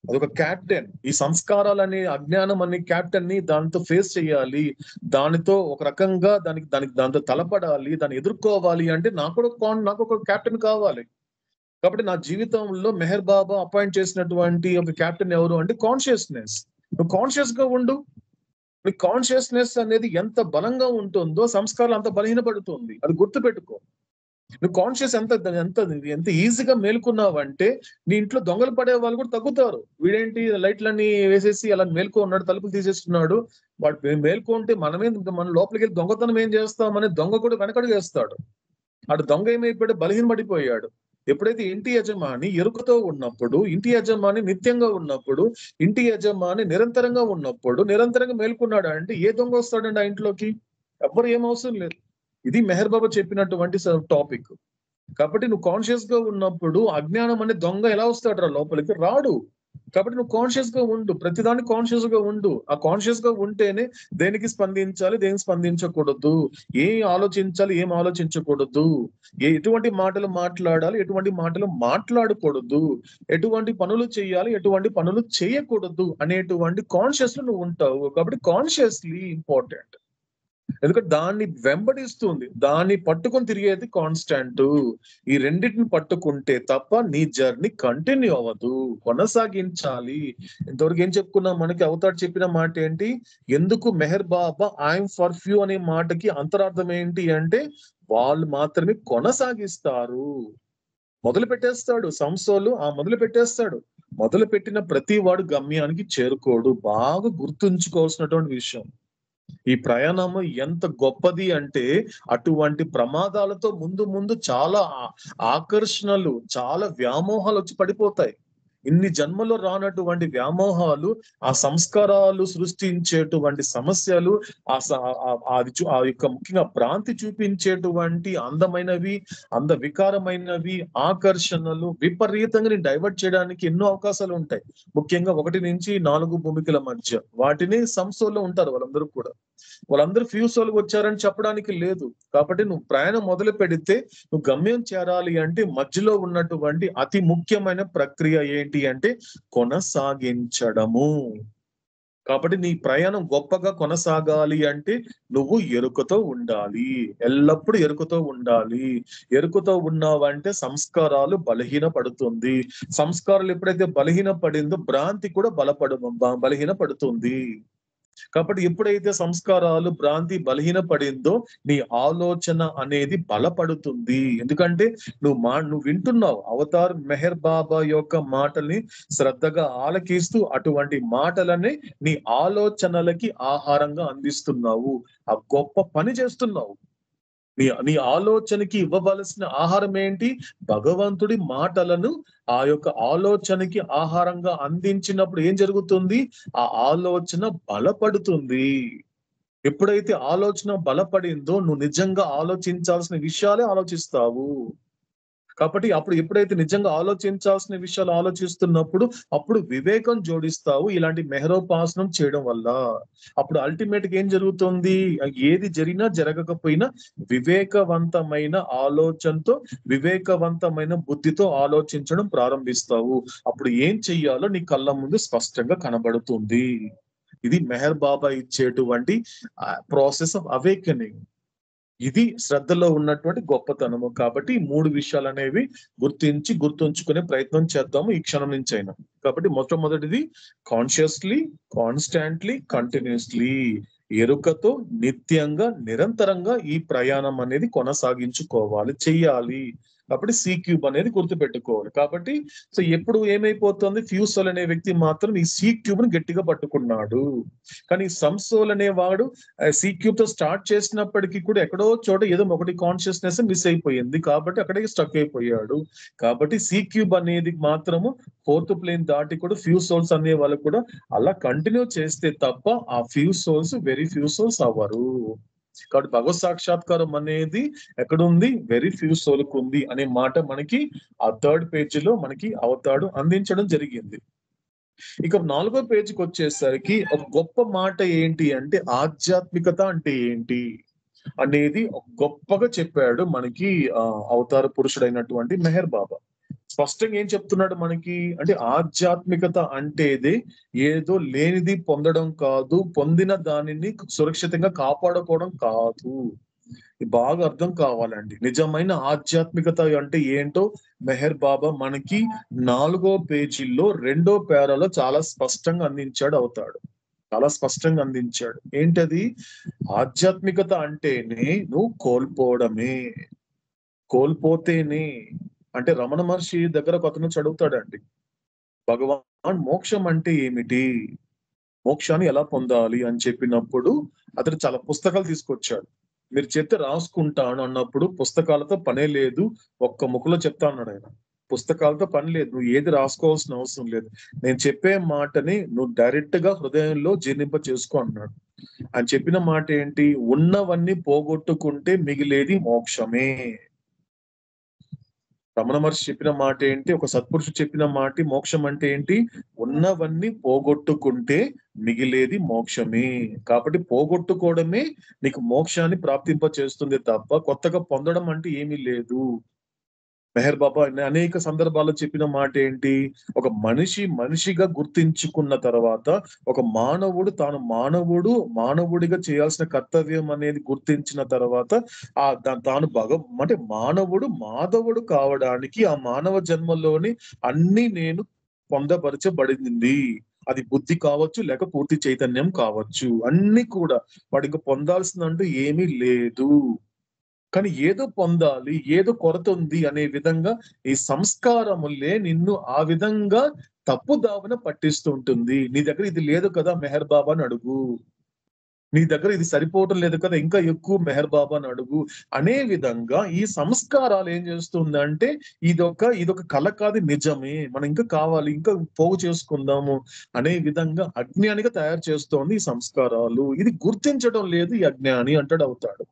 అదొక క్యాప్టెన్ ఈ సంస్కారాలు అనే అజ్ఞానం అనే క్యాప్టెన్ని దానితో ఫేస్ చేయాలి. దానితో ఒక రకంగా దానికి దానికి దాంతో తలపడాలి దాన్ని ఎదుర్కోవాలి అంటే నాకు కూడా నాకు ఒక క్యాప్టెన్ కావాలి. కాబట్టి నా జీవితంలో మెహర్ బాబా అపాయింట్ చేసినటువంటి ఒక క్యాప్టెన్ ఎవరు అంటే కాన్షియస్నెస్ నువ్వు కాన్షియస్గా ఉండు. నీ కాన్షియస్నెస్ అనేది ఎంత బలంగా ఉంటుందో సంస్కారం అంత బలహీనపడుతుంది. అది గుర్తు పెట్టుకో నువ్వు కాన్షియస్ ఎంత ఎంత ఎంత ఈజీగా మేల్కొన్నావంటే నీ ఇంట్లో దొంగలు పడే వాళ్ళు కూడా తగ్గుతారు. వీడేంటి లైట్లన్నీ వేసేసి అలా మేల్కో ఉన్నాడు తలుపులు తీసేస్తున్నాడు. వాడు మేల్కొంటే మనమే మన లోపలికి వెళ్ళి దొంగతనం ఏం చేస్తామని దొంగ కూడా వెనకడు చేస్తాడు అటు దొంగ ఏమైపోయాడు? బలహీన పడిపోయాడు. ఎప్పుడైతే ఇంటి యజమాని ఎరుకతో ఉన్నప్పుడు ఇంటి యజమాని నిత్యంగా ఉన్నప్పుడు ఇంటి యజమాని నిరంతరంగా ఉన్నప్పుడు నిరంతరంగా మేల్కొన్నాడు అంటే ఏ దొంగ వస్తాడండి ఆ ఇంట్లోకి? ఎవ్వరు ఏం అవసరం లేదు. ఇది మెహర్ బాబా చెప్పినటువంటి టాపిక్ కాబట్టి నువ్వు కాన్షియస్గా ఉన్నప్పుడు అజ్ఞానం అనే దొంగ ఎలా వస్తాడు రా లోపలికి? రాడు. కాబట్టి నువ్వు కాన్షియస్గా ఉండు. ప్రతిదాన్ని కాన్షియస్గా ఉండు. ఆ కాన్షియస్గా ఉంటేనే దేనికి స్పందించాలి దేనికి స్పందించకూడదు? ఏం ఆలోచించాలి ఏం ఆలోచించకూడదు? ఏ ఎటువంటి మాటలు మాట్లాడాలి ఎటువంటి మాటలు మాట్లాడకూడదు? ఎటువంటి పనులు చేయాలి ఎటువంటి పనులు చేయకూడదు అనేటువంటి కాన్షియస్లో నువ్వు ఉంటావు. కాబట్టి కాన్షియస్లీ ఇంపార్టెంట్ ఎందుకంటే దాన్ని వెంబడిస్తుంది దాన్ని పట్టుకొని తిరిగేది కాన్స్టాంట్. ఈ రెండింటిని పట్టుకుంటే తప్ప నీ జర్నీ కంటిన్యూ అవ్వదు కొనసాగించాలి. ఇంతవరకు ఏం చెప్పుకున్నాం? మనకి అవతాడు చెప్పిన మాట ఏంటి? ఎందుకు Meher Baba I am for few అనే మాటకి అంతరార్థం ఏంటి అంటే వాళ్ళు మాత్రమే కొనసాగిస్తారు. మొదలు పెట్టేస్తాడు సంస్థలు ఆ మొదలు పెట్టేస్తాడు. మొదలు పెట్టిన ప్రతి వాడు గమ్యానికి చేరుకోడు. బాగా గుర్తుంచుకోవాల్సినటువంటి విషయం. ఈ ప్రయాణము ఎంత గొప్పది అంటే అటువంటి ప్రమాదాలతో ముందు ముందు చాలా ఆకర్షణలు చాలా వ్యామోహాలు వచ్చి పడిపోతాయి. ఇన్ని జన్మలో రానటువంటి వ్యామోహాలు ఆ సంస్కారాలు సృష్టించేటువంటి సమస్యలు ఆ ఆ- ఆ యొక్క ముఖ్యంగా భ్రాంతి చూపించేటువంటి అందమైనవి అంద వికారమైనవి ఆకర్షణలు విపరీతంగా నేను డైవర్ట్ చేయడానికి ఎన్నో అవకాశాలు ఉంటాయి. ముఖ్యంగా ఒకటి నుంచి నాలుగు భూమికల మధ్య వాటిని సంస్థల్లో ఉంటారు వాళ్ళందరూ కూడా. వాళ్ళందరూ ఫ్యూస్ వాళ్ళకి వచ్చారని చెప్పడానికి లేదు. కాబట్టి నువ్వు ప్రయాణం మొదలు పెడితే నువ్వు గమ్యం చేరాలి అంటే మధ్యలో ఉన్నటువంటి అతి ముఖ్యమైన ప్రక్రియ ఏంటి? అంటే కొనసాగించడము. కాబట్టి నీ ప్రయాణం గొప్పగా కొనసాగాలి అంటే నువ్వు ఎరుకతో ఉండాలి. ఎల్లప్పుడూ ఎరుకతో ఉండాలి. ఎరుకతో ఉన్నావంటే సంస్కారాలు బలహీన పడుతుంది సంస్కారాలు ఎప్పుడైతే బలహీన పడిందో భ్రాంతి కూడా బలపడు బలహీన పడుతుంది కాబట్టి ఎప్పుడైతే సంస్కారాలు భ్రాంతి బలహీన పడిందో నీ ఆలోచన అనేది బలపడుతుంది. ఎందుకంటే నువ్వు మా నువ్వు వింటున్నావు అవతార్ మెహర్ బాబా యొక్క మాటల్ని శ్రద్ధగా ఆలకిస్తూ అటువంటి మాటలని నీ ఆలోచనలకి ఆహారంగా అందిస్తున్నావు. ఆ గొప్ప పని చేస్తున్నావు. నీ నీ ఆలోచనకి ఇవ్వవలసిన ఆహారం ఏంటి? భగవంతుడి మాటలను ఆ యొక్క ఆలోచనకి ఆహారంగా అందించినప్పుడు ఏం జరుగుతుంది? ఆ ఆలోచన బలపడుతుంది. ఎప్పుడైతే ఆలోచన బలపడిందో నువ్వు నిజంగా ఆలోచించాల్సిన విషయాలే ఆలోచిస్తావు. కాబట్టి అప్పుడు ఎప్పుడైతే నిజంగా ఆలోచించాల్సిన విషయాలు ఆలోచిస్తున్నప్పుడు అప్పుడు వివేకం జోడిస్తావు ఇలాంటి మెహరోపాసనం చేయడం వల్ల. అప్పుడు అల్టిమేట్గా ఏం జరుగుతుంది? ఏది జరిగినా జరగకపోయినా వివేకవంతమైన ఆలోచనతో వివేకవంతమైన బుద్ధితో ఆలోచించడం ప్రారంభిస్తావు. అప్పుడు ఏం చెయ్యాలో నీ కళ్ళ ముందు స్పష్టంగా కనబడుతుంది. ఇది మెహర్ బాబా ఇచ్చేటువంటి ప్రాసెస్ ఆఫ్ అవేకనింగ్ ఇది శ్రద్ధలో ఉన్నటువంటి గొప్పతనము. కాబట్టి ఈ మూడు విషయాలు అనేవి గుర్తించి గుర్తుంచుకునే ప్రయత్నం చేద్దాము ఈ క్షణం నుంచి అయినా కాబట్టి మొట్టమొదటిది కాన్షియస్లీ కాన్స్టాంట్లీ కంటిన్యూస్లీ ఎరుకతో నిత్యంగా నిరంతరంగా ఈ ప్రయాణం అనేది కొనసాగించుకోవాలి చెయ్యాలి. కాబట్టి సి క్యూబ్ అనేది గుర్తుపెట్టుకోవాలి. కాబట్టి సో ఎప్పుడు ఏమైపోతుంది? ఫ్యూసోల్ అనే వ్యక్తి మాత్రం ఈ సి క్యూబ్ని గట్టిగా పట్టుకున్నాడు. కానీ సంసోల్ అనేవాడు సి క్యూబ్తో స్టార్ట్ చేసినప్పటికీ కూడా ఎక్కడో చోట ఏదో ఒకటి కాన్షియస్నెస్ మిస్ అయిపోయింది. కాబట్టి అక్కడికి స్టక్ అయిపోయాడు. కాబట్టి సి క్యూబ్ అనేది మాత్రము ఫోర్త్ ప్లేన్ దాటి కూడా ఫ్యూ సోల్స్ అనే వాళ్ళు కూడా అలా కంటిన్యూ చేస్తే తప్ప ఆ few souls very few souls అవ్వరు. కాబట్టి భగవత్ సాక్షాత్కారం అనేది ఎక్కడుంది? వెరీ ఫ్యూ సోల్కు ఉంది అనే మాట మనకి ఆ థర్డ్ పేజీలో మనకి అవతాడు అందించడం జరిగింది. ఇక నాలుగో పేజీకి వచ్చేసరికి ఒక గొప్ప మాట ఏంటి అంటే ఆధ్యాత్మికత అంటే ఏంటి? అనేది గొప్పగా చెప్పాడు మనకి ఆ అవతార పురుషుడైనటువంటి మెహర్ బాబా. స్పష్టంగా ఏం చెప్తున్నాడు మనకి? అంటే ఆధ్యాత్మికత అంటేది ఏదో లేనిది పొందడం కాదు పొందిన దానిని సురక్షితంగా కాపాడుకోవడం కాదు. బాగా అర్థం కావాలండి. నిజమైన ఆధ్యాత్మికత అంటే ఏంటో మెహర్ బాబా మనకి నాలుగో పేజీలో రెండో పేరాలో చాలా స్పష్టంగా అందించాడు అవుతాడు. చాలా స్పష్టంగా అందించాడు. ఏంటది? ఆధ్యాత్మికత అంటేనే నువ్వు కోల్పోవడమే. కోల్పోతేనే అంటే రమణ మహర్షి దగ్గర ఒక అతను చదువుతాడండి. భగవాన్ మోక్షం అంటే ఏమిటి? మోక్షాన్ని ఎలా పొందాలి అని చెప్పినప్పుడు అతను చాలా పుస్తకాలు తీసుకొచ్చాడు. మీరు చెప్తే రాసుకుంటాను అన్నప్పుడు పుస్తకాలతో పనే లేదు. ఒక్క ముఖలో చెప్తా అన్నాడు ఆయన. పుస్తకాలతో పని లేదు. నువ్వు ఏది రాసుకోవాల్సిన అవసరం లేదు. నేను చెప్పే మాటని నువ్వు డైరెక్ట్గా హృదయంలో జీర్ణింప చేసుకో అన్నాడు. ఆయన చెప్పిన మాట ఏంటి? ఉన్నవన్నీ పోగొట్టుకుంటే మిగిలేది మోక్షమే. రమణ మహర్షి చెప్పిన మాట ఏంటి? ఒక సత్పురుషుడు చెప్పిన మాట మోక్షం అంటే ఏంటి? ఉన్నవన్నీ పోగొట్టుకుంటే మిగిలేది మోక్షమే. కాబట్టి పోగొట్టుకోవడమే నీకు మోక్షాన్ని ప్రాప్తింప చేస్తుంది తప్ప కొత్తగా పొందడం అంటే ఏమీ లేదు. మెహర్ బాబా అనేక సందర్భాల్లో చెప్పిన మాట ఏంటి ఒక మనిషి మనిషిగా గుర్తించుకున్న తర్వాత ఒక మానవుడు తాను మానవుడు మానవుడిగా చేయాల్సిన కర్తవ్యం అనేది గుర్తించిన తర్వాత ఆ తాను భగ అంటే మానవుడు మాధవుడు కావడానికి ఆ మానవ జన్మలోని అన్ని నేను పొందపరచబడింది. అది బుద్ధి కావచ్చు లేక పూర్తి చైతన్యం కావచ్చు. అన్ని కూడా వాడికి ఇంకా పొందాల్సిందంటూ ఏమీ లేదు. కానీ ఏదో పొందాలి ఏదో కొరత ఉంది అనే విధంగా ఈ సంస్కారములే నిన్ను ఆ విధంగా తప్పుదావన పట్టిస్తూ ఉంటుంది నీ దగ్గర ఇది లేదు కదా మెహర్ బాబా అని అడుగు. నీ దగ్గర ఇది సరిపోవటం లేదు కదా ఇంకా ఎక్కువ మెహర్ బాబా అని అడుగు. అనే విధంగా ఈ సంస్కారాలు ఏం చేస్తుందంటే ఇదొక ఇదొక కళ కాదు నిజమే. మనం ఇంకా కావాలి ఇంకా పోగు చేసుకుందాము అనే విధంగా అజ్ఞానిగా తయారు చేస్తోంది ఈ సంస్కారాలు. ఇది గుర్తించడం లేదు ఈ అజ్ఞాని అంటాడు అవుతాడు.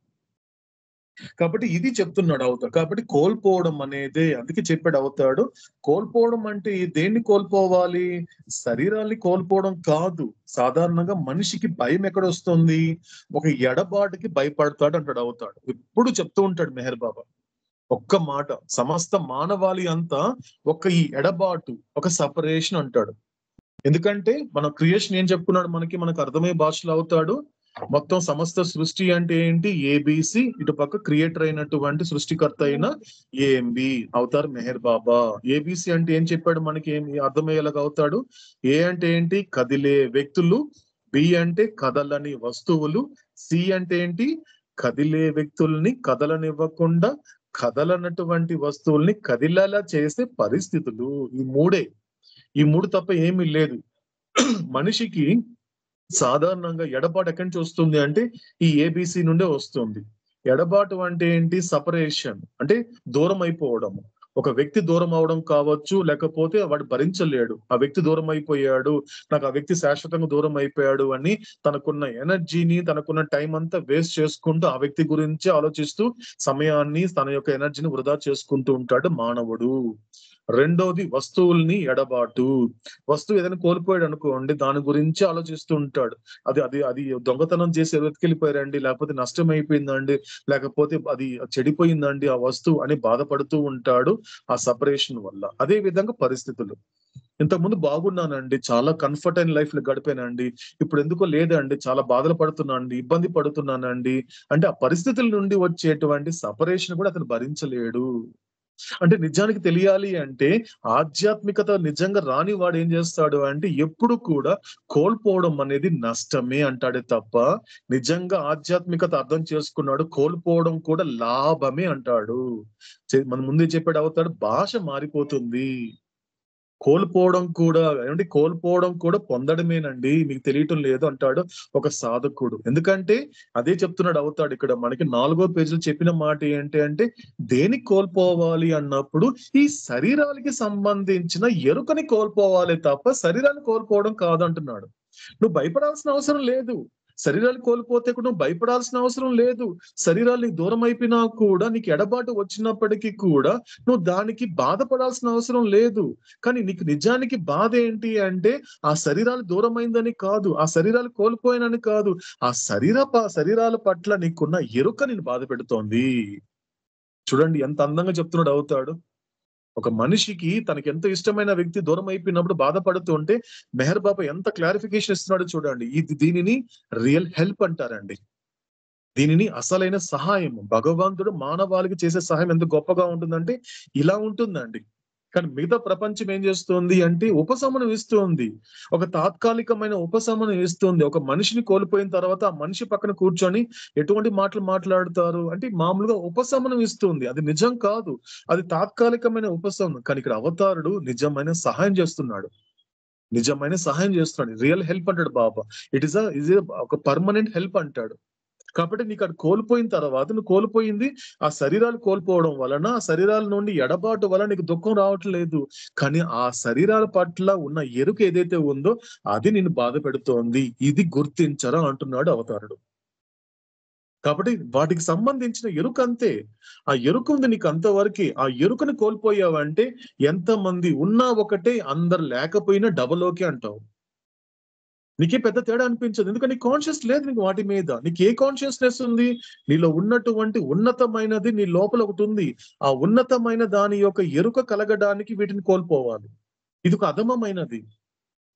కాబట్టి ఇది చెప్తున్నాడు అవుతాడు. కాబట్టి కోల్పోవడం అనేది అందుకే చెప్పాడు అవుతాడు. కోల్పోవడం అంటే దేన్ని కోల్పోవాలి? శరీరాన్ని కోల్పోవడం కాదు. సాధారణంగా మనిషికి భయం ఎక్కడ వస్తుంది? ఒక ఎడబాటుకి భయపడతాడు అంటాడు అవుతాడు. ఎప్పుడు చెప్తూ ఉంటాడు మెహర్ బాబా. ఒక్క మాట సమస్త మానవాళి అంతా ఒక ఈ ఎడబాటు ఒక సపరేషన్ అంటాడు. ఎందుకంటే మన క్రియేషన్ ఏం చెప్పుకున్నాడు మనకి? మనకు అర్థమయ్యే భాషలో అవుతాడు. మొత్తం సమస్త సృష్టి అంటే ఏంటి? ఏబిసి ఇటు పక్క క్రియేటర్ అయినటువంటి సృష్టికర్త అయిన ఏఎంబి అవుతారు మెహర్ బాబా. ఏబిసి అంటే ఏం చెప్పాడు మనకి? ఏం అర్థమయ్యేలాగా అవుతాడు? ఏ అంటే ఏంటి? కదిలే వ్యక్తులు. బి అంటే కదలని వస్తువులు. సి అంటే ఏంటి? కదిలే వ్యక్తుల్ని కదలనివ్వకుండా కదలనటువంటి వస్తువుల్ని కదిలేలా చేసే పరిస్థితులు. ఈ మూడే. ఈ మూడు తప్ప ఏమీ లేదు. మనిషికి సాధారణంగా ఎడబాటు ఎక్కడి నుంచి వస్తుంది అంటే ఈ ఏబిసి నుండే వస్తుంది. ఎడబాటు అంటే ఏంటి? సపరేషన్. అంటే దూరం అయిపోవడం ఒక వ్యక్తి దూరం అవడం కావచ్చు లేకపోతే వాడు భరించలేడు. ఆ వ్యక్తి దూరం అయిపోయాడు నాకు ఆ వ్యక్తి శాశ్వతంగా దూరం అయిపోయాడు అని తనకున్న ఎనర్జీని తనకున్న టైం అంతా వేస్ట్ చేసుకుంటూ ఆ వ్యక్తి గురించి ఆలోచిస్తూ సమయాన్ని తన యొక్క ఎనర్జీని వృధా చేసుకుంటూ ఉంటాడు మానవుడు. రెండోది వస్తువుల్ని ఎడబాటు. వస్తువు ఏదైనా కోల్పోయాడు అనుకోండి దాని గురించి ఆలోచిస్తూ ఉంటాడు అది అది అది దొంగతనం చేసి వెతికెళ్ళిపోయారండి లేకపోతే నష్టం అయిపోయిందండి లేకపోతే అది చెడిపోయిందండి ఆ వస్తువు అని బాధపడుతూ ఉంటాడు ఆ సపరేషన్ వల్ల. అదే విధంగా పరిస్థితులు. ఇంతకుముందు బాగున్నానండి చాలా కంఫర్ట్ అయిన లైఫ్లో గడిపానండి ఇప్పుడు ఎందుకో లేదండి చాలా బాధలు పడుతున్నానండి ఇబ్బంది పడుతున్నానండి అంటే ఆ పరిస్థితుల నుండి వచ్చేటువంటి సపరేషన్ కూడా అతను భరించలేడు. అంటే నిజానికి తెలియాలి అంటే ఆధ్యాత్మికత నిజంగా రాని వాడు ఏం చేస్తాడు అంటే ఎప్పుడు కూడా కోల్పోవడం అనేది నష్టమే అంటాడే తప్ప నిజంగా ఆధ్యాత్మికత అర్థం చేసుకున్నాడు కోల్పోవడం కూడా లాభమే అంటాడు. మన ముందే చెప్పాడు అవుతాడు భాష మారిపోతుంది. కోల్పోవడం కూడా ఏమంటే కోల్పోవడం కూడా పొందడమేనండి. మీకు తెలియటం లేదు అంటాడు ఒక సాధకుడు. ఎందుకంటే అదే చెప్తున్నాడు అవుతాడు ఇక్కడ. మనకి నాలుగో పేజీలో చెప్పిన మాట ఏంటి అంటే దేనికి కోల్పోవాలి అన్నప్పుడు ఈ శరీరానికి సంబంధించిన ఎరుకని కోల్పోవాలి తప్ప శరీరాన్ని కోల్పోవడం కాదు అంటున్నాడు నువ్వు భయపడాల్సిన అవసరం లేదు. శరీరాలు కోల్పోతే కూడా నువ్వు భయపడాల్సిన అవసరం లేదు. శరీరాలు నీకు దూరం అయిపోయినా కూడా నీకు ఎడబాటు వచ్చినప్పటికీ కూడా నువ్వు దానికి బాధపడాల్సిన అవసరం లేదు. కానీ నీకు నిజానికి బాధ ఏంటి అంటే ఆ శరీరాలు దూరమైందని కాదు ఆ శరీరాలు కోల్పోయినని కాదు. ఆ శరీర ప- శరీరాల పట్ల నీకున్న ఎరుక నేను బాధ పెడుతోంది. చూడండి ఎంత అందంగా చెప్తున్నాడు అవుతాడు. ఒక మనిషికి తనకి ఎంత ఇష్టమైన వ్యక్తి దూరం అయిపోయినప్పుడు బాధపడుతూ ఉంటే మెహర్ బాబా ఎంత క్లారిఫికేషన్ ఇస్తున్నాడో చూడండి. ఇది దీనిని రియల్ హెల్ప్ అంటారండి. దీనిని అసలైన సహాయం భగవంతుడు మానవాళికి చేసే సహాయం ఎంత గొప్పగా ఉంటుందంటే ఇలా ఉంటుందండి. కానీ మిగతా ప్రపంచం ఏం చేస్తుంది అంటే ఉపశమనం ఇస్తుంది. ఒక తాత్కాలికమైన ఉపశమనం ఇస్తుంది. ఒక మనిషిని కోల్పోయిన తర్వాత ఆ మనిషి పక్కన కూర్చొని ఎటువంటి మాటలు మాట్లాడతారు? అంటే మామూలుగా ఉపశమనం ఇస్తుంది. అది నిజం కాదు. అది తాత్కాలికమైన ఉపశమనం. కానీ ఇక్కడ అవతారుడు నిజమైన సహాయం చేస్తున్నాడు. నిజమైన సహాయం చేస్తున్నాడు. రియల్ హెల్ప్ అంటాడు బాబా. ఇట్ ఇస్ ఇస్ ఒక పర్మనెంట్ హెల్ప్ అంటాడు. కాబట్టి నీకు అది కోల్పోయిన తర్వాత నువ్వు కోల్పోయింది ఆ శరీరాలు కోల్పోవడం వలన ఆ శరీరాల నుండి ఎడబాటు వలన నీకు దుఃఖం రావట్లేదు. కానీ ఆ శరీరాల పట్ల ఉన్న ఎరుక ఏదైతే ఉందో అది నిన్ను బాధ పెడుతోంది. ఇది గుర్తించరా అంటున్నాడు అవతారుడు. కాబట్టి వాటికి సంబంధించిన ఎరుక అంతే. ఆ ఎరుక ఉంది నీకు అంతవరకే. ఆ ఎరుకను కోల్పోయావంటే ఎంతమంది ఉన్నా ఒకటే అందరు లేకపోయినా డబల్ ఓకే అంటావు. నీకే పెద్ద తేడా అనిపించదు. ఎందుకంటే కాన్షియస్ లేదు నీకు వాటి మీద. నీకు ఏ కాన్షియస్నెస్ ఉంది? నీలో ఉన్నటువంటి ఉన్నతమైనది నీ లోపల ఒకటి ఉంది. ఆ ఉన్నతమైన దాని యొక్క ఎరుక కలగడానికి వీటిని కోల్పోవాలి. ఇది ఒక అధమమైనది.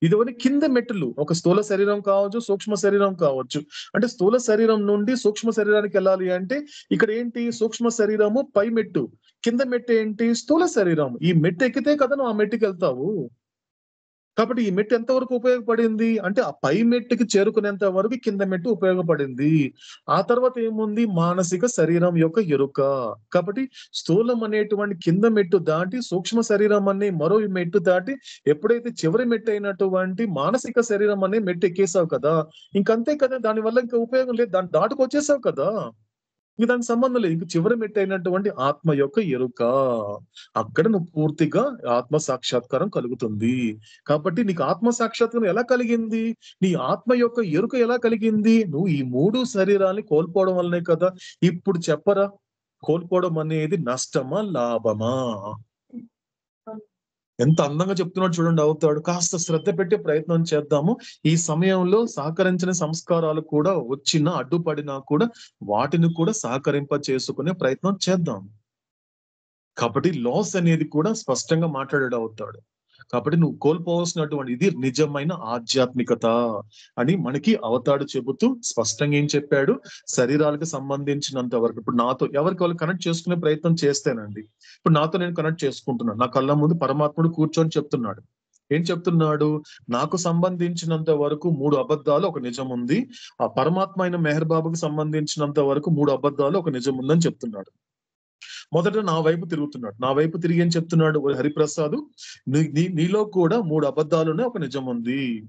ఇది ఒకటి కింద మెట్టులు ఒక స్థూల శరీరం కావచ్చు సూక్ష్మ శరీరం కావచ్చు. అంటే స్థూల శరీరం నుండి సూక్ష్మ శరీరానికి వెళ్ళాలి అంటే ఇక్కడ ఏంటి? సూక్ష్మ శరీరము పై మెట్టు. కింద మెట్టు ఏంటి? స్థూల శరీరం. ఈ మెట్టు ఎక్కితే కదా నువ్వు ఆ మెట్టుకి వెళ్తావు. కాబట్టి ఈ మెట్టు ఎంతవరకు ఉపయోగపడింది? అంటే ఆ పై మెట్టుకి చేరుకునేంత వరకు కింద మెట్టు ఉపయోగపడింది. ఆ తర్వాత ఏముంది? మానసిక శరీరం యొక్క ఎరుక. కాబట్టి స్థూలం అనేటువంటి కింద మెట్టు దాటి సూక్ష్మ శరీరం అనే మరో మెట్టు దాటి ఎప్పుడైతే చివరి మెట్టు అయినటువంటి మానసిక శరీరం అనే మెట్టు ఎక్కేసావు కదా ఇంకంతే కదా? దాని వల్ల ఇంకా ఉపయోగం లేదు. దాన్ని దాటుకు వచ్చేసావు కదా. ఇంక దానికి సంబంధం లేదు. ఇంక చివరి మెట్టు అయినటువంటి ఆత్మ యొక్క ఎరుక. అక్కడ నువ్వు పూర్తిగా ఆత్మ సాక్షాత్కారం కలుగుతుంది. కాబట్టి నీకు ఆత్మ సాక్షాత్కారం ఎలా కలిగింది? నీ ఆత్మ యొక్క ఎరుక ఎలా కలిగింది? నువ్వు ఈ మూడు శరీరాన్ని కోల్పోవడం వల్లనే కదా. ఇప్పుడు చెప్పరా? కోల్పోవడం అనేది నష్టమా లాభమా? ఎంత అందంగా చెప్తున్నాడు చూడండి అవుతాడు. కాస్త శ్రద్ధ పెట్టే ప్రయత్నం చేద్దాము. ఈ సమయంలో సహకరించిన సంస్కారాలు కూడా వచ్చినా అడ్డుపడినా కూడా వాటిని కూడా సహకరింప చేసుకునే ప్రయత్నం చేద్దాం. కాబట్టి లాస్ అనేది కూడా స్పష్టంగా మాట్లాడాడు అవుతాడు. కాబట్టి నువ్వు కోల్పోవలసినటువంటి ఇది నిజమైన ఆధ్యాత్మికత అని మనకి అవతాడు చెబుతూ స్పష్టంగా ఏం చెప్పాడు? శరీరాలకు సంబంధించినంత వరకు. ఇప్పుడు నాతో ఎవరికి వాళ్ళు కనెక్ట్ చేసుకునే ప్రయత్నం చేస్తేనండి. ఇప్పుడు నాతో నేను కనెక్ట్ చేసుకుంటున్నాను నా కళ్ళ ముందు పరమాత్ముడు కూర్చొని చెప్తున్నాడు. ఏం చెప్తున్నాడు? నాకు సంబంధించినంత వరకు మూడు అబద్ధాలు ఒక నిజం ఉంది. ఆ పరమాత్మ అయిన మెహర్ బాబుకు సంబంధించినంత వరకు మూడు అబద్ధాలు ఒక నిజం ఉందని చెప్తున్నాడు. మొదట నా వైపు తిరుగుతున్నాడు. నా వైపు తిరిగి అని చెప్తున్నాడు? "ఓ హరిప్రసాద్ నీ- నీలో కూడా మూడు అబద్ధాలునే ఒక నిజం ఉంది.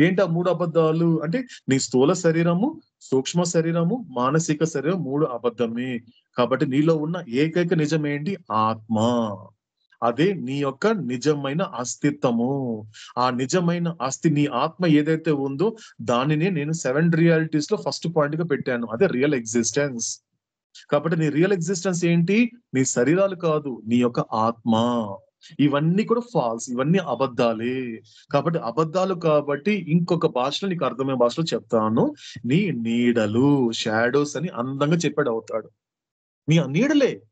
ఏంటి ఆ మూడు అబద్ధాలు? అంటే నీ స్థూల శరీరము సూక్ష్మ శరీరము మానసిక శరీరం మూడు అబద్ధమే. కాబట్టి నీలో ఉన్న ఏకైక నిజం ఏంటి? ఆత్మ. అదే నీ యొక్క నిజమైన అస్తిత్వము. ఆ నిజమైన అస్థి నీ ఆత్మ ఏదైతే ఉందో దానిని నేను సెవెన్ రియాలిటీస్లో ఫస్ట్ పాయింట్గా పెట్టాను. అదే రియల్ ఎగ్జిస్టెన్స్. కాబట్టి నీ రియల్ ఎగ్జిస్టెన్స్ ఏంటి? నీ శరీరాలు కాదు నీ యొక్క ఆత్మ. ఇవన్నీ కూడా ఫాల్స్ ఇవన్నీ అబద్ధాలే. కాబట్టి అబద్ధాలు కాబట్టి ఇంకొక భాషలో నీకు అర్థమయ్యే భాషలో చెప్తాను. నీ నీడలు షాడోస్ అని అందంగా చెప్పాడు అవుతాడు. నీ ఆ నీడలే.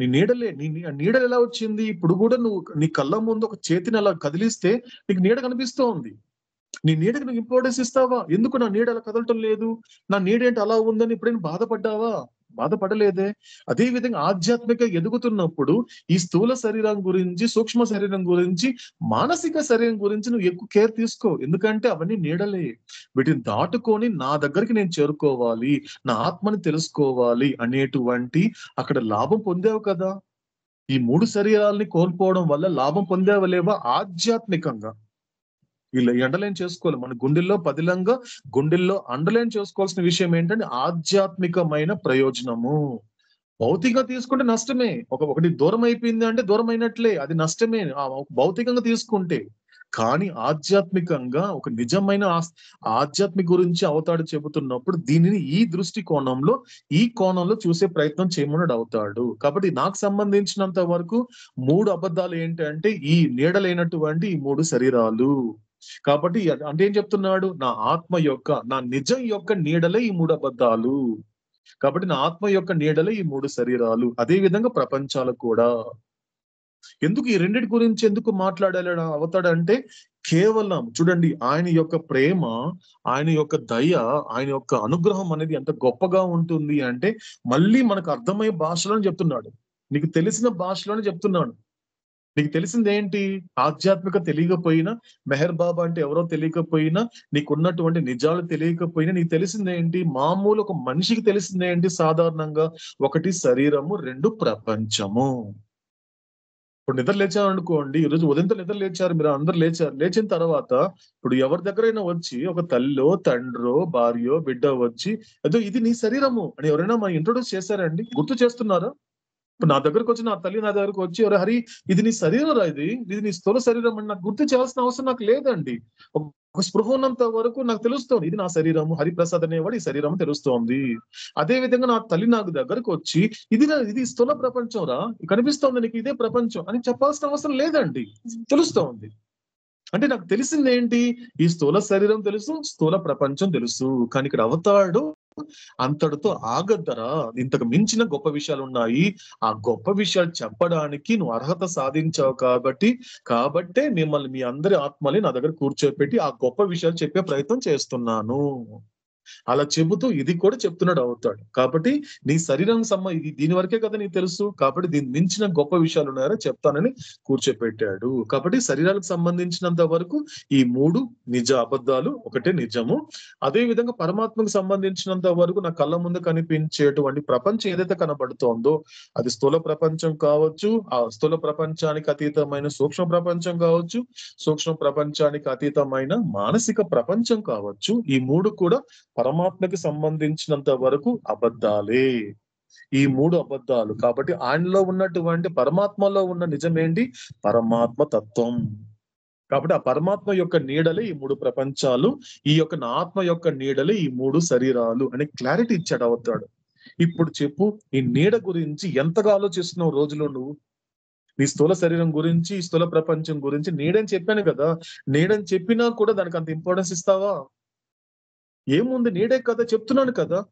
నీ నీడలే. నీ ఆ నీడలు ఎలా వచ్చింది? ఇప్పుడు కూడా నువ్వు నీ కళ్ళ ముందు ఒక చేతిని అలా కదిలిస్తే నీకు నీడ కనిపిస్తోంది. నీ నీడకి నువ్వు ఇంపార్టెన్స్ ఇస్తావా? ఎందుకు నా నీడ అలా కదలటం లేదు? నా నీడేంటి అలా ఉందని ఎప్పుడైనా బాధపడ్డావా? బాధపడలేదే. అదే విధంగా ఆధ్యాత్మిక ఎదుగుతున్నప్పుడు ఈ స్థూల శరీరం గురించి సూక్ష్మ శరీరం గురించి మానసిక శరీరం గురించి నువ్వు ఎక్కువ కేర్ తీసుకో. ఎందుకంటే అవన్నీ నీడలే. వీటిని దాటుకొని నా దగ్గరికి నేను చేరుకోవాలి. నా ఆత్మని తెలుసుకోవాలి అనేటువంటి అక్కడ లాభం పొందావు కదా? ఈ మూడు శరీరాలని కోల్పోవడం వల్ల లాభం పొందావా లేవా? ఆధ్యాత్మికంగా. వీళ్ళు అండర్లైన్ చేసుకోవాలి. మన గుండెల్లో పదిలంగా గుండెల్లో అండలైన్ చేసుకోవాల్సిన విషయం ఏంటంటే ఆధ్యాత్మికమైన ప్రయోజనము. భౌతికంగా తీసుకుంటే నష్టమే. ఒక ఒకటి దూరం అయిపోయింది అంటే దూరం అయినట్లే. అది నష్టమే. భౌతికంగా తీసుకుంటే. కానీ ఆధ్యాత్మికంగా ఒక నిజమైన ఆధ్యాత్మిక గురించి అవతాడు చెబుతున్నప్పుడు దీనిని ఈ దృష్టి కోణంలో ఈ కోణంలో చూసే ప్రయత్నం చేయమన్నాడు అవుతాడు. కాబట్టి నాకు సంబంధించినంత వరకు మూడు అబద్ధాలు ఏంటంటే ఈ నీడలైనటువంటి ఈ మూడు శరీరాలు. కాబట్టి అంటే ఏం చెప్తున్నాడు? నా ఆత్మ యొక్క నా నిజం యొక్క నీడలే ఈ మూడు అబద్ధాలు. కాబట్టి నా ఆత్మ యొక్క నీడలే ఈ మూడు శరీరాలు. అదే విధంగా ప్రపంచాలు కూడా. ఎందుకు ఈ రెండిటి గురించి ఎందుకు మాట్లాడాలి అవుతాడంటే కేవలం చూడండి ఆయన యొక్క ప్రేమ ఆయన యొక్క దయ ఆయన యొక్క అనుగ్రహం అనేది ఎంత గొప్పగా ఉంటుంది అంటే మళ్ళీ మనకు అర్థమయ్యే భాషలోనే చెప్తున్నాడు. నీకు తెలిసిన భాషలోనే చెప్తున్నాడు. నీకు తెలిసింది ఏంటి ఆధ్యాత్మిక తెలియకపోయినా మెహర్ బాబా అంటే ఎవరో తెలియకపోయినా నీకున్నటువంటి నిజాలు తెలియకపోయినా నీకు తెలిసింది ఏంటి మామూలు ఒక మనిషికి తెలిసింది ఏంటి సాధారణంగా? ఒకటి శరీరము రెండు ప్రపంచము. ఇప్పుడు నిద్ర లేచారు అనుకోండి ఈ రోజు ఉదయంతో నిద్ర లేచారు మీరు అందరు లేచారు. లేచిన తర్వాత ఇప్పుడు ఎవరి దగ్గరైనా వచ్చి ఒక తల్లో తండ్రో భార్యో బిడ్డ వచ్చి ఏదో ఇది నీ శరీరము అని ఎవరైనా మన ఇంట్రొడ్యూస్ చేశారండి గుర్తు చేస్తున్నారా? ఇప్పుడు నా దగ్గరకు వచ్చి నా తల్లి నా దగ్గరకు వచ్చి హరి ఇది నీ శరీరం రా ఇది? ఇది నీ స్థూల శరీరం అని నాకు గుర్తు చేయాల్సిన అవసరం నాకు లేదండి. ఒక- స్పృహ ఉన్నంత వరకు నాకు తెలుస్తోంది. ఇది నా శరీరము. హరిప్రసాద్ అనేవాడు ఈ శరీరం తెలుస్తోంది. అదే విధంగా నా తల్లి నాకు దగ్గరకు వచ్చి ఇది ఇది స్థూల ప్రపంచం రా కనిపిస్తోంది నీకు ఇదే ప్రపంచం అని చెప్పాల్సిన అవసరం లేదండి. తెలుస్తోంది. అంటే నాకు తెలిసింది ఏంటి ఈ స్థూల శరీరం తెలుసు స్థూల ప్రపంచం తెలుసు. కానీ ఇక్కడ అవతాడు అంతటితో ఆగద్దరా? ఇంతకు మించిన గొప్ప విషయాలు ఉన్నాయి ఆ గొప్ప విషయాలు చెప్పడానికి నువ్వు అర్హత సాధించావు కాబట్టి కాబట్టే మిమ్మల్ని మీ అందరి ఆత్మలే నా దగ్గర కూర్చోపెట్టి ఆ గొప్ప విషయాలు చెప్పే ప్రయత్నం చేస్తున్నాను. అలా చెబుతూ ఇది కూడా చెప్తున్నాడు అవుతాడు. కాబట్టి నీ శరీరం సమ్మ ఇది దీని వరకే కదా నీకు తెలుసు. కాబట్టి దీని మించిన గొప్ప విషయాలు ఉన్నాయో చెప్తానని కూర్చోపెట్టాడు. కాబట్టి శరీరాలకు సంబంధించినంత వరకు ఈ మూడు నిజ అబద్ధాలు ఒకటే నిజము. అదే విధంగా పరమాత్మకు సంబంధించినంత వరకు నా కళ్ళ ముందు కనిపించేటువంటి ప్రపంచం ఏదైతే కనబడుతోందో అది స్థూల ప్రపంచం కావచ్చు ఆ స్థూల ప్రపంచానికి అతీతమైన సూక్ష్మ ప్రపంచం కావచ్చు సూక్ష్మ ప్రపంచానికి అతీతమైన మానసిక ప్రపంచం కావచ్చు. ఈ మూడు కూడా పరమాత్మకి సంబంధించినంత వరకు అబద్ధాలే. ఈ మూడు అబద్ధాలు. కాబట్టి ఆయనలో ఉన్నటువంటి పరమాత్మలో ఉన్న నిజమేంటి? పరమాత్మ తత్వం. కాబట్టి ఆ పరమాత్మ యొక్క నీడలే ఈ మూడు ప్రపంచాలు. ఈ యొక్క నా ఆత్మ యొక్క నీడలే ఈ మూడు శరీరాలు అని క్లారిటీ ఇచ్చాడు అవుతాడు. ఇప్పుడు చెప్పు ఈ నీడ గురించి ఎంతగా ఆలోచిస్తున్నావు రోజులో నువ్వు? నీ స్థూల శరీరం గురించి ఈ స్థూల ప్రపంచం గురించి నీడని చెప్పాను కదా. నీడని చెప్పినా కూడా దానికి అంత ఇంపార్టెన్స్ ఇస్తావా? ఏముంది? నీడే కదా చెప్తున్నాను కదా.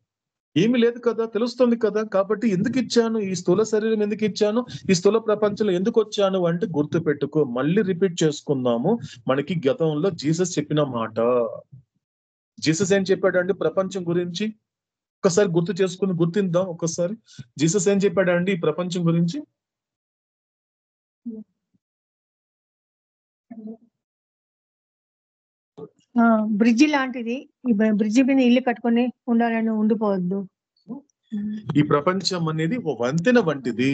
ఏమీ లేదు కదా తెలుస్తుంది కదా. కాబట్టి ఎందుకు ఇచ్చాను? ఈ స్థూల శరీరం ఎందుకు ఇచ్చాను? ఈ స్థూల ప్రపంచంలో ఎందుకు వచ్చాను అంటే గుర్తు పెట్టుకో మళ్ళీ రిపీట్ చేసుకుందాము. మనకి గతంలో జీసస్ చెప్పిన మాట. జీసస్ ఏం చెప్పాడండి ప్రపంచం గురించి? ఒకసారి గుర్తు చేసుకుని గుర్తిందాం ఒకసారి జీసస్ ఏం చెప్పాడండి ఈ ప్రపంచం గురించి? బ్రిడ్జి లాంటిది. ఈ బ్రిడ్జి మీద ఇల్లు కట్టుకొని ఉండాలని ఉండిపోవద్దు. ఈ ప్రపంచం అనేది ఒక వంతెన వంటిది.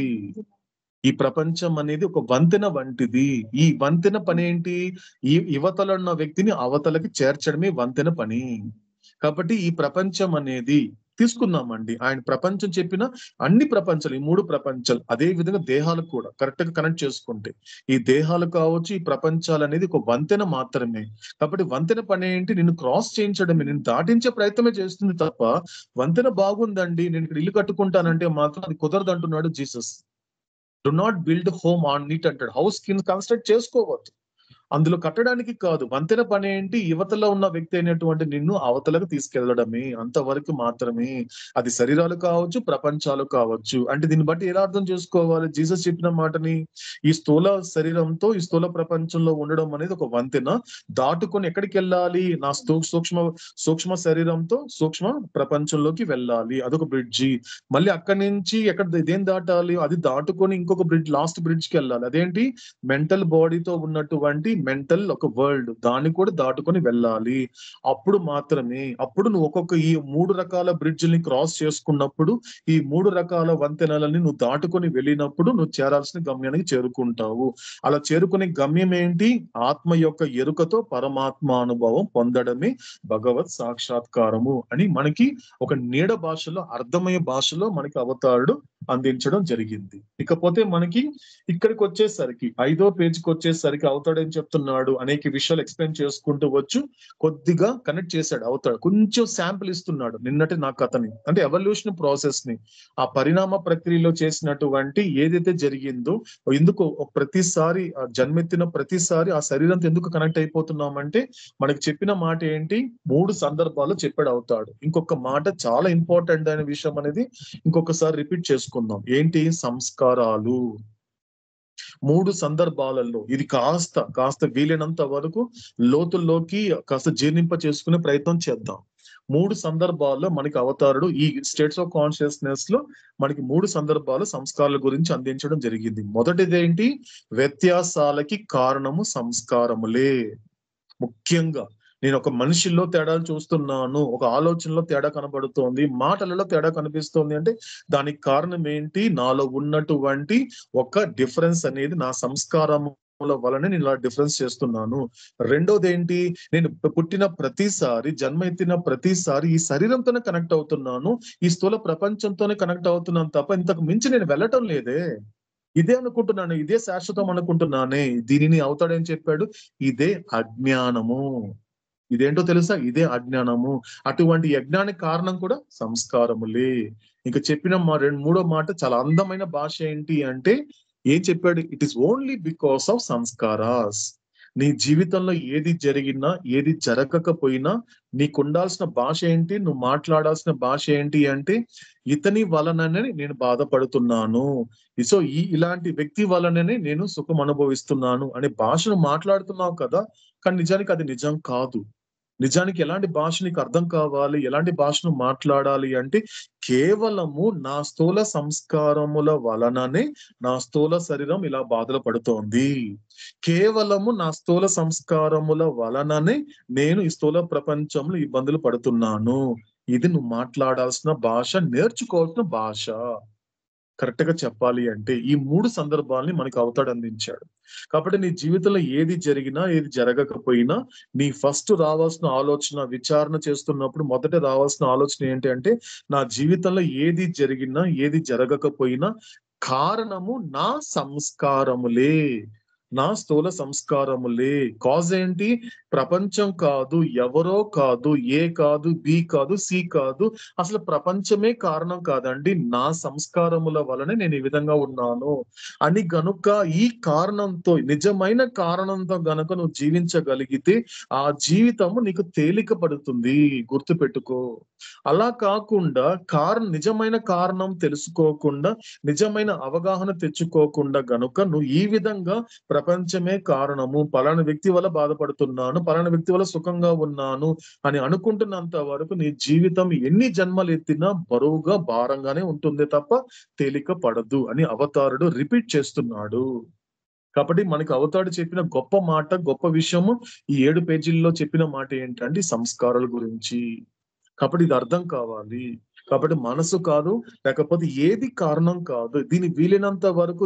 ఈ ప్రపంచం అనేది ఒక వంతెన వంటిది. ఈ వంతెన పని ఏంటి? ఈ యువతలో ఉన్న వ్యక్తిని అవతలకి చేర్చడమే వంతెన పని. కాబట్టి ఈ ప్రపంచం అనేది తీసుకున్నామండి ఆయన ప్రపంచం చెప్పిన అన్ని ప్రపంచాలు ఈ మూడు ప్రపంచాలు అదే విధంగా దేహాలు కూడా కరెక్ట్గా కనెక్ట్ చేసుకుంటే ఈ దేహాలు కావచ్చు ఈ ప్రపంచాలు అనేది ఒక వంతెన మాత్రమే. కాబట్టి వంతెన పని ఏంటి? నిన్ను క్రాస్ చేయించడమే. నేను దాటించే ప్రయత్నమే చేస్తుంది తప్ప వంతెన బాగుందండి. నేను ఇక్కడ ఇల్లు కట్టుకుంటానంటే మాత్రం అది కుదరదు అంటున్నాడు Jesus. Do not build home on neat అంటాడు. హౌస్ కింద కన్స్ట్రక్ట్ చేసుకోవద్దు. అందులో కట్టడానికి కాదు వంతెన పని ఏంటి? యువతలో ఉన్న వ్యక్తి అయినటువంటి నిన్ను అవతలకు తీసుకెళ్ళడమే. అంతవరకు మాత్రమే. అది శరీరాలు కావచ్చు ప్రపంచాలు కావచ్చు. అంటే దీన్ని బట్టి ఎలా అర్థం చేసుకోవాలి? జీసస్ చెప్పిన మాటని ఈ స్థూల శరీరంతో ఈ స్థూల ప్రపంచంలో ఉండడం అనేది ఒక వంతెన. దాటుకొని ఎక్కడికి వెళ్ళాలి? నా స్థూ సూక్ష్మ సూక్ష్మ శరీరంతో సూక్ష్మ ప్రపంచంలోకి వెళ్ళాలి. అదొక బ్రిడ్జి. మళ్ళీ అక్కడి నుంచి ఎక్కడ ఇదేం దాటాలి? అది దాటుకొని ఇంకొక బ్రిడ్జ్ లాస్ట్ బ్రిడ్జ్కి వెళ్ళాలి. అదేంటి? మెంటల్ బాడీతో ఉన్నటువంటి మెంటల్ ఒక వరల్డ్ దాన్ని కూడా దాటుకొని వెళ్ళాలి. అప్పుడు మాత్రమే అప్పుడు నువ్వు ఒక్కొక్క ఈ మూడు రకాల బ్రిడ్జ్ని క్రాస్ చేసుకున్నప్పుడు ఈ మూడు రకాల వంతెనలని నువ్వు దాటుకొని వెళ్ళినప్పుడు నువ్వు చేరాల్సిన గమ్యానికి చేరుకుంటావు. అలా చేరుకునే గమ్యం ఏంటి? ఆత్మ యొక్క ఎరుకతో పరమాత్మ అనుభవం పొందడమే భగవత్ సాక్షాత్కారము అని మనకి ఒక నీడ భాషలో అర్థమయ్యే భాషలో మనకి అవతారుడు అందించడం జరిగింది. ఇకపోతే మనకి ఇక్కడికి వచ్చేసరికి ఐదో పేజీకి వచ్చేసరికి అవతాడు ఏం చెప్తున్నాడు అనేక విషయాలు ఎక్స్ప్లెయిన్ చేసుకుంటూ వచ్చు కొద్దిగా కనెక్ట్ చేశాడు అవుతాడు కొంచెం శాంపుల్ ఇస్తున్నాడు నిన్నటి నా కథని. అంటే ఎవల్యూషన్ ప్రాసెస్ని ఆ పరిణామ ప్రక్రియలో చేసినటువంటి ఏదైతే జరిగిందో ఎందుకు ప్రతిసారి ఆ జన్మెత్తిన ప్రతిసారి ఆ శరీరంతో ఎందుకు కనెక్ట్ అయిపోతున్నామంటే మనకి చెప్పిన మాట ఏంటి? మూడు సందర్భాల్లో చెప్పాడు అవుతాడు. ఇంకొక మాట చాలా ఇంపార్టెంట్ అయిన విషయం అనేది ఇంకొకసారి రిపీట్ చేసుకుందాం. ఏంటి? సంస్కారాలు. మూడు సందర్భాలలో ఇది కాస్త కాస్త వీలైనంత వరకు లోతుల్లోకి కాస్త జీర్ణింప చేసుకునే ప్రయత్నం చేద్దాం. మూడు సందర్భాల్లో మనకి అవతారుడు ఈ స్టేట్స్ ఆఫ్ కాన్షియస్నెస్లో మనకి మూడు సందర్భాలు సంస్కారాల గురించి అందించడం జరిగింది. మొదటిది ఏంటి? వ్యత్యాసాలకి కారణము సంస్కారములే. ముఖ్యంగా నేను ఒక మనిషిలో తేడాలు చూస్తున్నాను. ఒక ఆలోచనలో తేడా కనబడుతోంది. మాటలలో తేడా కనిపిస్తోంది అంటే దానికి కారణం ఏంటి? నాలో ఉన్నటువంటి ఒక డిఫరెన్స్ అనేది నా సంస్కారము వలన నేను ఇలా డిఫరెన్స్ చేస్తున్నాను. రెండోది ఏంటి నేను పుట్టిన ప్రతిసారి జన్మ ఎత్తిన ప్రతిసారి ఈ శరీరంతోనే కనెక్ట్ అవుతున్నాను. ఈ స్థూల ప్రపంచంతోనే కనెక్ట్ అవుతున్నాను తప్ప ఇంతకు మించి నేను వెళ్ళటం లేదే. ఇదే అనుకుంటున్నాను. ఇదే శాశ్వతం అనుకుంటున్నానే. దీనిని అవుతాడని చెప్పాడు? ఇదే అజ్ఞానము. ఇదేంటో తెలుసా? ఇదే అజ్ఞానము. అటువంటి యజ్ఞానికి కారణం కూడా సంస్కారములే. ఇంకా చెప్పిన మా రెండు మూడో మాట చాలా అందమైన భాష ఏంటి అంటే ఏం చెప్పాడు? It is only because of samskaras నీ జీవితంలో ఏది జరిగినా ఏది జరగకపోయినా నీకు ఉండాల్సిన భాష ఏంటి? నువ్వు మాట్లాడాల్సిన భాష ఏంటి అంటే ఇతని వలననే నేను బాధపడుతున్నాను. సో ఈ ఇలాంటి వ్యక్తి వలననే నేను సుఖం అనుభవిస్తున్నాను అనే భాషను మాట్లాడుతున్నావు కదా? కానీ నిజానికి అది నిజం కాదు. నిజానికి ఎలాంటి భాష నీకు అర్థం కావాలి? ఎలాంటి భాషను మాట్లాడాలి అంటే కేవలము నా స్థూల సంస్కారముల వలననే నా స్థూల శరీరం ఇలా బాధలు పడుతోంది. కేవలము నా స్థూల సంస్కారముల వలననే నేను ఈ స్థూల ప్రపంచంలో ఇబ్బందులు పడుతున్నాను. ఇది నువ్వు మాట్లాడాల్సిన భాష నేర్చుకోవాల్సిన భాష. కరెక్ట్గా చెప్పాలి అంటే ఈ మూడు సందర్భాల్ని మనకు అవతాడు అందించాడు. కాబట్టి నీ జీవితంలో ఏది జరిగినా ఏది జరగకపోయినా నీ ఫస్ట్ రావాల్సిన ఆలోచన విచారణ చేస్తున్నప్పుడు మొదట రావాల్సిన ఆలోచన ఏంటి అంటే నా జీవితంలో ఏది జరిగినా ఏది జరగకపోయినా కారణము నా సంస్కారములే. నా స్థూల సంస్కారములే. కాజ్ ఏంటి ప్రపంచం కాదు ఎవరో కాదు ఏ కాదు బి కాదు సి కాదు. అసలు ప్రపంచమే కారణం కాదండి. నా సంస్కారముల వలనే నేను ఈ విధంగా ఉన్నాను. అని గనుక ఈ కారణంతో నిజమైన కారణంతో గనుక నువ్వు జీవించగలిగితే ఆ జీవితము నీకు తేలిక పడుతుంది గుర్తుపెట్టుకో. అలా కాకుండా కారణం నిజమైన కారణం తెలుసుకోకుండా నిజమైన అవగాహన తెచ్చుకోకుండా గనుక నువ్వు ఈ విధంగా ప్రపంచమే కారణము. పలానా వ్యక్తి వల్ల బాధపడుతున్నాను పలానా వ్యక్తి వల్ల సుఖంగా ఉన్నాను అని అనుకుంటున్నంత వరకు నీ జీవితం ఎన్ని జన్మలు ఎత్తినా బరువుగా భారంగానే ఉంటుంది తప్ప తేలిక పడదు అని అవతారుడు రిపీట్ చేస్తున్నాడు. కాబట్టి మనకి అవతాడు చెప్పిన గొప్ప మాట గొప్ప విషయము ఈ ఏడు పేజీల్లో చెప్పిన మాట ఏంటంటే సంస్కారాల గురించి. కాబట్టి ఇది అర్థం కావాలి. కాబట్టి మనసు కాదు లేకపోతే ఏది కారణం కాదు దీని వీలైనంత వరకు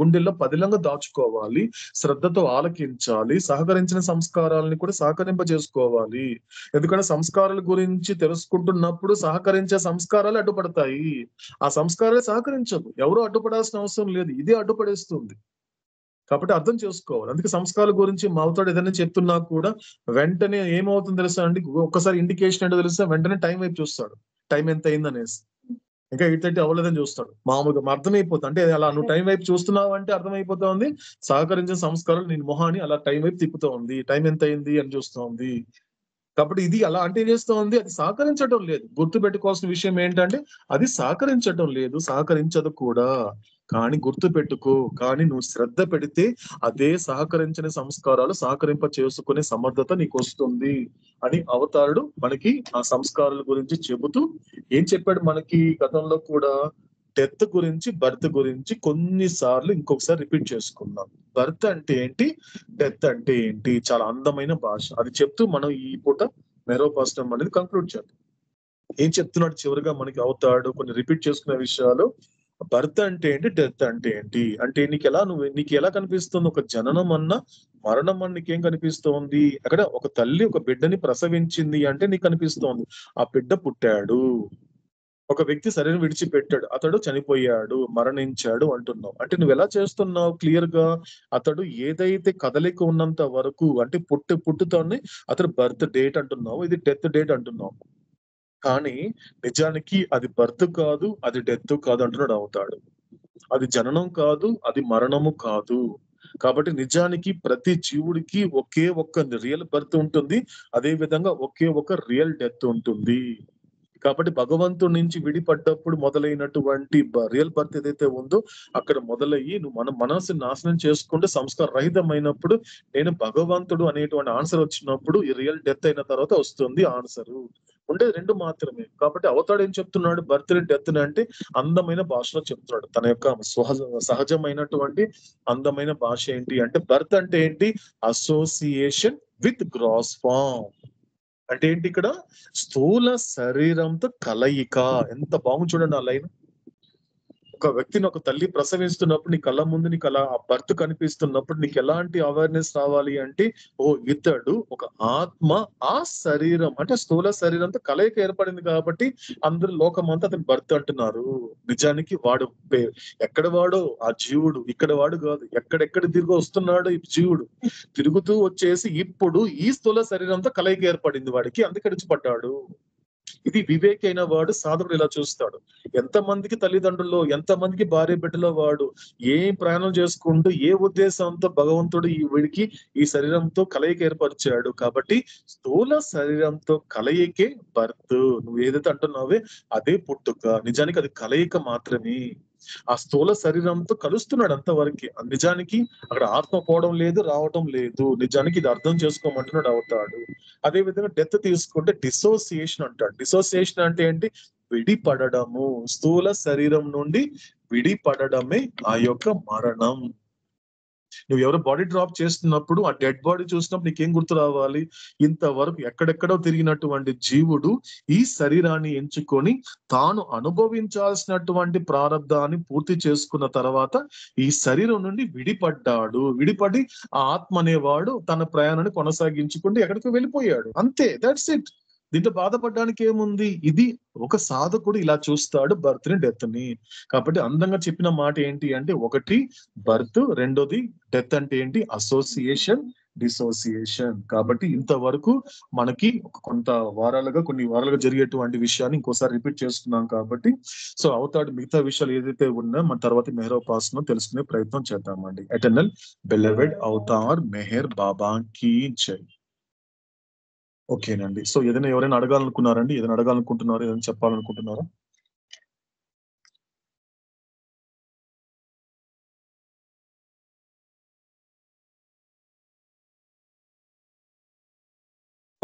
గుండెల్లో పదిలంగా దాచుకోవాలి శ్రద్ధతో ఆలకించాలి సహకరించిన సంస్కారాలని కూడా సహకరింప చేసుకోవాలి ఎందుకంటే సంస్కారాల గురించి తెలుసుకుంటున్నప్పుడు సహకరించే సంస్కారాలు అడ్డుపడతాయి. ఆ సంస్కారాలు సహకరించవు. ఎవరు అడ్డుపడాల్సిన అవసరం లేదు. ఇదే అడ్డుపడేస్తుంది. కాబట్టి అర్థం చేసుకోవాలి. అందుకే సంస్కారాల గురించి మాతో ఏదైనా చెప్తున్నా కూడా వెంటనే ఏమవుతుందో తెలుసా అండి? ఒక్కసారి ఇండికేషన్ ఏంటో తెలుసా? వెంటనే టైం వైపు చూస్తాడు. టైం ఎంత అయింది అనేసి ఇంకా ఎయిట్ థర్టీ అవ్వలేదని చూస్తాడు. మామూలుగా అర్థమైపోతుంది అంటే అలా నువ్వు టైం వైపు చూస్తున్నావు అంటే అర్థమైపోతా ఉంది. సహకరించిన సంస్కారాలు నేను మొహాన్ని అలా టైం వైపు తిప్పుతా ఉంది. టైం ఎంత అయింది అని చూస్తోంది కాబట్టి ఇది అలా అంటే చేస్తోంది ఉంది? అది సహకరించడం లేదు. గుర్తు పెట్టుకోవాల్సిన విషయం ఏంటంటే అది సహకరించడం లేదు. సహకరించదు కూడా. కానీ గుర్తు పెట్టుకో కానీ నువ్వు శ్రద్ధ పెడితే అదే సహకరించిన సంస్కారాలు సహకరింప చేసుకునే సమర్థత నీకు వస్తుంది అని అవతారుడు మనకి ఆ సంస్కారాల గురించి చెబుతూ ఏం చెప్పాడు మనకి గతంలో కూడా? డెత్ గురించి బర్త్ గురించి కొన్నిసార్లు ఇంకొకసారి రిపీట్ చేసుకుందాం. బర్త్ అంటే ఏంటి? డెత్ అంటే ఏంటి? చాలా అందమైన భాష. అది చెప్తూ మనం ఈ పూట మెరోపాస్టమ్ అనేది కంక్లూడ్ చేద్దాం. ఏం చెప్తున్నాడు చివరిగా మనకి అవుతాడు కొన్ని రిపీట్ చేసుకునే విషయాలు బర్త్ అంటే ఏంటి? డెత్ అంటే ఏంటి? అంటే నీకు ఎలా నువ్వు నీకు ఎలా కనిపిస్తుంది? ఒక జననం అన్న మరణం అన్న నీకేం కనిపిస్తోంది? అక్కడ ఒక తల్లి ఒక బిడ్డని ప్రసవించింది అంటే నీకు కనిపిస్తోంది. ఆ బిడ్డ పుట్టాడు. ఒక వ్యక్తి శరీరం విడిచిపెట్టాడు. అతడు చనిపోయాడు మరణించాడు అంటున్నావు. అంటే నువ్వు ఎలా చేస్తున్నావు? క్లియర్గా అతడు ఏదైతే కదలిక ఉన్నంత వరకు అంటే పుట్టి పుట్టుతోనే అతడు బర్త్ డేట్ అంటున్నావు. ఇది డెత్ డేట్ అంటున్నావు. కానీ నిజానికి అది బర్త్ కాదు అది డెత్ కాదు అంటున్నాడు అవుతాడు. అది జననం కాదు అది మరణము కాదు. కాబట్టి నిజానికి ప్రతి జీవుడికి ఒకే ఒక్క రియల్ బర్త్ ఉంటుంది అదే విధంగా ఒకే ఒక రియల్ డెత్ ఉంటుంది. కాబట్టి భగవంతుడి నుంచి విడిపడ్డప్పుడు మొదలైనటువంటి రియల్ బర్త్ ఏదైతే ఉందో అక్కడ మొదలయ్యి నువ్వు మన మనసు నాశనం చేసుకుంటే సంస్కార రహితమైనప్పుడు నేను భగవంతుడు అనేటువంటి ఆన్సర్ వచ్చినప్పుడు ఈ రియల్ డెత్ అయిన తర్వాత వస్తుంది ఆన్సర్. ఉండేది రెండు మాత్రమే. కాబట్టి అవతాడు ఏం చెప్తున్నాడు? బర్త్ డెత్ అంటే అందమైన భాషలో చెప్తున్నాడు. తన యొక్క సహజ సహజమైనటువంటి అందమైన భాష ఏంటి అంటే బర్త్ అంటే ఏంటి? Association with gross form. అంటే ఏంటి ఇక్కడ? స్థూల శరీరంతో కలయిక. ఎంత బాగుంది చూడండి ఆ లైన్. ఒక వ్యక్తిని ఒక తల్లి ప్రసవిస్తున్నప్పుడు నీ కళ్ళ ముందు నీకు అలా ఆ బర్త్ కనిపిస్తున్నప్పుడు నీకు ఎలాంటి అవేర్నెస్ రావాలి అంటే ఓ ఇతడు ఒక ఆత్మ ఆ శరీరం అంటే స్థూల శరీరంతో కలయిక ఏర్పడింది కాబట్టి అందరు లోకం అంతా అతను బర్త్ అంటున్నారు. నిజానికి వాడు ఎక్కడ వాడో ఆ జీవుడు ఇక్కడ వాడు కాదు ఎక్కడెక్కడ తిరిగి వస్తున్నాడు ఈ జీవుడు తిరుగుతూ వచ్చేసి ఇప్పుడు ఈ స్థూల శరీరంతో కలయిక ఏర్పడింది వాడికి అందుకే ఇది వివేక్ అయిన వాడు సాధకుడు ఇలా చూస్తాడు. ఎంత మందికి తల్లిదండ్రులు ఎంత మందికి భార్య బిడ్డలో వాడు ఏం ప్రయాణం చేసుకుంటూ ఏ ఉద్దేశంతో భగవంతుడు ఈ వీడికి ఈ శరీరంతో కలయిక ఏర్పరిచాడు కాబట్టి స్థూల శరీరంతో కలయికే బర్త్ నువ్వు ఏదైతే అంటున్నావే అదే పుట్టుక. నిజానికి అది కలయిక మాత్రమే. ఆ స్థూల శరీరంతో కలుస్తున్నాడు అంతవరకు. నిజానికి అక్కడ ఆత్మ పోవడం లేదు రావడం లేదు. నిజానికి ఇది అర్థం చేసుకోమంటున్నాడు అవుతాడు. అదే విధంగా డెత్ తీసుకుంటే డిసోసియేషన్ అంటాడు. డిసోసియేషన్ అంటే ఏంటి? విడిపడడము. స్థూల శరీరం నుండి విడిపడడమే ఆ యొక్క మరణం. నువ్వు ఎవరు బాడీ డ్రాప్ చేస్తున్నప్పుడు ఆ డెడ్ బాడీ చూసినప్పుడు నీకేం గుర్తు రావాలి? ఇంతవరకు ఎక్కడెక్కడో తిరిగినటువంటి జీవుడు ఈ శరీరాన్ని ఎంచుకొని తాను అనుభవించాల్సినటువంటి ప్రారంధాన్ని పూర్తి చేసుకున్న తర్వాత ఈ శరీరం నుండి విడిపడ్డాడు. విడిపడి ఆ ఆత్మ అనేవాడు తన ప్రయాణాన్ని కొనసాగించుకుంటూ ఎక్కడికి వెళ్ళిపోయాడు. అంతే దట్స్ ఇట్ దీంట్లో బాధపడడానికి ఏముంది? ఇది ఒక సాధకుడు ఇలా చూస్తాడు బర్త్ని డెత్ని. కాబట్టి అందంగా చెప్పిన మాట ఏంటి అంటే ఒకటి బర్త్ రెండోది డెత్ అంటే ఏంటి? Association dissociation. కాబట్టి ఇంతవరకు మనకి కొంత వారాలుగా కొన్ని వారాలుగా జరిగేటువంటి విషయాన్ని ఇంకోసారి రిపీట్ చేసుకున్నాం కాబట్టి సో అవుతాడు మిగతా విషయాలు ఏదైతే ఉన్నా మన తర్వాత మెహర్ మెహరోపాసన తెలుసుకునే ప్రయత్నం చేద్దామండి. Eternal beloved avatar Meher Baba key జై. ఓకేనండి. సో ఏదైనా ఎవరైనా అడగాలనుకున్నారండి? ఏదైనా అడగాలనుకుంటున్నారా? ఏదైనా చెప్పాలనుకుంటున్నారా?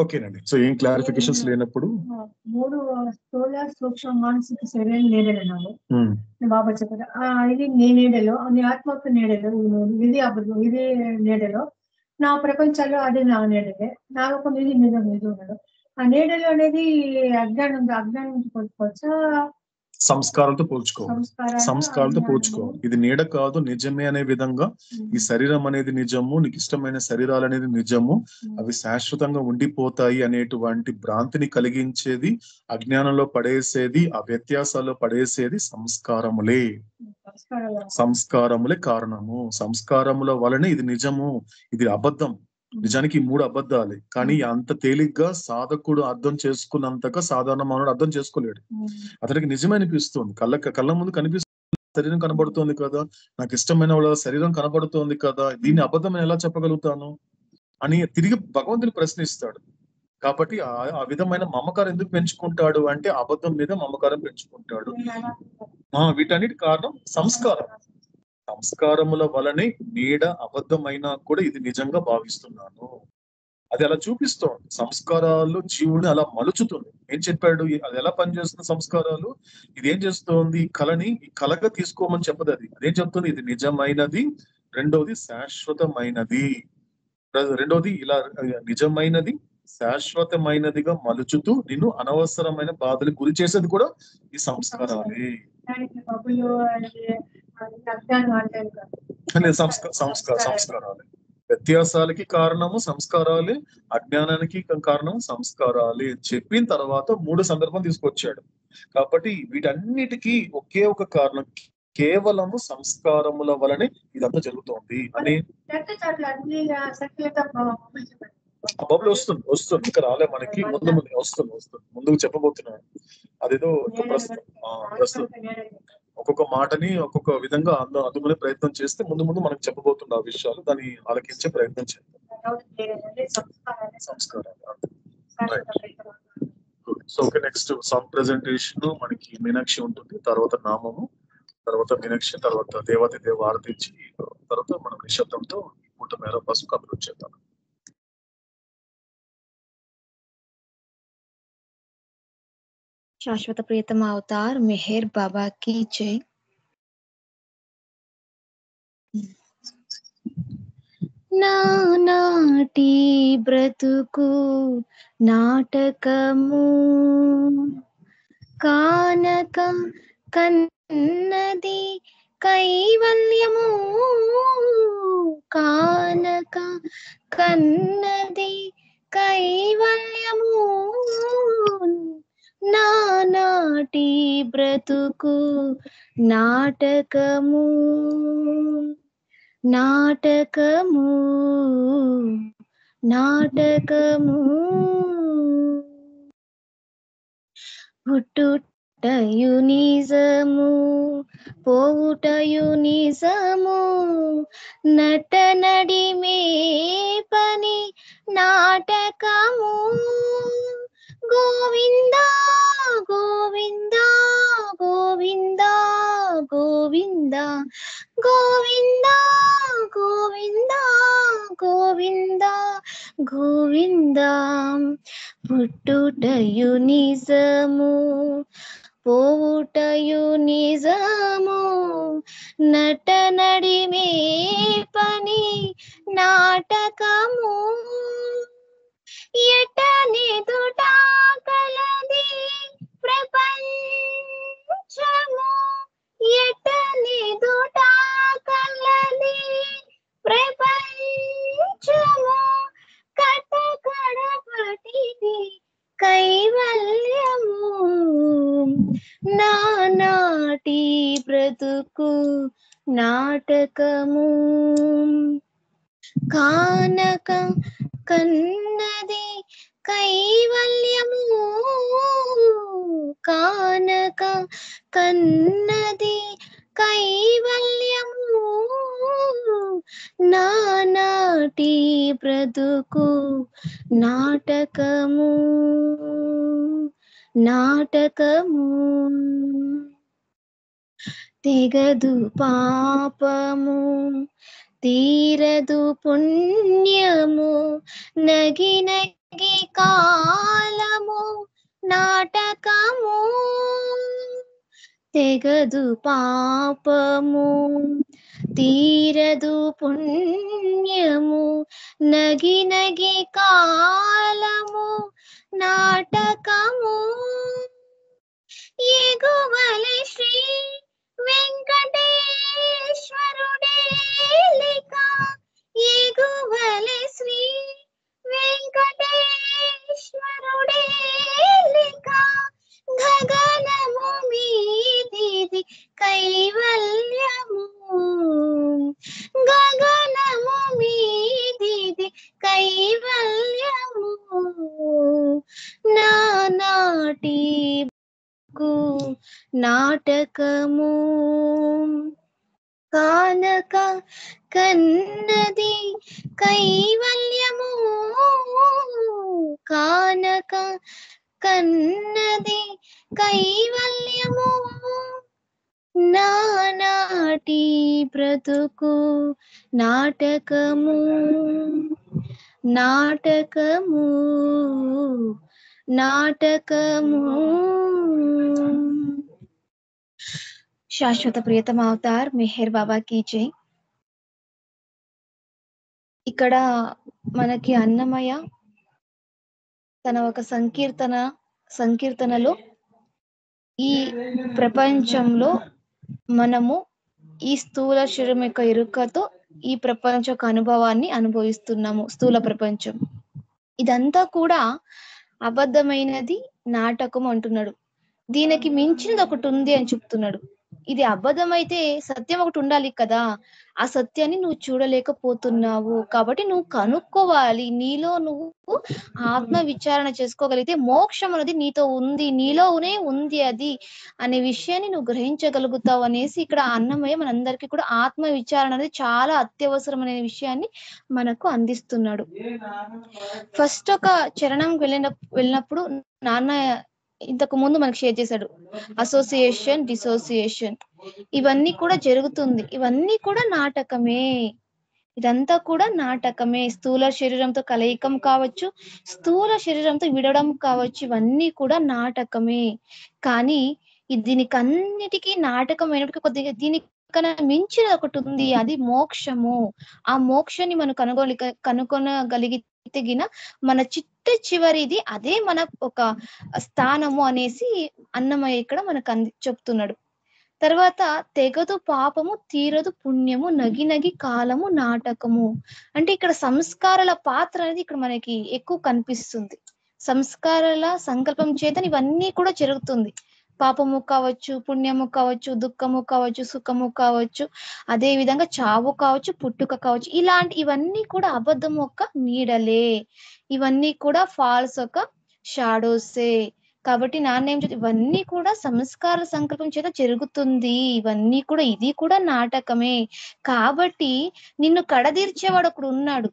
ఓకేనండి. సో ఏం క్లారిఫికేషన్స్ లేనప్పుడు మూడు స్థూల సూక్ష్మ మానసిక శరీరం నీడలు బాబా చెప్పారు ఇది నీ నీడలో నీ ఆత్మకు నీడలో. ఇది అబద్ధం ఇది నీడలో నా ప్రపంచంలో అది నా నీడలే. నా ఒక ఇది మీద మీద ఉండదు. ఆ నీడలు అనేది అజ్ఞానం అజ్ఞానం నుంచి కొట్టుకోవచ్చా సంస్కారాలతో పోల్చుకో. సంస్కారాలు సంస్కారాలతో అజ్ఞానము? పోల్చుకో. ఇది నీడ కాదు నిజమే అనే విధంగా ఈ శరీరం అనేది నిజము నీకు ఇష్టమైన శరీరాలు అనేది నిజము అవి శాశ్వతంగా ఉండిపోతాయి అనేటువంటి భ్రాంతిని కలిగించేది అజ్ఞానంలో పడేసేది ఆ వ్యత్యాసాల్లో పడేసేది సంస్కారములే. సంస్కారములే కారణము. సంస్కారముల వలనే ఇది నిజము ఇది అబద్ధం. నిజానికి ఈ మూడు అబద్ధాలే. కానీ అంత తేలిగ్గా సాధకుడు అర్థం చేసుకున్నంతగా సాధారణ మానవుడు అర్థం చేసుకోలేడు. అతనికి నిజమే అనిపిస్తుంది కళ్ళ కళ్ళ ముందు కనిపిస్తుంది. శరీరం కనబడుతోంది కదా. నాకు ఇష్టమైన వాళ్ళ శరీరం కనబడుతోంది కదా. దీన్ని అబద్ధం ఎలా చెప్పగలుగుతాను? అని తిరిగి భగవంతుని ప్రశ్నిస్తాడు. కాబట్టి ఆ విధమైన మమకారం ఎందుకు పెంచుకుంటాడు అంటే అబద్ధం మీద మమకారం పెంచుకుంటాడు. వీటన్నిటి కారణం సంస్కారం. సంస్కారముల వలనే నీడ అబద్ధమైనా కూడా ఇది నిజంగా భావిస్తున్నాను. అది అలా చూపిస్తోంది. సంస్కారాలు జీవుని అలా మలుచుతుంది. ఏం చెప్పాడు? అది ఎలా పనిచేస్తున్న సంస్కారాలు? ఇది ఏం చేస్తోంది? ఈ కళని ఈ కళగా తీసుకోమని చెప్పదు అది. అదేం చెప్తుంది? ఇది నిజమైనది. రెండోది శాశ్వతమైనది. రెండవది రెండోది ఇలా నిజమైనది శాశ్వతమైనదిగా మలుచుతూ నిన్ను అనవసరమైన బాధలు గురి చేసేది కూడా ఈ సంస్కారాలే. సంస్కార సంస్కార సంస్కారాలే. వ్యత్యాసాలకి కారణము సంస్కారాలే అజ్ఞానానికి కారణం సంస్కారాలే చెప్పిన తర్వాత మూడు సందర్భం తీసుకొచ్చాడు. కాబట్టి వీటన్నిటికీ ఒకే ఒక కారణం కేవలము సంస్కారముల వలనే ఇదంతా జరుగుతోంది అని. చెట్టు చెట్లు అన్ని సక్రియ ఆ బబుల్ వస్తుంది వస్తుంది. ఇంకా రాలే మనకి. ముందు ముందు వస్తుంది వస్తుంది. ముందుకు చెప్పబోతున్నాను. అదేదో ప్రస్తుతం ప్రస్తుతం ఒక్కొక్క మాటని ఒక్కొక్క విధంగా అందు అందుకునే ప్రయత్నం చేస్తే ముందు ముందు మనకు చెప్పబోతున్న ఆ విషయాలు దాన్ని ఆలకించే ప్రయత్నం చేద్దాం. సంస్కారాలు. So okay next song presentation మనకి మీనాక్షి ఉంటుంది. తర్వాత నామము తర్వాత మీనాక్షి తర్వాత దేవతి దేవ ఆరతి ఇచ్చి తర్వాత మనం నిశ్శబ్దంతో పూట మేర పసుపు కంప్లీట్ చేద్దాం. శాశ్వత ప్రియతమ అవతార్ మెహర్ బాబాకి జై. నానాటి బ్రతుకు నాటకము. కానక కన్నది కైవల్యము. కానక కన్నది కైవల్యము. నానాటి బ్రతుకు నాటకము. నాటకము. నాటకము. పుట్టుటయు నిజము పోవుటయు నిజము. నట నడిమే పని నాటకము. గోవింద గోవింద గోవింద గోవింద గోవింద గోవింద గోవింద గోవింద పుట్టుటయు నిజము పోవుటయు నిజము నట నడిమే పని నాటకము ఎట నిదుట తెగదు పాపము తీరదు పుణ్యము నగి నగి కాలము నాటకము తెగదు పాపము తీరదు పుణ్యము నగి నగి కాలము నాటకము ఎగువలి శ్రీ వెంకటేశ్వరుడే లిక ఎగువలి శ్రీ వెంకటేశ్వరుడే లిక గగనము మీదిది కైవల్యము. గగనము మీదిది కైవల్యము. నానాటి నాటకము కానక కన్నది కైవల్యము కానక కన్నది కైవల్యము నానాటి బ్రతుకు నాటకము నాటకము నాటకము శాశ్వత ప్రియతమ అవతార్ మెహర్ బాబా కీ జై. ఇక్కడ మనకి అన్నమయ్య తన ఒక సంకీర్తన సంకీర్తనలో ఈ ప్రపంచంలో మనము ఈ స్థూల శరీరం యొక్క ఎరుకతో ఈ ప్రపంచ యొక్క అనుభవాన్ని అనుభవిస్తున్నాము స్థూల ప్రపంచం. ఇదంతా కూడా అబద్ధమైనది నాటకం అంటున్నాడు. దీనికి మించినది ఒకటి ఉంది అని చెప్తున్నాడు. ఇది అబద్ధమైతే సత్యం ఒకటి ఉండాలి కదా. ఆ సత్యాన్ని నువ్వు చూడలేకపోతున్నావు. కాబట్టి నువ్వు కనుక్కోవాలి. నీలో నువ్వు ఆత్మ విచారణ చేసుకోగలిగితే మోక్షం అనేది నీతో ఉంది. నీలోనే ఉంది అది అనే విషయాన్ని నువ్వు గ్రహించగలుగుతావు అనేసి ఇక్కడ అన్నమయ్య మనందరికీ కూడా ఆత్మ విచారణ అనేది చాలా అత్యవసరం అనే విషయాన్ని మనకు అందిస్తున్నాడు. ఫస్ట్ ఒక చరణం వెళ్ళిన వెళ్ళినప్పుడు నాన్న ఇంతకు ముందు మనకు షేర్ చేశాడు. అసోసియేషన్ డిసోసియేషన్ ఇవన్నీ కూడా జరుగుతుంది. ఇవన్నీ కూడా నాటకమే. ఇదంతా కూడా నాటకమే. స్థూల శరీరంతో కలయికం కావచ్చు స్థూల శరీరంతో విడడం కావచ్చు ఇవన్నీ కూడా నాటకమే. కానీ దీనికి అన్నిటికీ నాటకమైనప్పటికీ కొద్దిగా దీనికన్నా మించిన ఒకటి ఉంది. అది మోక్షము. ఆ మోక్షాన్ని మనం కనుగొలి కనుగొనగలిగితే గిన మన చిట్ట చివరిది అదే మన ఒక స్థానము అనేసి అన్నమయ్య ఇక్కడ మనకు అంది చెప్తున్నాడు. తర్వాత తెగదు పాపము తీరదు పుణ్యము నగి నగి కాలము నాటకము. అంటే ఇక్కడ సంస్కారాల పాత్ర అనేది ఇక్కడ మనకి ఎక్కువ కనిపిస్తుంది. సంస్కారాల సంకల్పం చేత ఇవన్నీ కూడా జరుగుతుంది. పాపము కావచ్చు పుణ్యము కావచ్చు దుఃఖము కావచ్చు సుఖము కావచ్చు అదే విధంగా చావు కావచ్చు పుట్టుక కావచ్చు ఇలాంటి ఇవన్నీ కూడా అబద్ధం యొక్క నీడలే. ఇవన్నీ కూడా ఫాల్స్ ఒక షాడోసే కాబట్టి నాన్న ఏం చెప్తే ఇవన్నీ కూడా సంస్కార సంకల్పం చేత జరుగుతుంది. ఇవన్నీ కూడా ఇది కూడా నాటకమే. కాబట్టి నిన్ను కడదీర్చేవాడు ఒకడు ఉన్నాడు.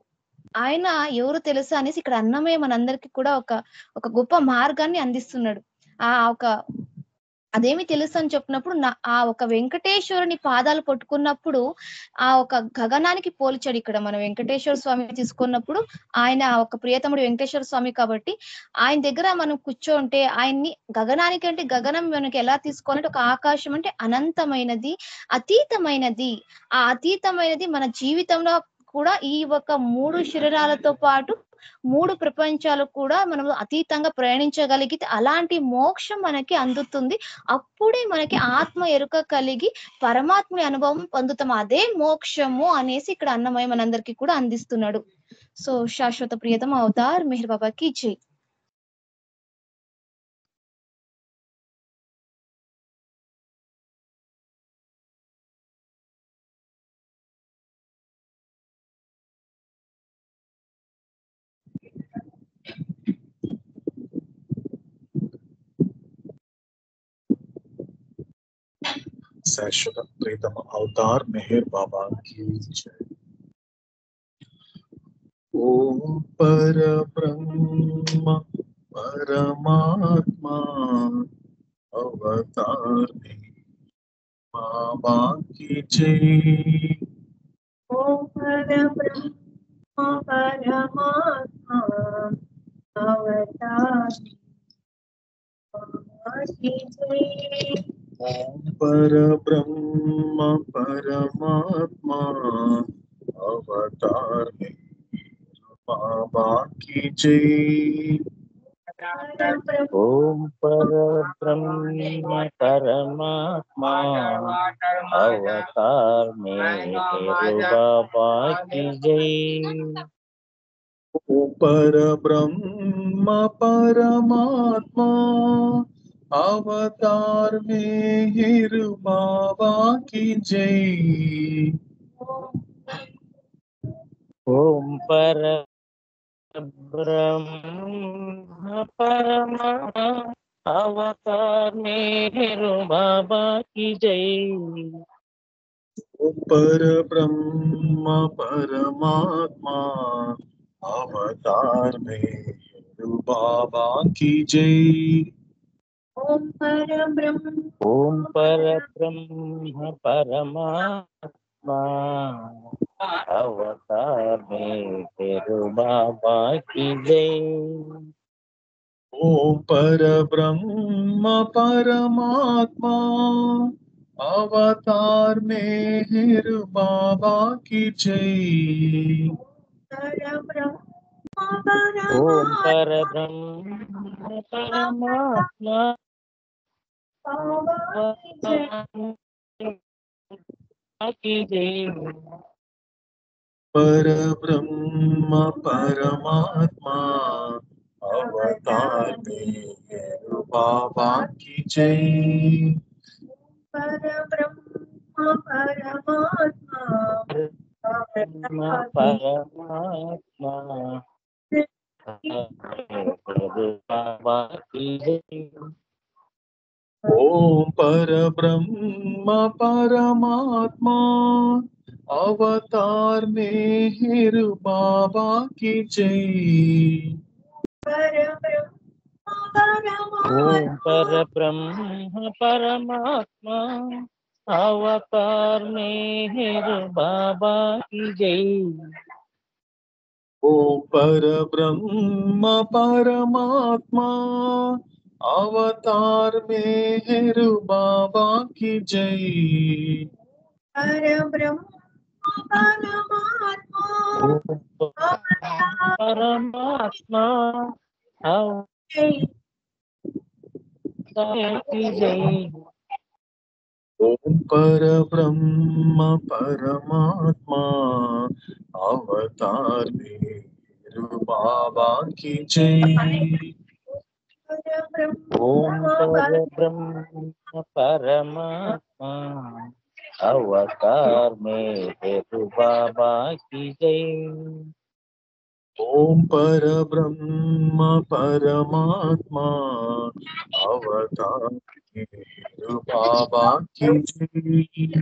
ఆయన ఎవరు తెలుసా అనేసి ఇక్కడ అన్నమయ్య మనందరికీ కూడా ఒక ఒక గొప్ప మార్గాన్ని అందిస్తున్నాడు. ఆ ఒక అదేమి తెలుసు అని చెప్పినప్పుడు నా ఆ ఒక వెంకటేశ్వరుని పాదాలు పట్టుకున్నప్పుడు ఆ ఒక గగనానికి పోల్చాడు ఇక్కడ మన వెంకటేశ్వర స్వామి తీసుకున్నప్పుడు. ఆయన ఆ ఒక ప్రియతముడు వెంకటేశ్వర స్వామి కాబట్టి ఆయన దగ్గర మనం కూర్చోంటే ఆయన్ని గగనానికి అంటే గగనం మనకి ఎలా తీసుకోవాలంటే ఒక ఆకాశం అంటే అనంతమైనది అతీతమైనది. ఆ అతీతమైనది మన జీవితంలో కూడా ఈ ఒక మూడు శరీరాలతో పాటు మూడు ప్రపంచాలు కూడా మనం అతీతంగా ప్రయాణించగలిగితే అలాంటి మోక్షం మనకి అందుతుంది. అప్పుడే మనకి ఆత్మ ఎరుక కలిగి పరమాత్మ అనుభవం పొందుతాం. అదే మోక్షము అనేసి ఇక్కడ అన్నమయ్య మనందరికీ కూడా అందిస్తున్నాడు. సో శాశ్వత ప్రియతమ అవతార్ మెహర్ బాబాకి జై. सैशदम अवतार मेहर बाबा की जय। ओम पर ब्रह्म परमात्मा अवतार में बाबा की जय। ओम पर ब्रह्म परमात्मा अवतार बाबा की जय। परब्रह्म परमात्मा अवतार में बाबा की जय। ओम पर ब्रह्म परमात्मा अवतार में बाबा की जय। ओ पर ब्रह्म परमात्मा अवतार में हिर बाबा की जय। ओम पर ब्रह्म परम अवतार में हिरु बाबा की जय। पर ब्रह्म परमात्मा अवतार में हिरु बाबा की जय। ओम परब्रह्म ओम परब्रह्म परमात्मा। अवतार में तेरु बाबा की जय। ओम परब्रह्म परमात्मा। अवतार में हेरु बाबा की जय। ओम पर ब्रह्म परमात्मा। Parabrahma Paramatma Avatar Deya Ki Jai Parabrahma Paramatma Avatar Deya Rubaba Ki Jai ओम पर ब्रह्म परमात्मा अवतार में हिर बाबा की जय। ओम पर ब्रह्म परमात्मा अवतार में हिर बाबा की जय। ओम पर ब्रह्म परमात्मा अवतार में हेरु बाबा की जय। हर परमात्मा ओम पर ब्रह्म परमात्मा अवतार में बाबा की जय। ओम ब्रह्म परमात्मा अवतार में हेतु बाबा की जय। ओम पर ब्रह्म परमात्मा अवतार बाबा की जय।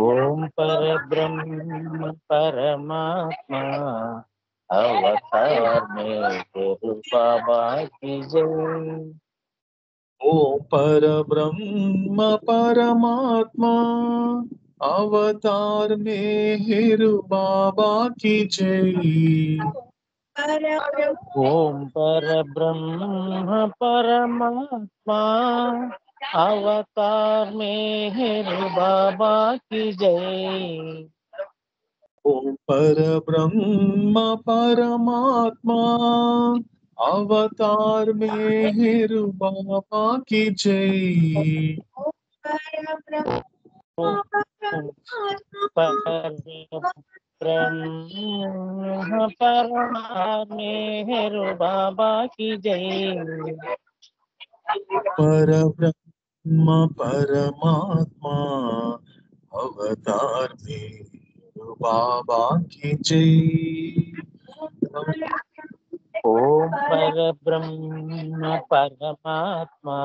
ओम पर ब्रह्म परमात्मा अवतार में गुरु बाबा की जय ओ पर ब्रह्म परमात्मा, अवतार में हिरु बाबा की जय। ओम पर ब्रह्म परमात्मा, अवतार में हिरु बाबा की जय। ओम पर ब्रह्म परमात्मा अवतार में हिरु बाबा की जय। बाबा की जय। पर ब्रह्म परमात्मा अवतार में बाबा की जय। ओम पर ब्रह्म परमात्मा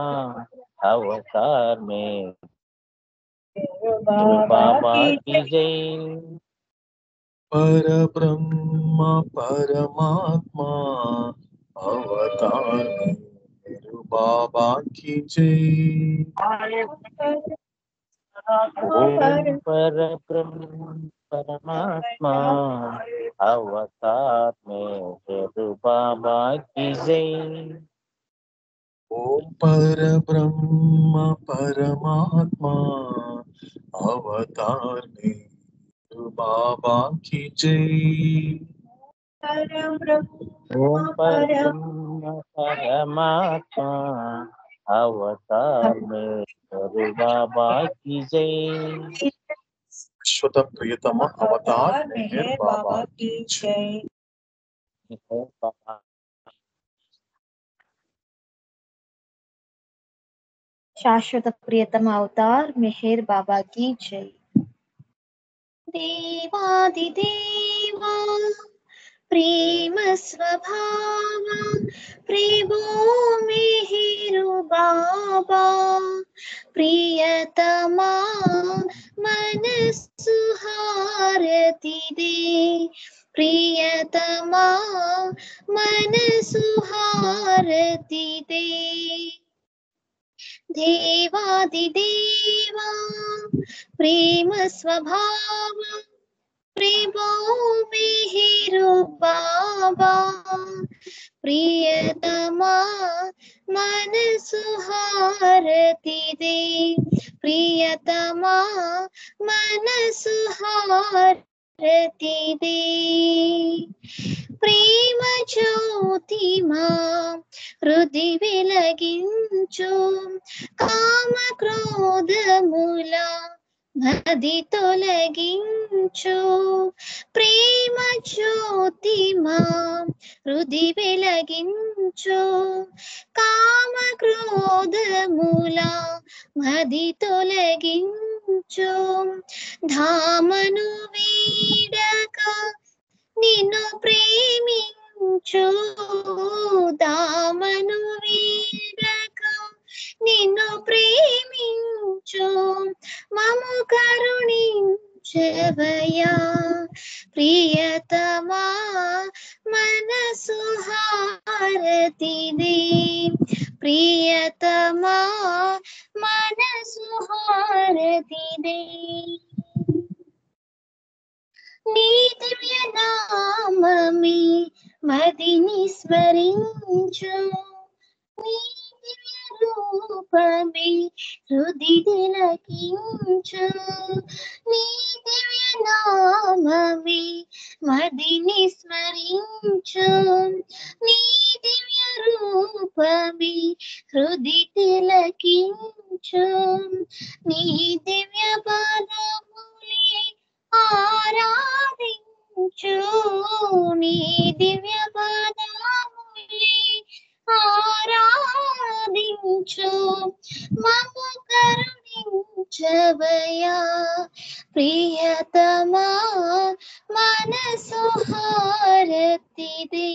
अवतार में बाबा की जय। पर ब्रह्म परमात्मा अवतार गुरु बाबा की जय। ओम पर ब्रह्म परमात्मा अवतार में गुरु बाबा की जय ओम पर ब्रह्म परमात्मा अवतार में गुरु बाबा की जय ओम पर ब्रह्म परमात्मा अवतार में गुरु बाबा की जय अश्वतम प्रियतम अवतार मेहर बाबा की जय। शाश्वत प्रियतम अवतार मेहर बाबा की जय। देवादिदेवा దేవా ప్రేమ స్వభావ ప్రేమో మిహిరు బాబా ప్రియతమా మనస్సు హారతి దే ప్రియతమా మనసు హారతి దే దేవాది దేవా ప్రేమ స్వభావ ప్రేమో మిహిరు బాబా ప్రియతమా మనసు హారతి దే ప్రియతమా మనసు హారతి దే ప్రేమ జ్యోతిమా హృది వెలగించు కామ క్రోధముల మది తొలగించు వెలిగించు ప్రేమ జ్యోతిమా హృది వెలగించు. కామ క్రోధముల మది తొలగించు. ధామను వీడక నిన్ను ప్రేమించు. దామను వీడక నిన్ను ప్రేమించు మము కరుణించవయా ప్రియతమా మనసు హారతిది. ప్రియతమా మనసు హారతిదే. నీ దివ్య నామమి మదిని స్మరించు. నీ రూపమే హృది తిలకించు నీ దివ్య నామమే మదిని స్మరించు. నీ దివ్య రూపమే హృది తిలకించు నీ దివ్య పాదములే ఆరాధించు. నీ దివ్య పాదములే ఆరాధించు మము కరుణించవయా ప్రియతమా మనసు హారతిదే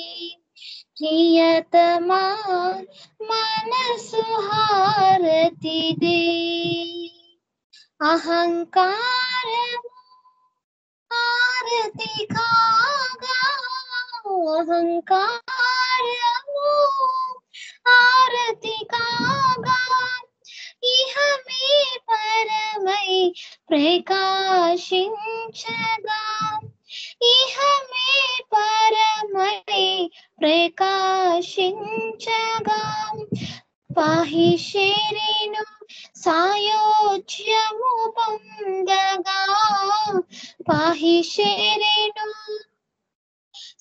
ప్రియతమా మనసు హారతిదే అహంకారము హారతి కాగా అహంకారము హారతి కాగా ఇహమే పరమై ప్రకాశించగా ఇహమే పరమై ప్రకాశించగా పాహి శరీను సాయోజ్యము పొందగా పాహి శరీను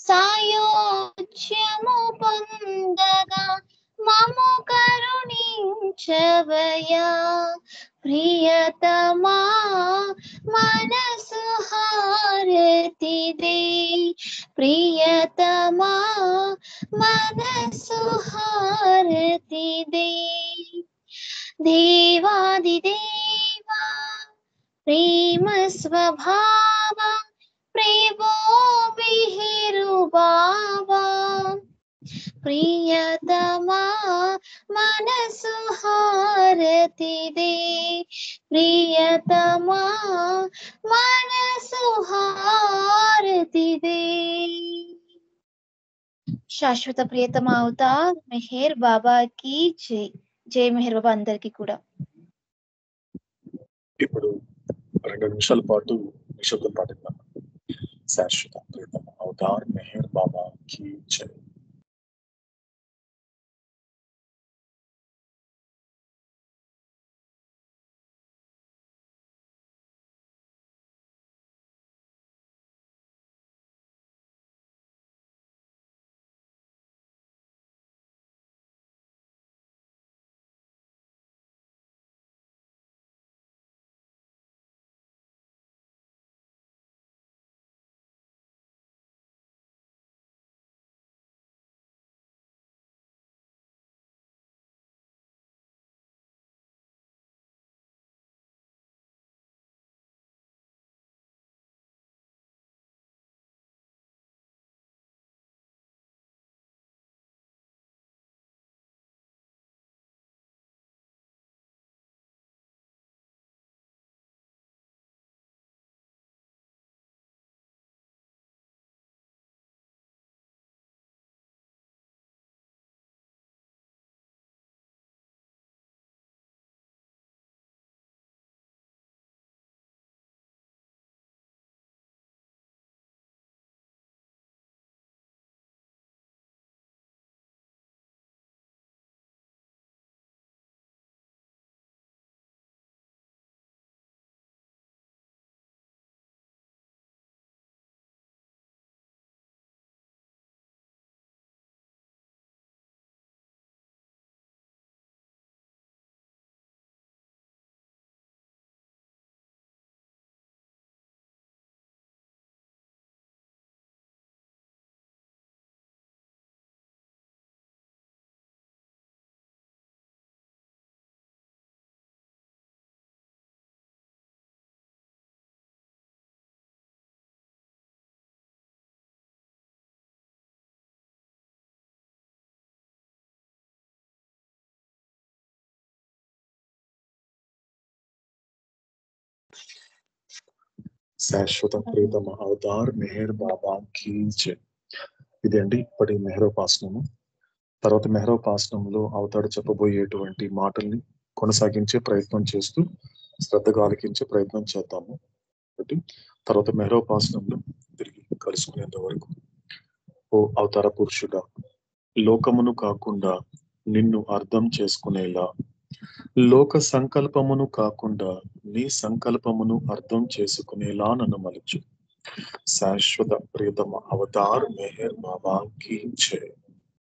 సాయోజ్యము పొంద కరుణించవయా ప్రియతమా మనసు హారతిదే ప్రియతమా మనసు హారతిదే దేవాది దేవా ప్రేమ స్వభావ ప్రేమో మిహిరు బాబా ప్రియతమా మనసు హారతిదే ప్రియతమా మనసు హారతిదే శాశ్వత ప్రియతమ అవుతా మెహర్ బాబాకి జై జై మెహర్ బాబా అందరికి కూడా ఇప్పుడు రెండు నిమిషాల పాటు నిశ్శబ్దం పాటిద్దాం. శాశ్వత ప్రియతమ అవతార్ మెహర్ బాబా కి జై. శాశ్వత ప్రీతమ అవతార్ మెహర్ బాబా కీ జై. ఇది అండి ఇప్పటి మెహరోపాసనము. తర్వాత మెహరోపాసనంలో అవతాడు చెప్పబోయేటువంటి మాటల్ని కొనసాగించే ప్రయత్నం చేస్తూ శ్రద్ధగా ఆలకించే ప్రయత్నం చేద్దాము. కాబట్టి తర్వాత మెహరోపాసనంలో తిరిగి కలుసుకునేంత వరకు. ఓ అవతార పురుషుడా లోకమును కాకుండా నిన్ను అర్థం చేసుకునేలా లోక సంకల్పమును కాకుండా నీ సంకల్పమును అర్థం చేసుకునేలా నన్ను మలుచు. శాశ్వత ప్రియతమ అవతార్ మెహర్ బాబా కీ జై